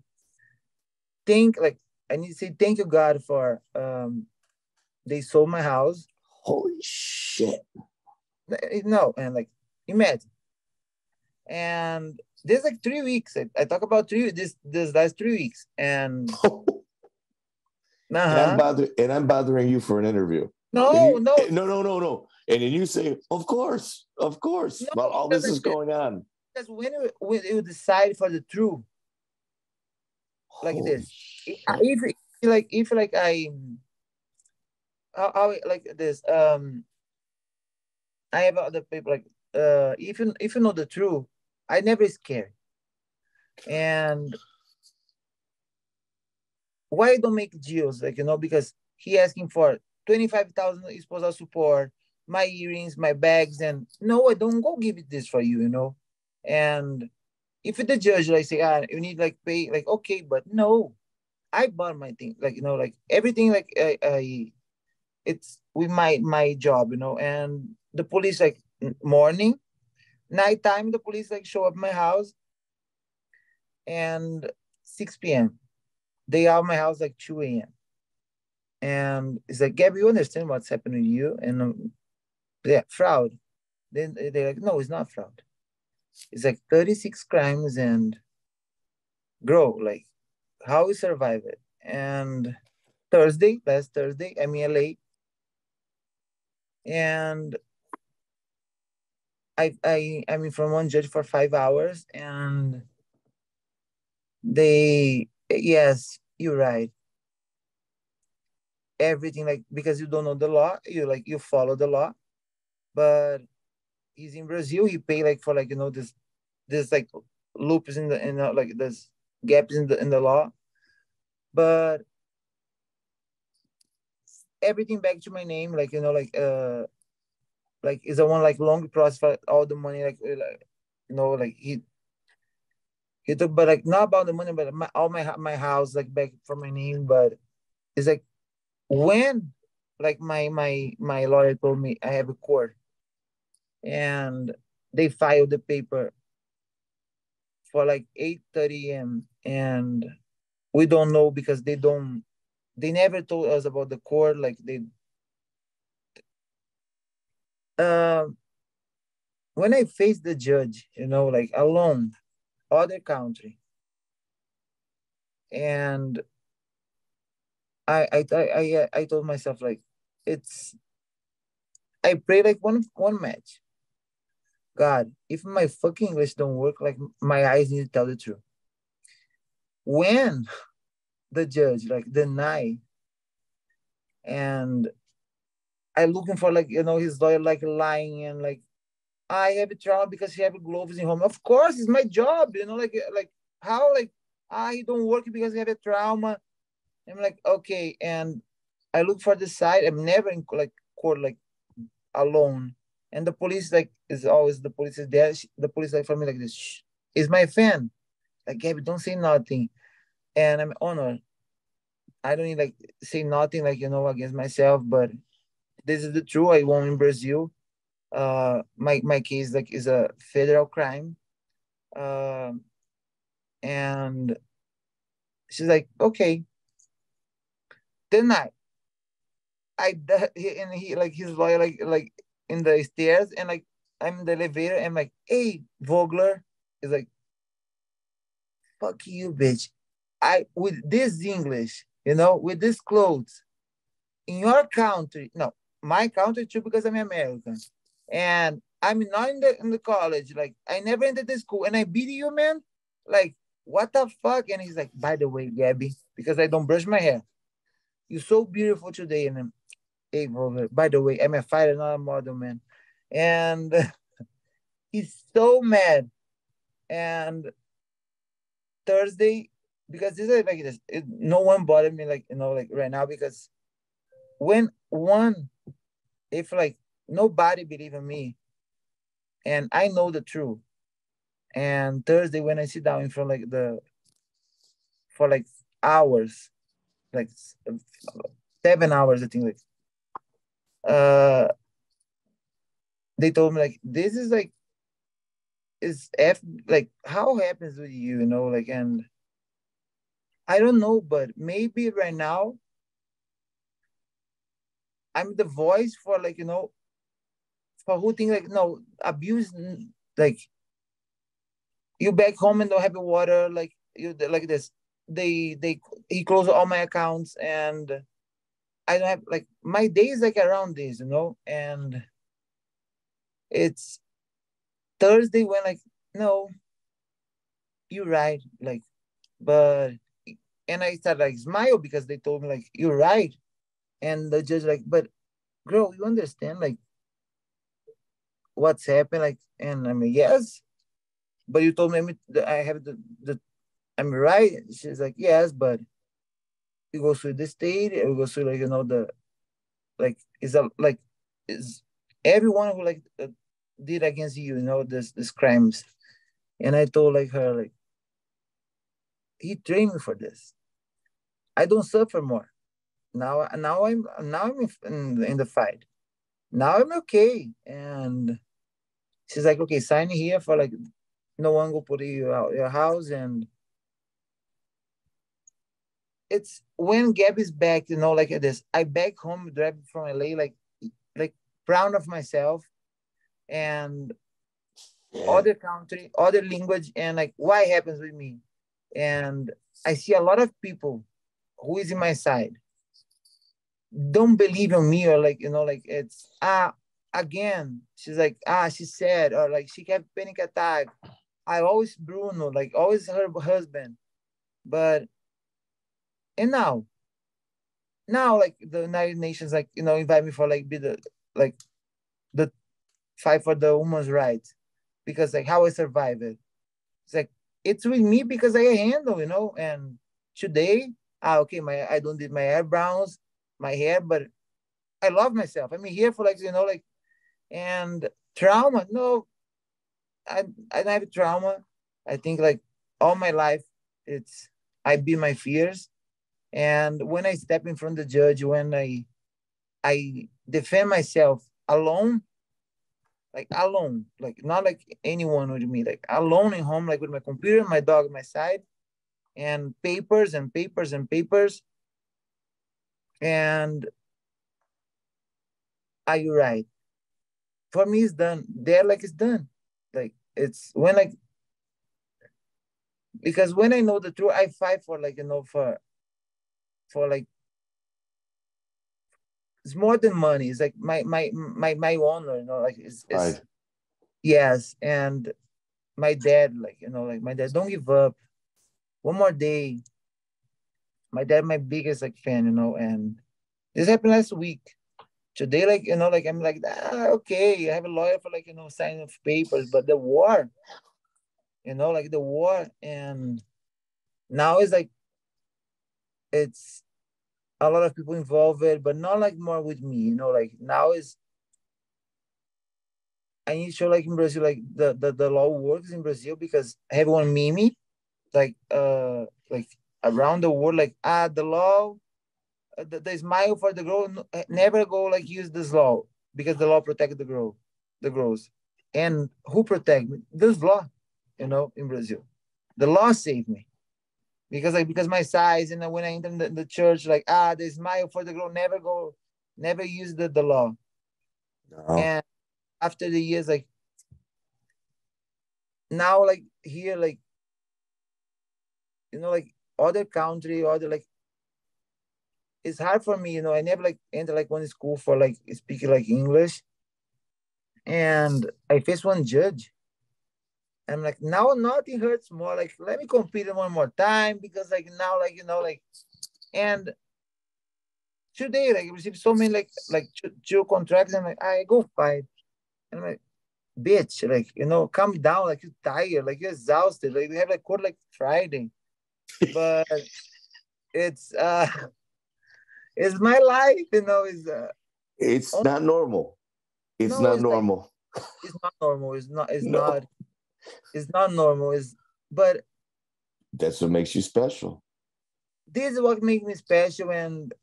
thank like I need to say thank you God for um they sold my house. Holy shit! No, and like imagine, and there's like three weeks. I, I talk about three this this last three weeks, and. uh-huh. and, I'm uh-huh. bothering, and I'm bothering you for an interview. No, you, no, no, no, no, no. And then you say, "Of course, of course." No, while all this is going on, because when you, when you decide for the truth, like Holy this, shit. if like if like I, how, how like this, um, I have other people like uh, if you if you know the truth, I never scared, and why don't make deals like you know because he asking for 25,000 spousal support, my earrings, my bags, and no, I don't go give it this for you, you know. And if the judge like say, ah, you need like pay, like okay, but no, I bought my thing, like you know, like everything, like I, I it's with my my job, you know. And the police like morning, nighttime, the police like show up my house, and 6 p.m. They are my house like 2 a.m. And it's like, Gabi, you understand what's happening to you? And um, yeah, fraud. Then they're like, no, it's not fraud. It's like 36 crimes and grow, like how we survive it. And Thursday, last Thursday, in And I I I mean from one judge for five hours and they yes, you're right. Everything like because you don't know the law you like you follow the law. But he's in brazil he pay like for like you know this this like loops in the in the, like this gaps in the in the law. But everything back to my name like you know like uh like is a one like long process for all the money like, like you know like he he took but like not about the money but my, all my my house like back from my name but it's like when like my my my lawyer told me I have a court and they filed the paper for like 8 30 a.m. and we don't know because they don't they never told us about the court like they uh, when I faced the judge, you know, like alone, other country, and I I I I told myself like it's I pray like one one match. God, if my fucking English don't work, like my eyes need to tell the truth. When the judge like deny and I looking for like you know his lawyer like lying and like I have a trauma because he have gloves in home. Of course, it's my job, you know, like like how like I don't work because I have a trauma. I'm like okay, and I look for the side. I'm never in like court like alone, and the police like is always the police is there. The police like for me like this. Shh, is my fan. Like Gabi, don't say nothing, and I'm honored. I don't need like say nothing like you know against myself, but this is the truth. I won in Brazil. Uh, my my case like is a federal crime, uh, and she's like, okay. Then I, I and he like his lawyer like like in the stairs and like I'm in the elevator and I'm like, hey Vogler, is like, fuck you, bitch. I with this English, you know, with this clothes, in your country, no, my country too because I'm American. And I'm not in the in the college. Like I never entered the school and I beat you, man. Like, what the fuck? And he's like, by the way, Gabi, because I don't brush my hair. You're so beautiful today. And I'm, by the way, I'm a fighter, not a model, man. And he's so mad. And Thursday, because this is like this, it, no one bothered me like you know, like right now, because when one if like nobody believe in me and I know the truth. And Thursday when I sit down in front like the for like hours, like seven hours, I think like uh they told me like this is like is F like how happens with you, you know, like and I don't know, but maybe right now I'm the voice for like you know for who think like no abuse like you back home and don't have water like you like this they they he closed all my accounts and I don't have like my days like around this you know and it's Thursday when like no you're right like but and I started like smile because they told me like you're right and the judge like, but girl, you understand like what's happened? Like, and I mean, yes, but you told me I have the, the I'm right. She's like, yes, but it goes through the state, it goes through like, you know, the, like, is a, like, is everyone who like uh, did against you, you know, this, this crimes. And I told like her, like, he trained me for this. I don't suffer more. Now, now I'm now I'm in, in the fight. Now I'm okay. And she's like, okay, sign here for like no one will put you out your house and it's when Gabi's back, you know, like this. I back home driving from LA, like like proud of myself and yeah. other country, other language, and like why happens with me. And I see a lot of people who is in my side don't believe in me or like you know like it's ah again she's like ah she said or like she kept panic attack i always bruno like always her husband but and now now like the united nations like you know invite me for like be the like the fight for the woman's rights because like how i survive it it's like it's with me because i handle you know and today ah okay my i don't did my eyebrows my hair, but I love myself. I'm here for like, you know, like, and trauma. No, I, I don't have trauma. I think like all my life, it's, I be my fears. And when I step in front of the judge, when I, I defend myself alone, like alone, like not like anyone with me, like alone in home, like with my computer, my dog at my side, and papers and papers and papers. And are you right? For me, it's done. There, like it's done. Like it's when like because when I know the truth, I fight for like you know for for like it's more than money. It's like my my my my honor, you know, like it's, it's right. yes, and my dad, like you know, like my dad, don't give up. One more day. My dad, my biggest like fan, you know, and this happened last week. Today, like you know, like I'm like, ah, okay, I have a lawyer for like you know signing of papers, but the war, you know, like the war, and now it's like it's a lot of people involved, but not like more with me, you know, like now is I need to show like in Brazil, like the, the, the law works in Brazil because everyone mimi, like uh like around the world, like ah the law, uh, the, the smile for the girl never go like use this law because the law protect the girl, the girls, and who protect me? This law, you know, in Brazil, the law saved me because like because my size and when I enter the, the church, like ah, the smile for the girl, never go, never use the, the law. No. And after the years, like now, like here, like you know, like other country, other like it's hard for me, you know. I never like enter like one school for like speaking like English, and I face one judge I'm like, now nothing hurts more. Like, let me compete one more time because, like, now, like, you know, like, and today, like, I received so many, like, like two contracts. And like, I go fight. And I'm like, bitch, like, you know, calm down. Like, you're tired. Like, you're exhausted. Like, we have like court like Friday. But it's, uh, it's my life, you know, is, uh, it's not normal. It's no, not it's normal. Like, it's not normal. It's not, it's no. not it's not normal. It's but that's what makes you special. This is what makes me special, and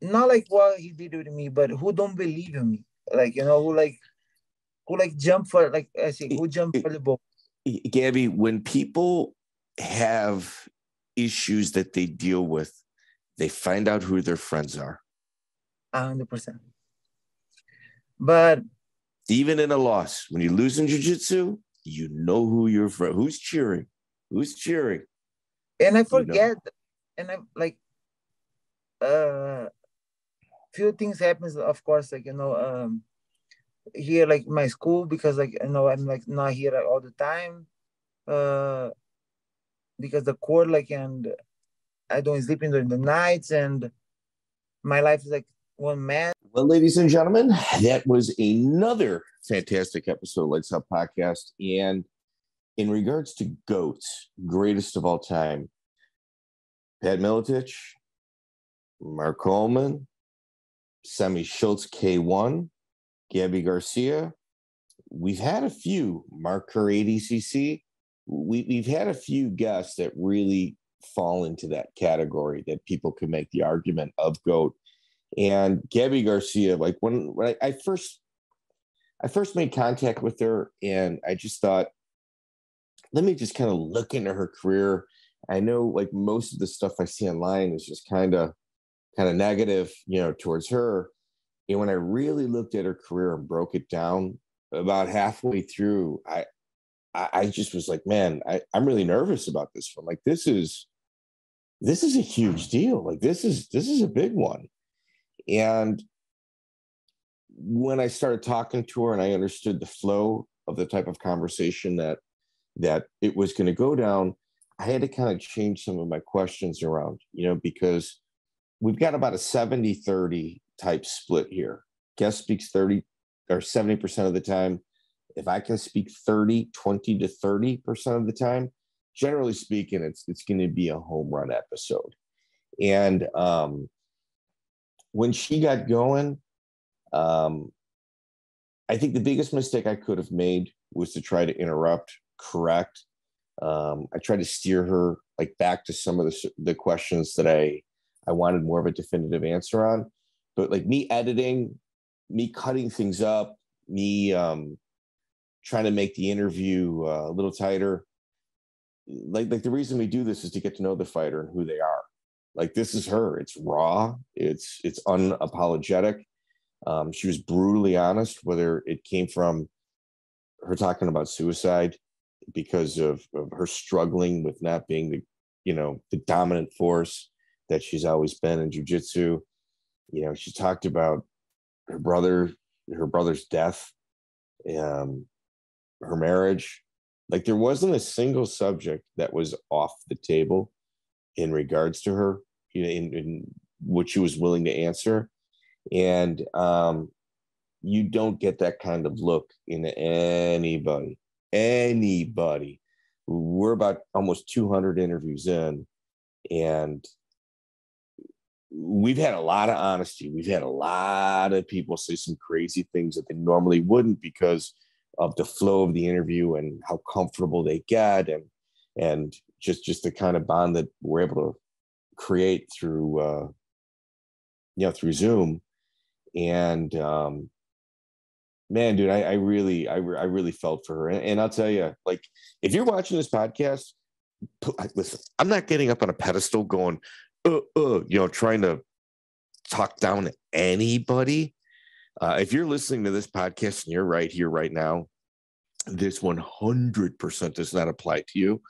not like what he did with me, but who don't believe in me. Like you know, who like who like jump for like I say, who jump for the ball. Gabi, when people have issues that they deal with, they find out who their friends are. hundred percent. But even in a loss, when you lose in jiu-jitsu, you know who you're from, who's cheering, who's cheering. And I forget, you know. and I'm like, uh, few things happens, of course, like, you know, um, here, like my school, because like, you know, I'm like not here all the time, uh, because the court, like, and I don't sleep in during the nights and my life is like one man. Well, ladies and gentlemen, that was another fantastic episode of Lytes Out Podcast. And in regards to GOATs, greatest of all time, Pat Miletich, Mark Coleman, Semmy Schilt K1, Gabi Garcia. We've had a few, Mark Kerr ADCC. We, we've had a few guests that really fall into that category that people can make the argument of GOAT. And Gabi Garcia, like when, when I, I first I first made contact with her and I just thought, let me just kind of look into her career. I know like most of the stuff I see online is just kind of kind of negative, you know, towards her. And when I really looked at her career and broke it down about halfway through, I I, just was like, man, I, I'm really nervous about this one. Like this is this is a huge deal. Like this is this is a big one. And when I started talking to her and I understood the flow of the type of conversation that that it was going to go down, I had to kind of change some of my questions around, you know, because we've got about a 70 30 type split here. Guest speaks 30 or 70% of the time. If I can speak 30, 20 to 30% of the time, generally speaking, it's it's going to be a home run episode. And um, when she got going, um, I think the biggest mistake I could have made was to try to interrupt, correct. Um, I tried to steer her like back to some of the the questions that I I wanted more of a definitive answer on. But like me editing, me cutting things up, me um, trying to make the interview uh, a little tighter. Like, like the reason we do this is to get to know the fighter and who they are. Like this is her. It's raw. It's it's unapologetic. Um, she was brutally honest, whether it came from her talking about suicide because of, of her struggling with not being the, you know, the dominant force that she's always been in jujitsu. You know, she talked about her brother, her brother's death, um, her marriage. Like there wasn't a single subject that was off the table in regards to her, you know, in, in what she was willing to answer. And um, you don't get that kind of look in anybody, anybody. We're about almost 200 interviews in, and we've had a lot of honesty. We've had a lot of people say some crazy things that they normally wouldn't because of the flow of the interview and how comfortable they get and and just just the kind of bond that we're able to create through uh you know through zoom and um man dude i, I really I, I really felt for her and, and i'll tell you like if you're watching this podcast listen i'm not getting up on a pedestal going uh, uh, you know, trying to talk down anybody. Uh, if you're listening to this podcast and you're right here right now, this 100% does not apply to you.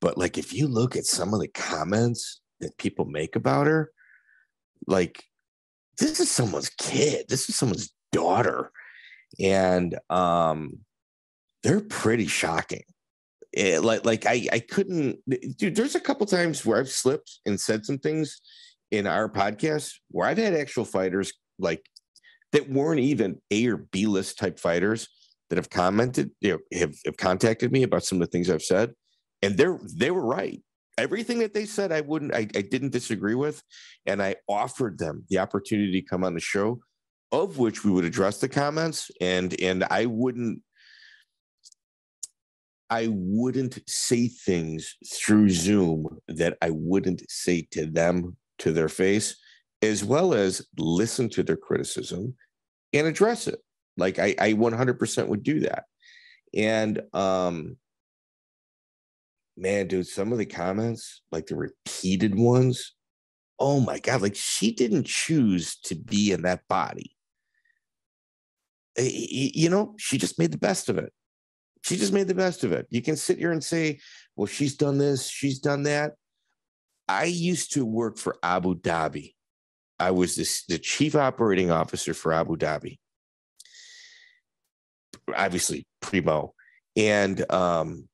But like, if you look at some of the comments that people make about her, like, this is someone's kid, this is someone's daughter. And um, they're pretty shocking it, eh, like like I I couldn't dude. There's a couple times where I've slipped and said some things in our podcast where I've had actual fighters like that weren't even A or B list type fighters that have commented, you know, have, have contacted me about some of the things I've said, and they're they were right. Everything that they said, I wouldn't, I, I didn't disagree with, and I offered them the opportunity to come on the show, of which we would address the comments, and and I wouldn't I wouldn't say things through Zoom that I wouldn't say to them to their face, as well as listen to their criticism and address it. Like I, I 100% would do that. And um, man, dude, some of the comments, like the repeated ones, oh my God, like she didn't choose to be in that body. You know, she just made the best of it she just made the best of it. You can sit here and say, well, she's done this, she's done that. I used to work for Abu Dhabi. I was this, the chief operating officer for Abu Dhabi. Obviously, primo. And um,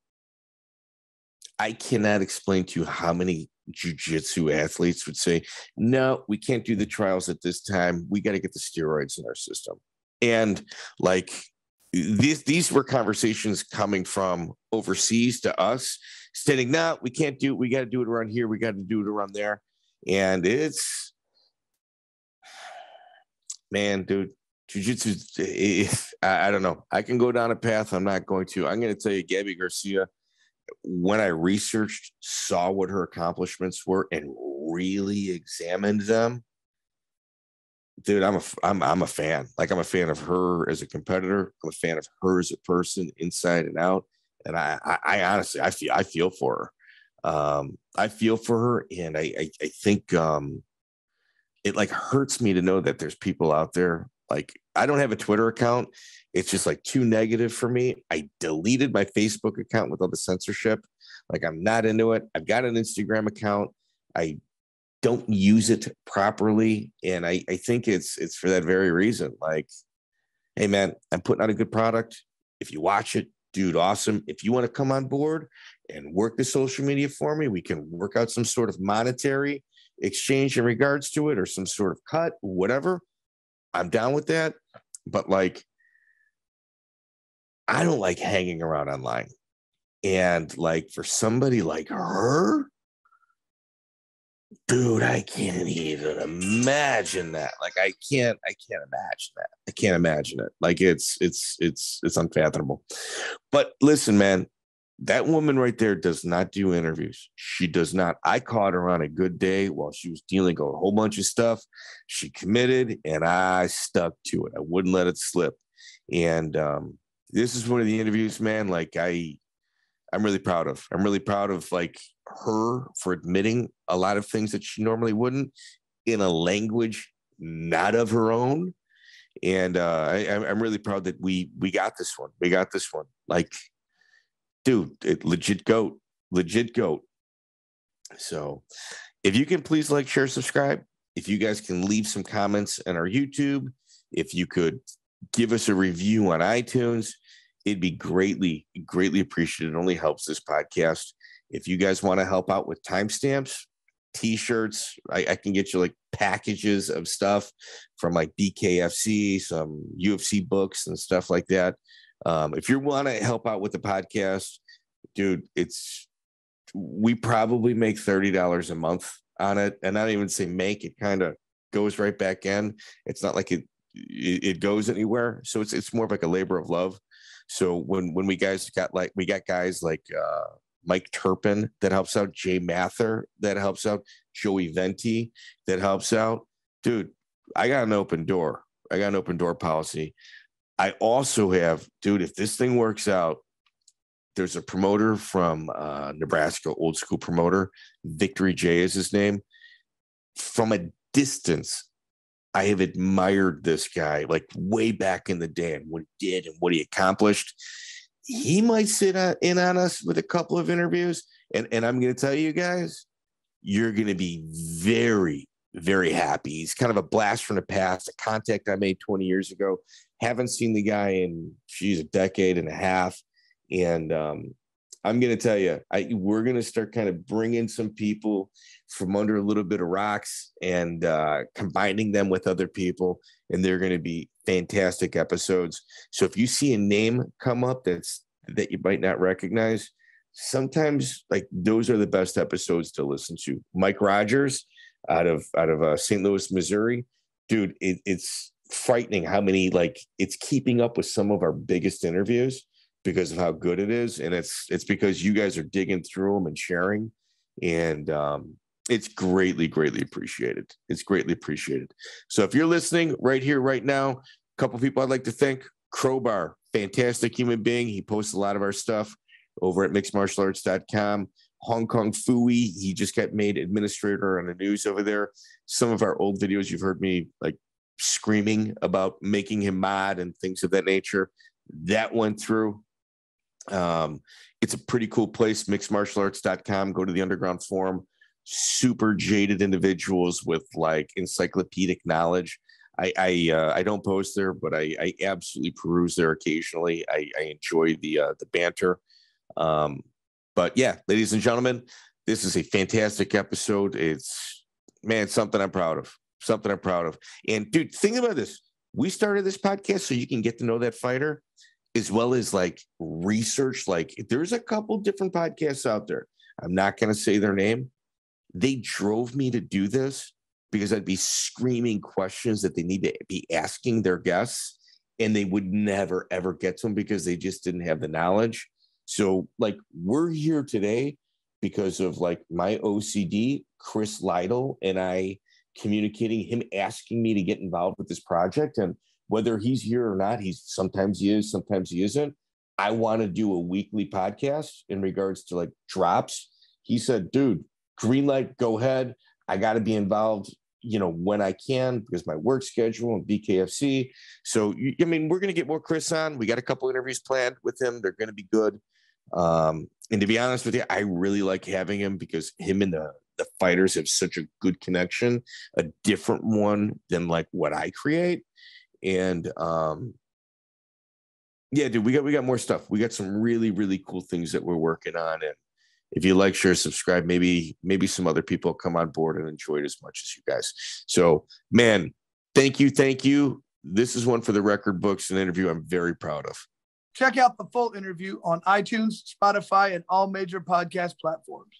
I cannot explain to you how many jujitsu athletes would say, no, we can't do the trials at this time. We got to get the steroids in our system. And like these these were conversations coming from overseas to us, stating, "No, we can't do it. We got to do it around here. We got to do it around there." And it's man, dude, jujitsu. If I, I don't know, I can go down a path. I'm not going to. I'm going to tell you, Gabi Garcia. When I researched, saw what her accomplishments were, and really examined them, dude, I'm a I'm I'm a fan. Like I'm a fan of her as a competitor. I'm a fan of her as a person, inside and out. And I I, I honestly I feel I feel for her. Um, I feel for her, and I I, I think um, it like hurts me to know that there's people out there like I don't have a Twitter account. It's just like too negative for me. I deleted my Facebook account with all the censorship. Like I'm not into it. I've got an Instagram account. I don't use it properly. And I, I think it's it's for that very reason. Like, hey man, I'm putting out a good product. If you watch it, dude, awesome. If you want to come on board and work the social media for me, we can work out some sort of monetary exchange in regards to it or some sort of cut, whatever. I'm down with that. But like, I don't like hanging around online. And like for somebody like her, dude i can't even imagine that. Like i can't i can't imagine that. I can't imagine it. Like it's it's it's it's unfathomable. But listen man that woman right there does not do interviews. She does not. I caught her on a good day while she was dealing with a whole bunch of stuff. She committed and i stuck to it. I wouldn't let it slip. And um this is one of the interviews, man. Like I, I'm really proud of. I'm really proud of like her for admitting a lot of things that she normally wouldn't in a language not of her own. And uh, I, I'm really proud that we we got this one. We got this one. Like, dude, it, legit goat, legit goat. So, if you can please like, share, subscribe. If you guys can leave some comments on our YouTube, if you could give us a review on iTunes, it'd be greatly, greatly appreciated. It only helps this podcast. If you guys want to help out with timestamps, t-shirts, I, I, can get you like packages of stuff from like BKFC, some UFC books and stuff like that. Um, if you want to help out with the podcast, dude, it's we probably make $30 a month on it. And i don't even say make it kind of goes right back in. It's not like it it goes anywhere. So it's it's more of like a labor of love. So when when we guys got like we got guys like uh, Mike Turpin that helps out, Jay Mather that helps out, Joey Venti that helps out, dude. I got an open door. I got an open door policy. I also have, dude. If this thing works out, there's a promoter from uh, Nebraska, old school promoter. Victory J is his name. From a distance, I have admired this guy like way back in the day and what he did and what he accomplished. He might sit in on us with a couple of interviews. And, and I'm going to tell you guys, you're going to be very, very happy. He's kind of a blast from the past, a contact I made 20 years ago. Haven't seen the guy in, she's a decade and a half. And um, I'm going to tell you, I, we're going to start kind of bringing some people from under a little bit of rocks and uh, combining them with other people, and they're going to be fantastic episodes. So if you see a name come up that's that you might not recognize, sometimes like those are the best episodes to listen to. Mike Rogers out of out of uh, St. Louis, Missouri, dude, it, it's frightening how many like it's keeping up with some of our biggest interviews because of how good it is, and it's it's because you guys are digging through them and sharing, and um, it's greatly greatly appreciated. It's greatly appreciated. So if you're listening right here right now, a couple people I'd like to thank. Crowbar, fantastic human being. He posts a lot of our stuff over at mixedmartialarts.com. Hong Kong Phooey, he just got made administrator on the news over there. Some of our old videos, you've heard me like screaming about making him mad and things of that nature. That went through. Um, it's a pretty cool place, mixedmartialarts.com. Go to the underground forum. Super jaded individuals with like encyclopedic knowledge. I I, uh, I don't post there, but I, I absolutely peruse there occasionally. I, I enjoy the uh, the banter. Um, but yeah, ladies and gentlemen, this is a fantastic episode. It's man, something I'm proud of. Something I'm proud of. And dude, think about this. We started this podcast so you can get to know that fighter as well as like research. Like there's a couple different podcasts out there. I'm not going to say their name. They drove me to do this because I'd be screaming questions that they need to be asking their guests and they would never ever get to them because they just didn't have the knowledge. So like we're here today because of like my OCD, Chris Lytle, and I communicating him asking me to get involved with this project and whether he's here or not, he's sometimes he is, sometimes he isn't. I want to do a weekly podcast in regards to like drops. He said, dude, green light, go ahead. I got to be involved, you know, when I can because my work schedule and BKFC. So, I mean, we're going to get more Chris on. We got a couple interviews planned with him. They're going to be good. Um, and to be honest with you, I really like having him because him and the the fighters have such a good connection, a different one than like what I create. And um, yeah, dude, we got we got more stuff. We got some really really cool things that we're working on, and if you like, share, subscribe, maybe maybe some other people come on board and enjoy it as much as you guys. So, man, thank you, thank you. This is one for the record books, an interview I'm very proud of. Check out the full interview on iTunes, Spotify, and all major podcast platforms.